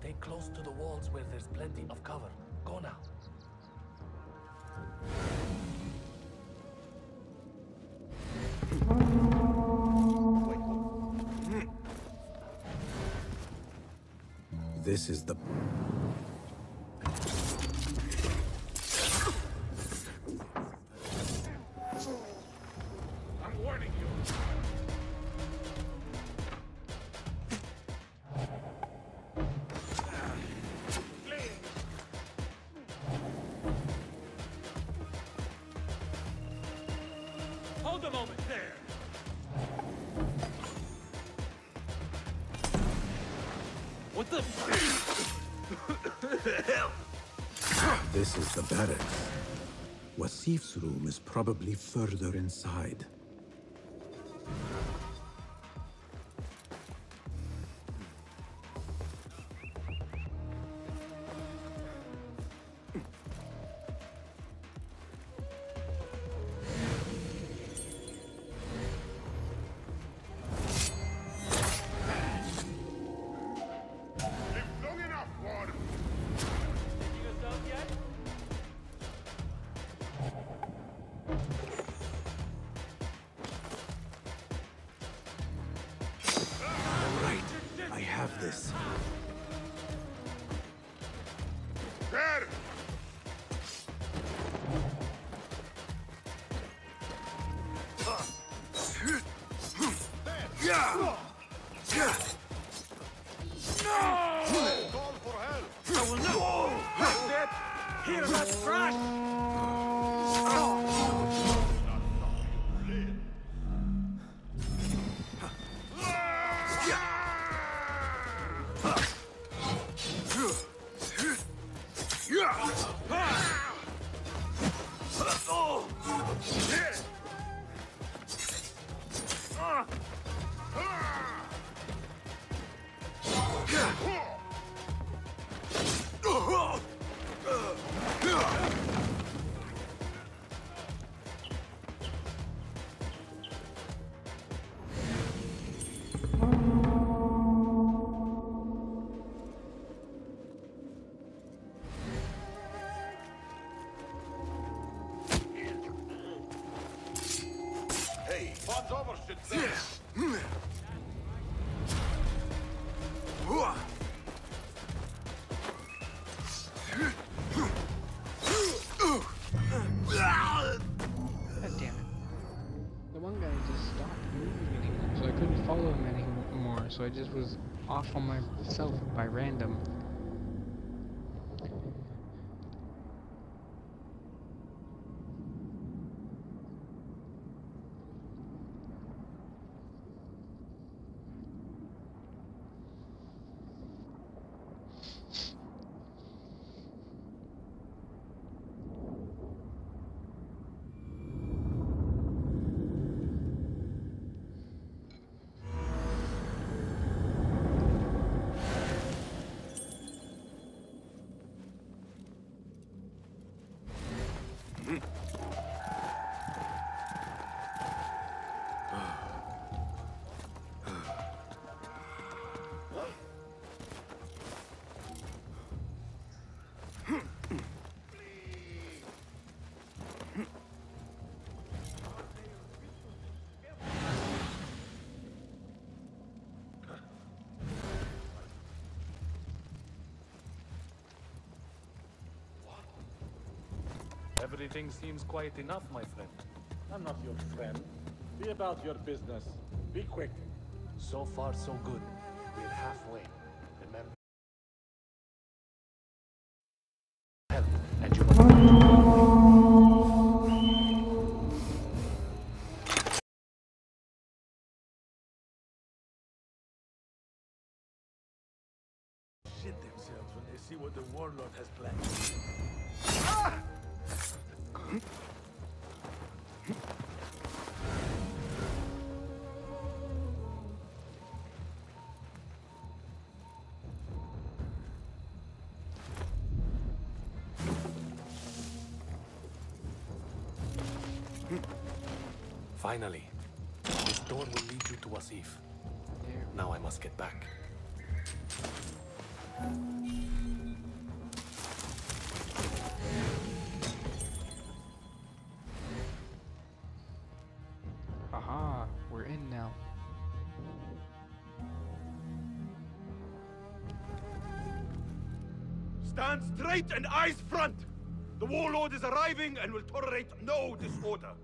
Stay close to the walls where there's plenty of cover. Go now. This is the... Wasif's room is probably further inside. So I just was off on myself by random. Everything seems quiet enough, my friend. I'm not your friend. Be about your business. Be quick. So far, so good. We're halfway. Finally. This door will lead you to Wasif. Now I must get back. Aha, we're in now. Stand straight and eyes front! The warlord is arriving and will tolerate no disorder.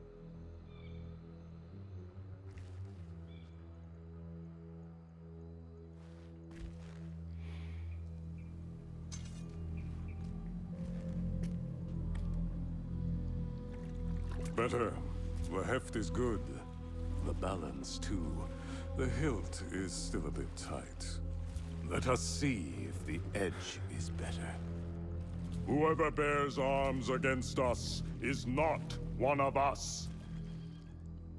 Balance, too. The hilt is still a bit tight. Let us see if the edge is better. Whoever bears arms against us is not one of us.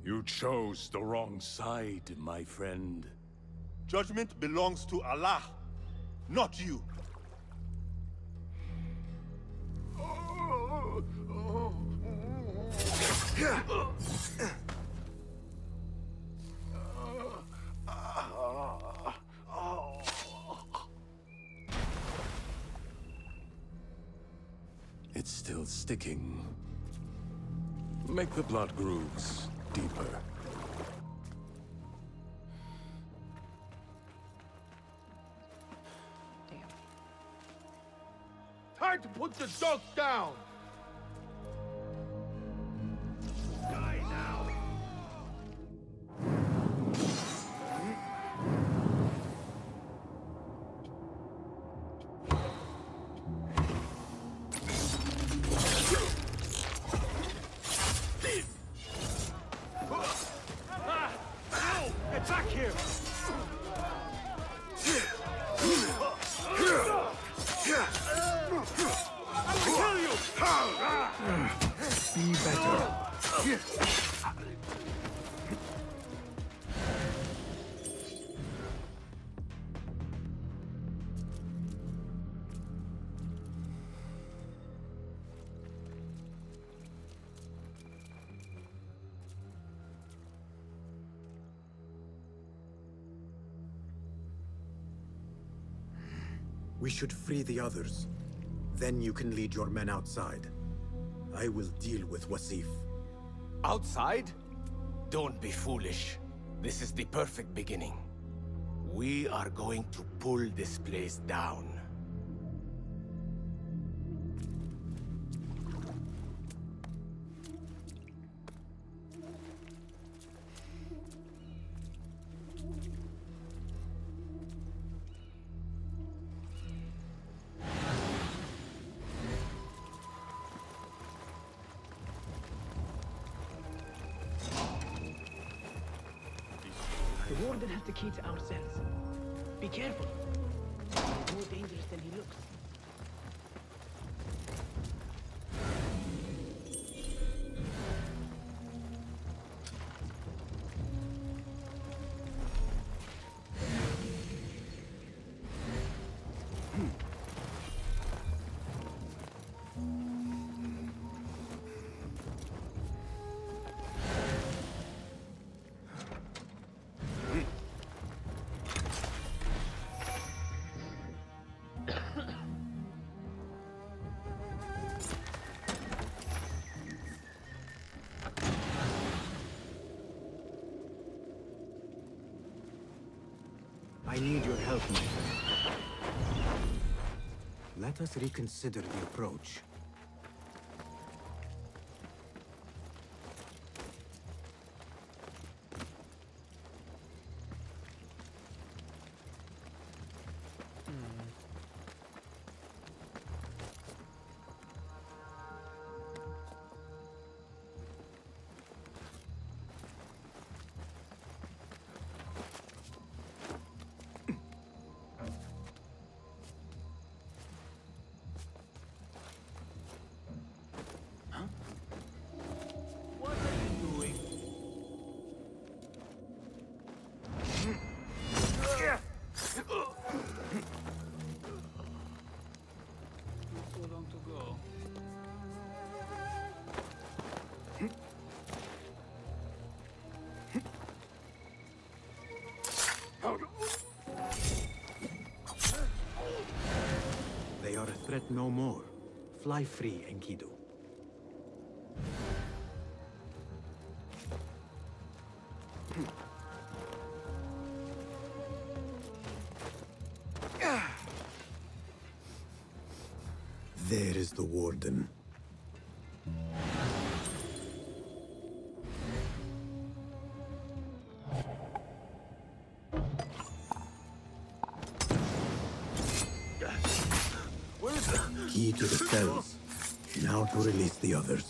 You chose the wrong side, my friend. Judgment belongs to Allah, not you. Sticking. Make the blood grooves deeper. Time to put the dog down! Should free the others. Then you can lead your men outside. I will deal with Wasif. Outside? Don't be foolish. This is the perfect beginning. We are going to pull this place down. Let us reconsider the approach. Fly free, Enkidu. There is the warden. To the cells. Now to release the others.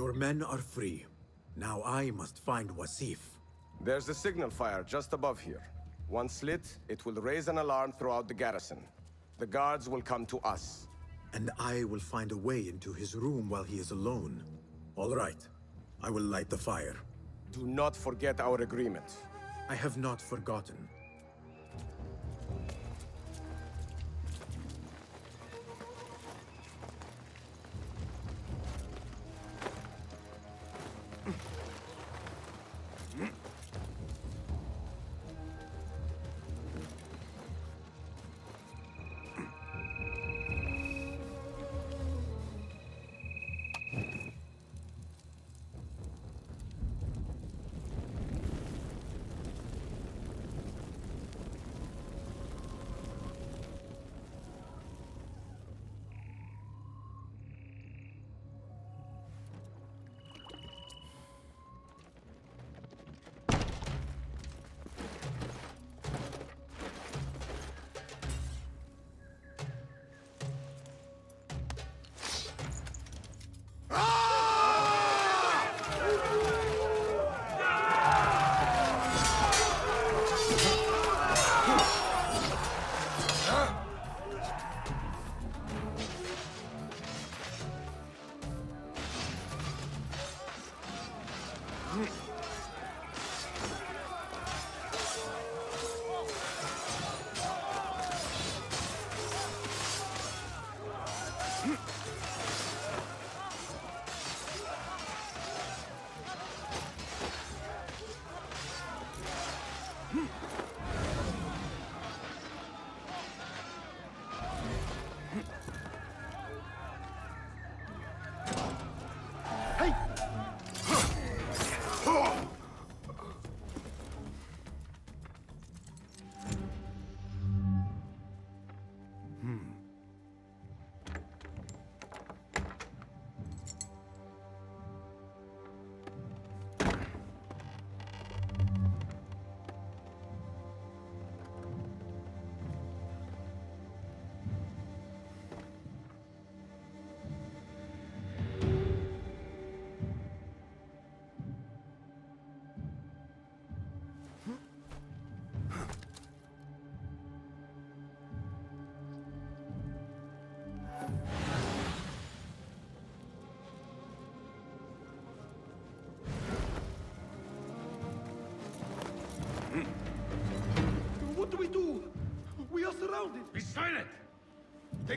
Your men are free. Now I must find Wasif. There's a signal fire just above here. Once lit, it will raise an alarm throughout the garrison. The guards will come to us. And I will find a way into his room while he is alone. All right. I will light the fire. Do not forget our agreement. I have not forgotten.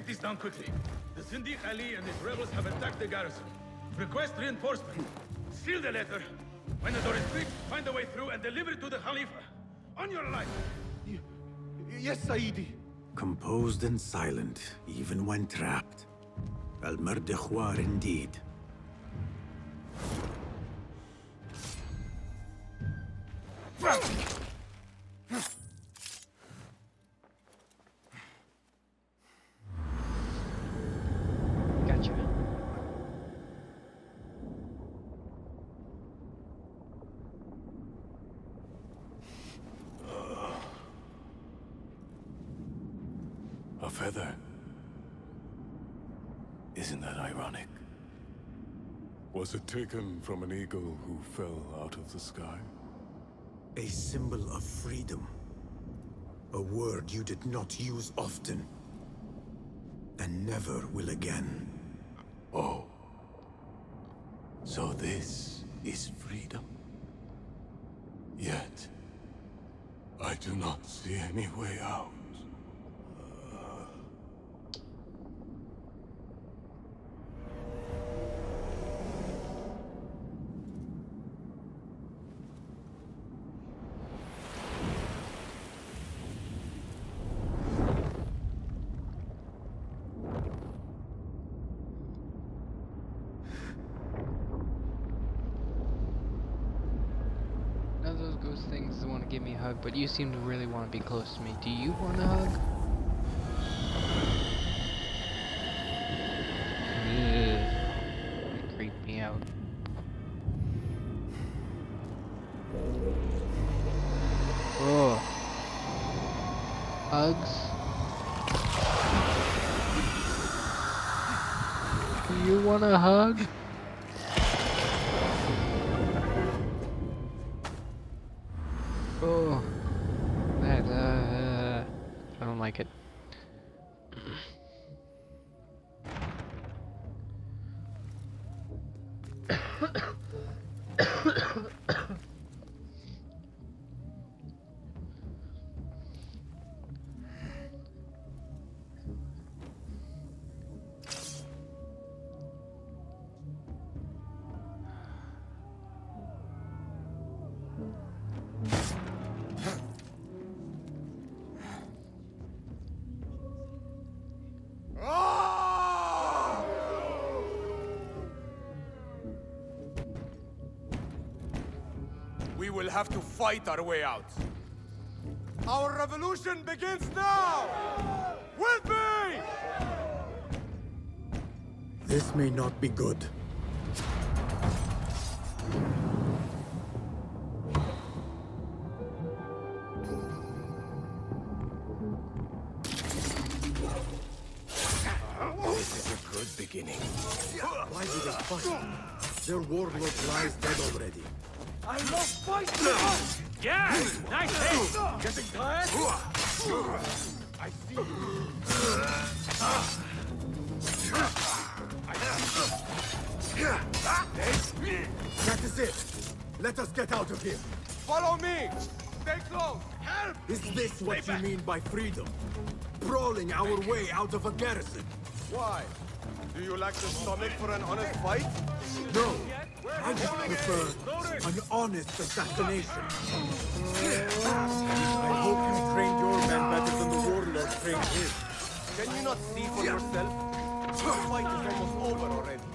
Take this down quickly. The Sindiq Ali and his rebels have attacked the garrison. Request reinforcement. Seal the letter. When the door is fixed, find a way through and deliver it to the Khalifa. On your life! Yes, Saidi. Composed and silent, even when trapped. Al-Mardikhwar indeed. Taken from an eagle who fell out of the sky? A symbol of freedom. A word you did not use often. And never will again. Oh. So this is freedom? Yet, I do not see any way out. None of those ghost things want to give me a hug, but you seem to really want to be close to me. Do you want a hug? Will have to fight our way out. Our revolution begins now! With me! This may not be good. By freedom? Brawling our way out of a garrison? Why? Do you lack the stomach for an honest fight? No. I would prefer an honest assassination. I hope you trained your men better than the warlord trained his. Can you not see for yourself? The fight is almost over already.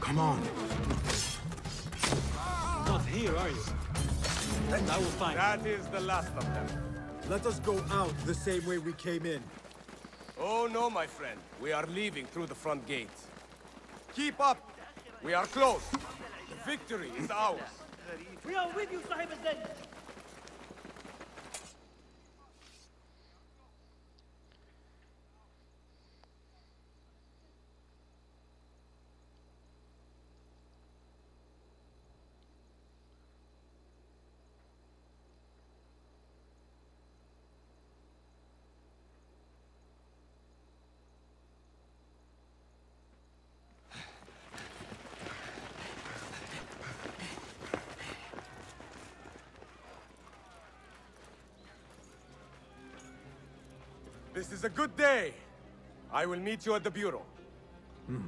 Come on. Not here, are you? And I will find That is the last of them. Let us go out the same way we came in. Oh no, my friend. We are leaving through the front gate. Keep up! We are close. The victory is ours. We are with you, Sahib Azad. This is a good day. I will meet you at the Bureau. Our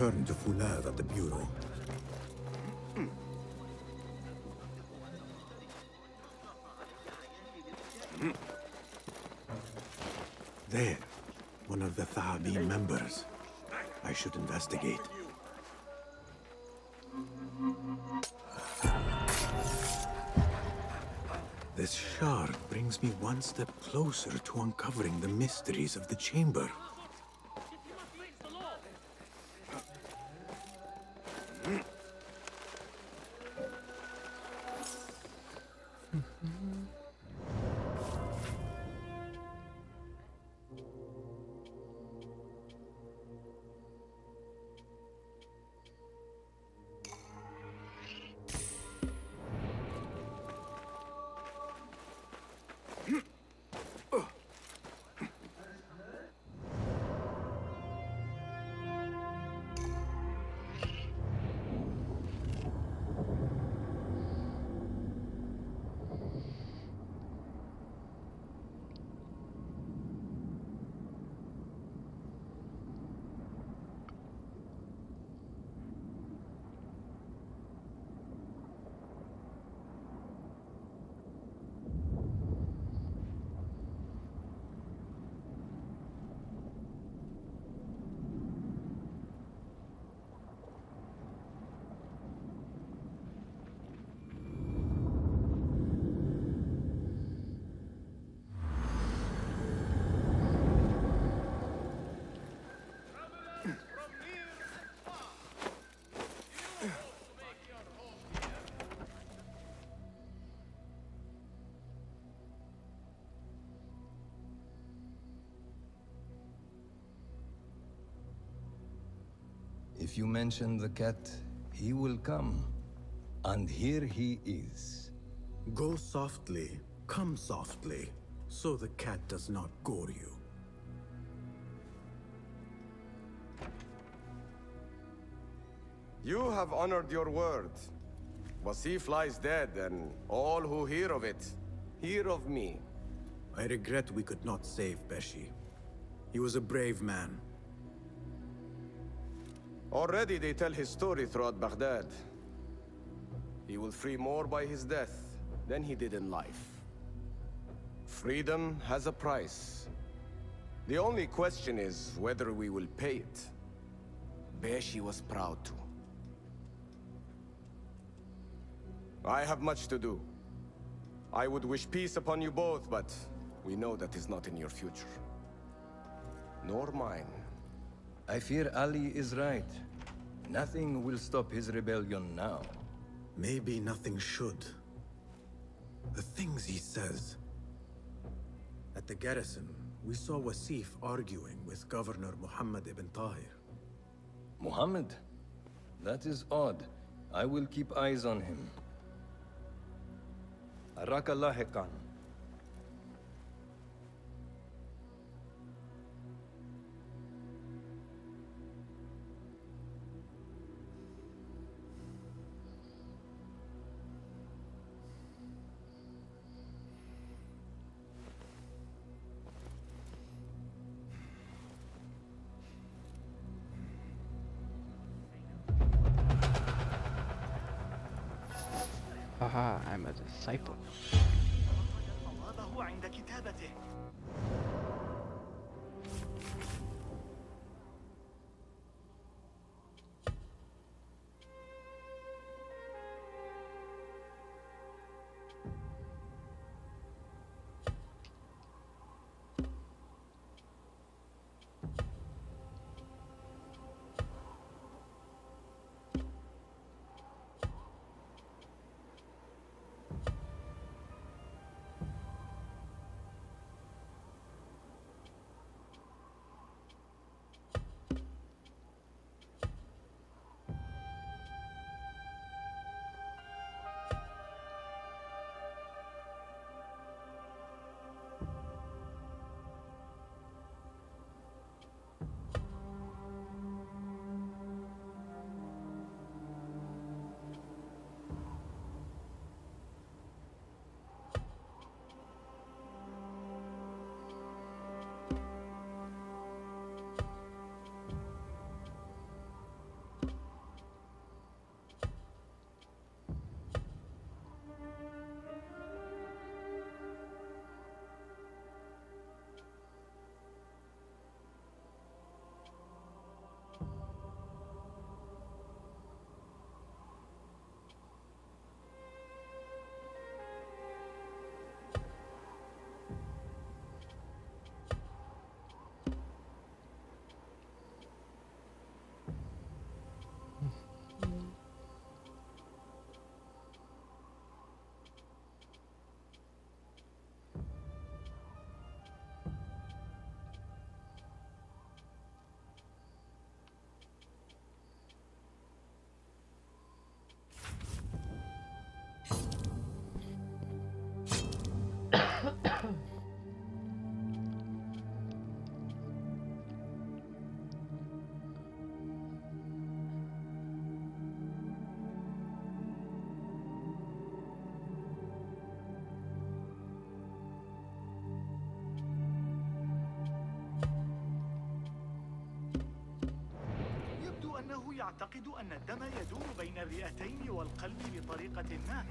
should return to Fuladh at the Bureau. There, one of the Thabi members. I should investigate. This shard brings me one step closer to uncovering the mysteries of the chamber. Mention the cat, he will come. And here he is. Go softly, come softly, so the cat does not gore you. You have honored your word. Wasif lies dead, and all who hear of it, hear of me. I regret we could not save Beshi. He was a brave man. Already they tell his story throughout Baghdad. He will free more by his death than he did in life. Freedom has a price. The only question is whether we will pay it. Beshi was proud to. I have much to do. I would wish peace upon you both, but we know that is not in your future. Nor mine. I fear Ali is right. Nothing will stop his rebellion now. Maybe nothing should. The things he says. At the garrison, we saw Wasif arguing with Governor Muhammad ibn Tahir. Muhammad? That is odd. I will keep eyes on him. Araka. A disciple. يعتقد أن الدم يدور بين الرئتين والقلب بطريقة ما.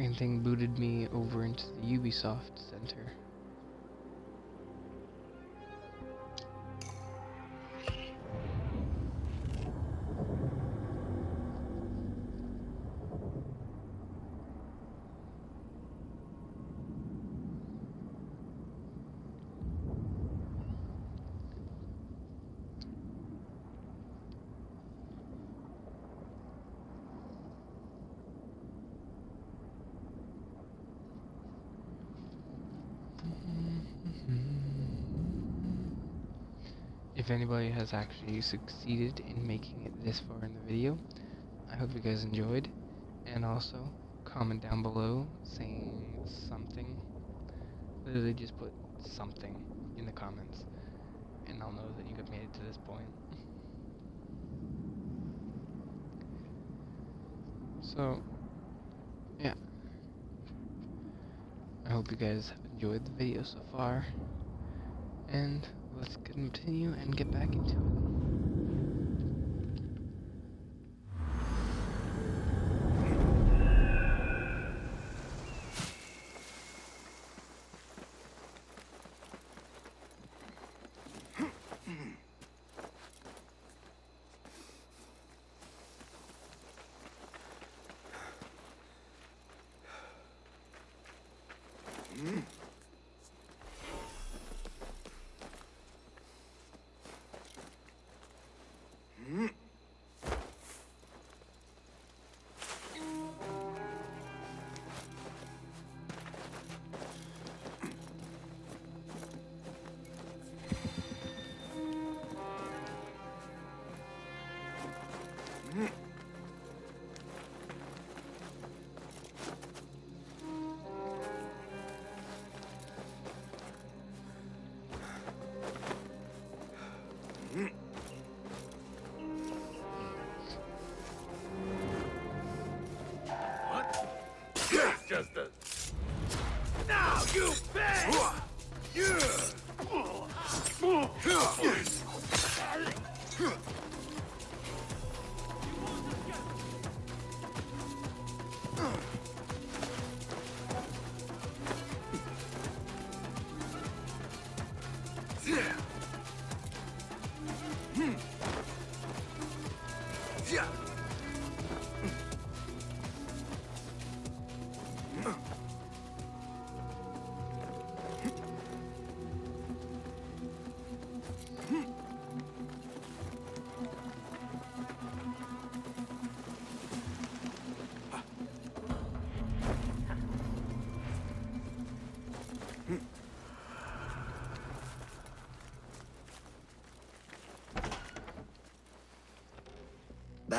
Freaking thing booted me over into the Ubisoft Center. If anybody has actually succeeded in making it this far in the video. I hope you guys enjoyed, and also comment down below saying something. Literally just put something in the comments, and I'll know that you have made it to this point. [LAUGHS] So, yeah. I hope you guys have enjoyed the video so far, and let's continue and get back into it.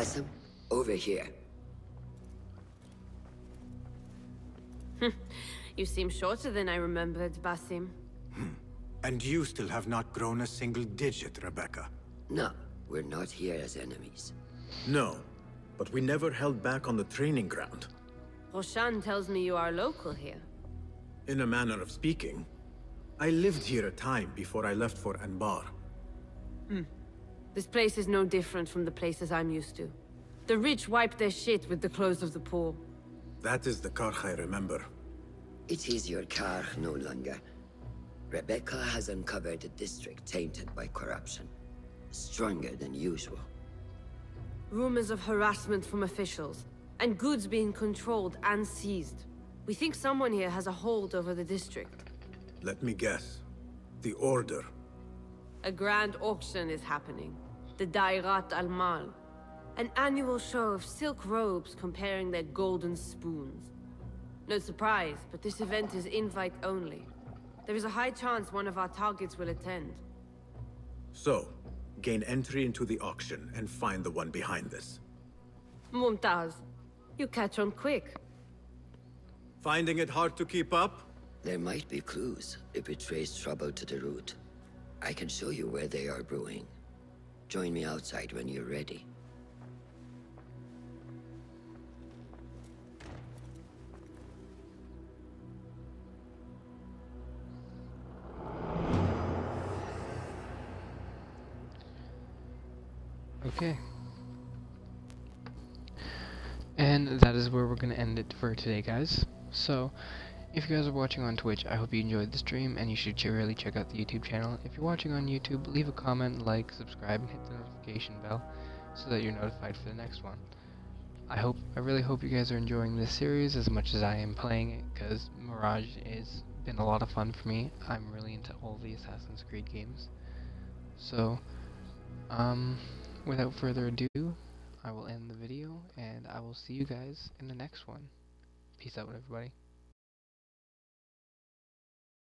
Basim, over here. Hmm. you seem shorter than I remembered, Basim. Hmm. And you still have not grown a single digit, Rebecca. No, we're not here as enemies. No, but we never held back on the training ground. Roshan tells me you are local here. In a manner of speaking. I lived here a time before I left for Anbar. This place is no different from the places I'm used to. The rich wipe their shit with the clothes of the poor. That is the Karkh I remember. It is your car no longer. Rebecca has uncovered a district tainted by corruption. Stronger than usual. Rumors of harassment from officials, and goods being controlled and seized. We think someone here has a hold over the district. Let me guess. The Order. A grand auction is happening. The Dairat al-Mal. An annual show of silk robes comparing their golden spoons. No surprise, but this event is invite only. There is a high chance one of our targets will attend. So, gain entry into the auction and find the one behind this. Mumtaz, you catch on quick. Finding it hard to keep up? There might be clues It betrays trouble to the root. I can show you where they are brewing. Join me outside when you're ready. Okay. And that is where we're going to end it for today, guys. So, if you guys are watching on Twitch, I hope you enjoyed the stream, and you should really check out the YouTube channel. If you're watching on YouTube, leave a comment, like, subscribe, and hit the notification bell so that you're notified for the next one. I hope, I really hope you guys are enjoying this series as much as I am playing it, because Mirage has been a lot of fun for me. I'm really into all the Assassin's Creed games. So, um, without further ado, I will end the video, and I will see you guys in the next one. Peace out, everybody.